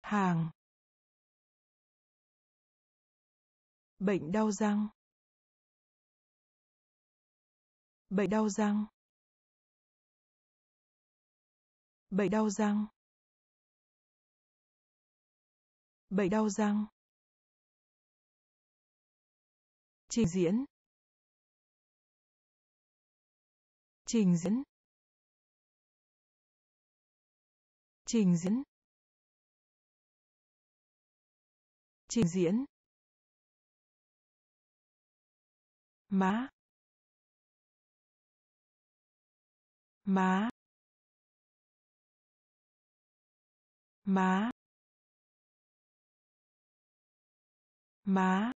Hàng. Bệnh đau răng. Bệnh đau răng. Bệnh đau răng. Bệnh đau răng. Trình diễn. Trình diễn. Trình diễn. Trình diễn. Má. Má. Má. Má.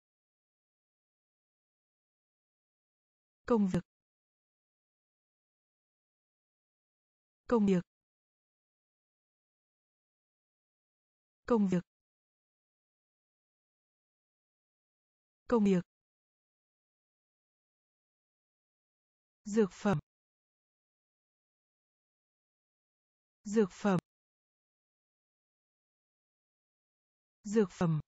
Công việc. Công việc. Công việc. Công việc. Dược phẩm. Dược phẩm. Dược phẩm.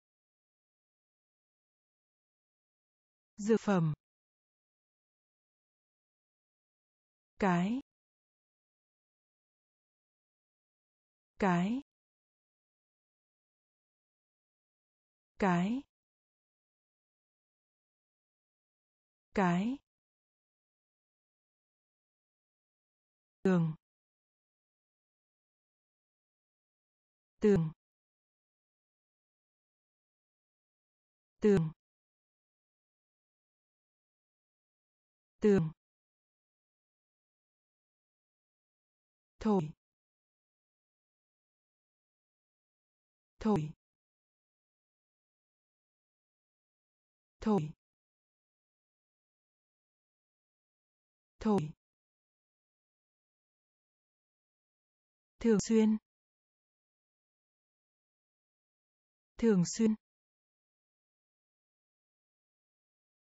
Dược phẩm. Cái. Cái. Cái. Cái. Tường. Tường. Tường. Tường. Thổi thổi thổi thổi thường xuyên. Thường xuyên.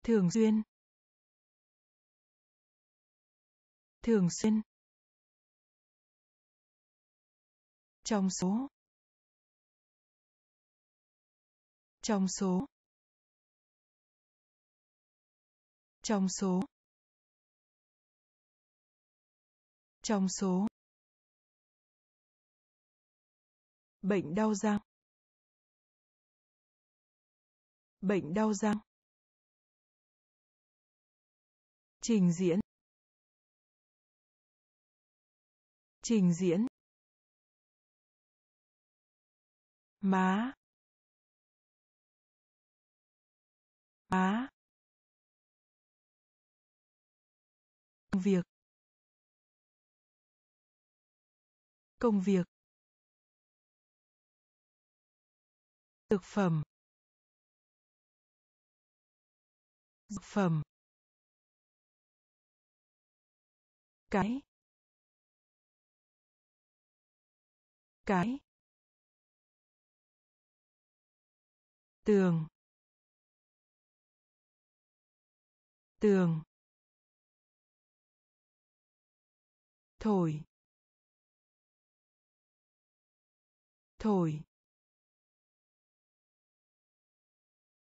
Thường xuyên. Thường xuyên. Trong số. Trong số. Trong số. Trong số. Bệnh đau răng. Bệnh đau răng. Trình diễn. Trình diễn. Má. Má. Công việc. Công việc. Dược phẩm. Dược phẩm. Cái. Cái. Tường tường thổi thổi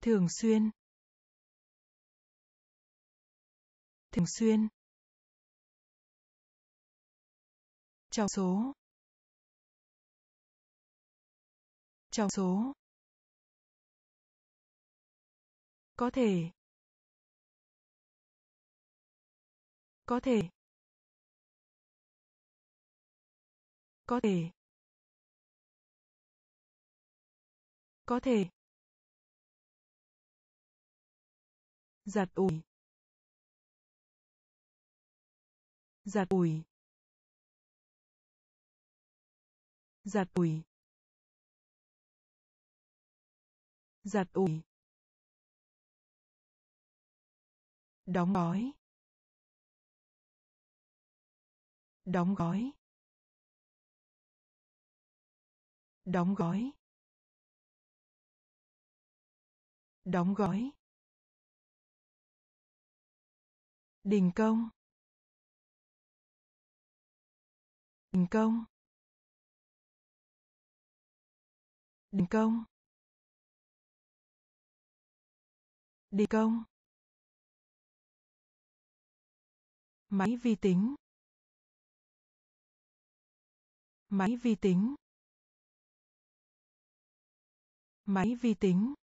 thường xuyên thường xuyên trong số trong số có thể. Có thể. Có thể. Có thể. Giặt ủi. Giặt ủi. Giặt ủi. Giặt ủi. Đóng gói. Đóng gói. Đóng gói. Đóng gói. Đình công. Đình công. Đình công. Đình công. Máy vi tính. Máy vi tính. Máy vi tính.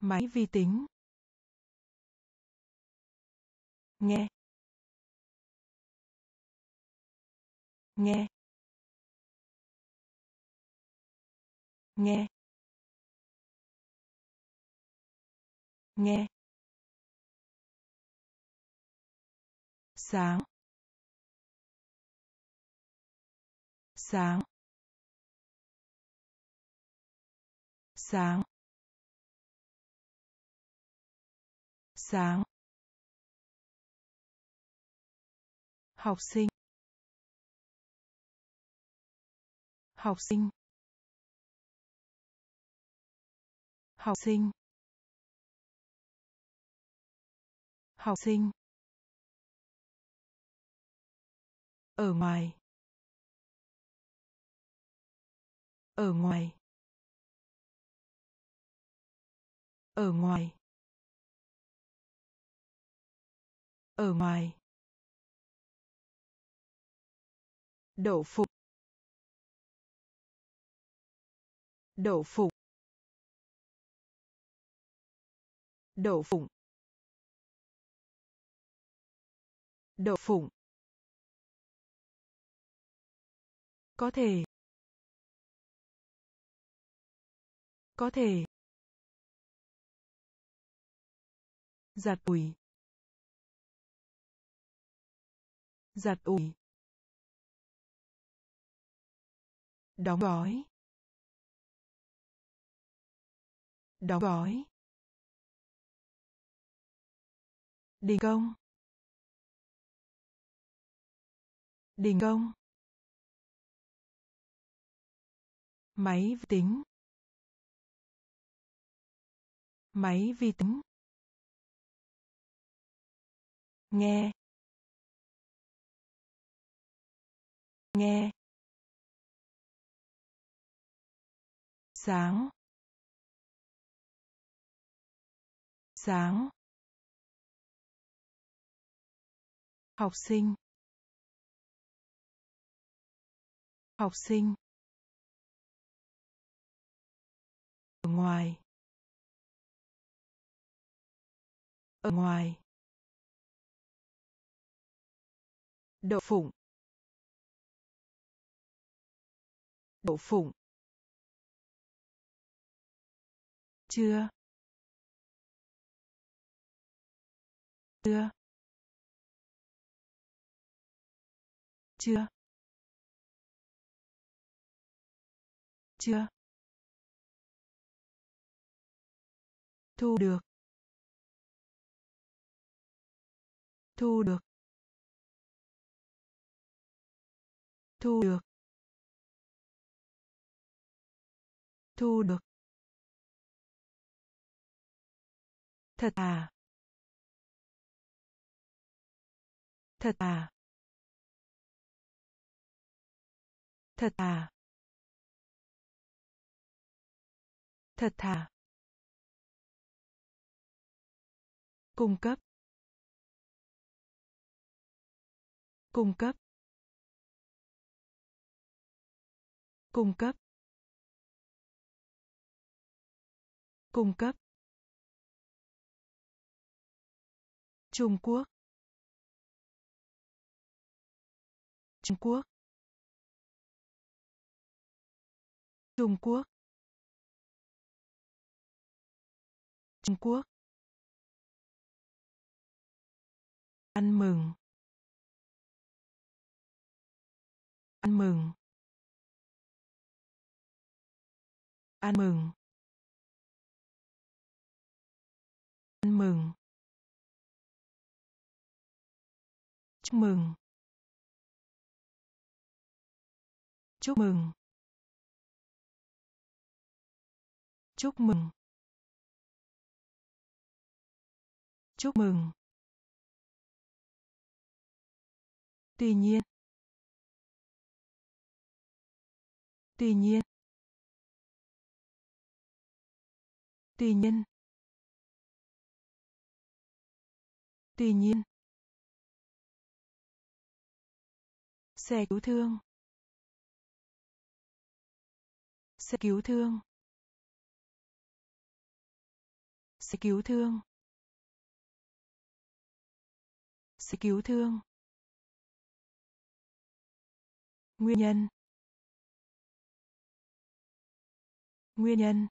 Máy vi tính. Nghe. Nghe. Nghe. Nghe. Sáng. Sáng. Sáng. Sáng. Học sinh. Học sinh. Học sinh. Học sinh. Ở ngoài. Ở ngoài. Ở ngoài. Ở ngoài. Đậu phục đậu phục đậu phụng đậu phụng có thể. Có thể. Giặt ủi. Giặt ủi. Đóng gói. Đóng gói. Đình công. Đình công. Máy vi tính. Máy vi tính. Nghe. Nghe. Sáng. Sáng. Học sinh. Học sinh. Ở ngoài. Ở ngoài. Đậu phụng. Đậu phụng. Chưa. Chưa. Chưa. Chưa. Thu được. Thu được. Thu được. Thu được. Thật à? Thật à? Thật à? Thật thà. Cung cấp. Cung cấp. Cung cấp. Cung cấp. Trung Quốc. Trung Quốc. Trung Quốc. Trung Quốc. Ăn mừng. Ăn mừng. Ăn mừng. Ăn mừng. Chúc mừng. Chúc mừng. Chúc mừng. Chúc mừng. Tuy nhiên. Tuy nhiên. Tuy nhiên. Tuy nhiên. Xe cứu thương. Xe cứu thương. Xe cứu thương. Xe cứu thương nguyên nhân. Nguyên nhân.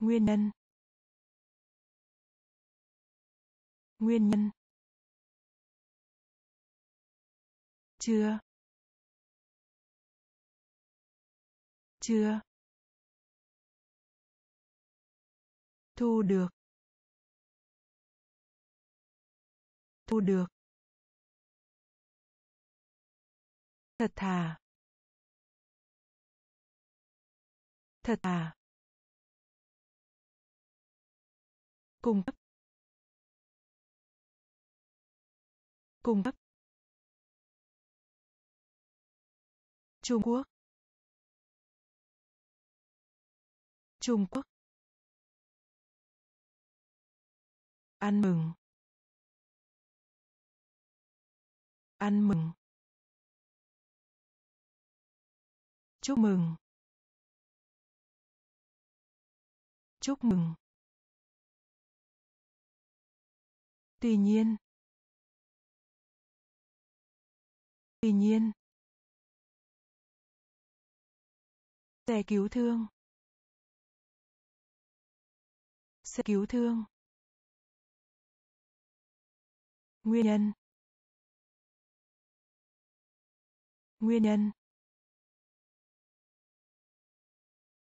Nguyên nhân. Nguyên nhân. Chưa. Chưa. Thu được. Thu được. Thật thà. Thật thà. Cung cấp. Cung cấp. Trung Quốc. Trung Quốc. Ăn mừng. Ăn mừng. Chúc mừng. Chúc mừng. Tuy nhiên. Tuy nhiên. Xe cứu thương. Xe cứu thương. Nguyên nhân. Nguyên nhân.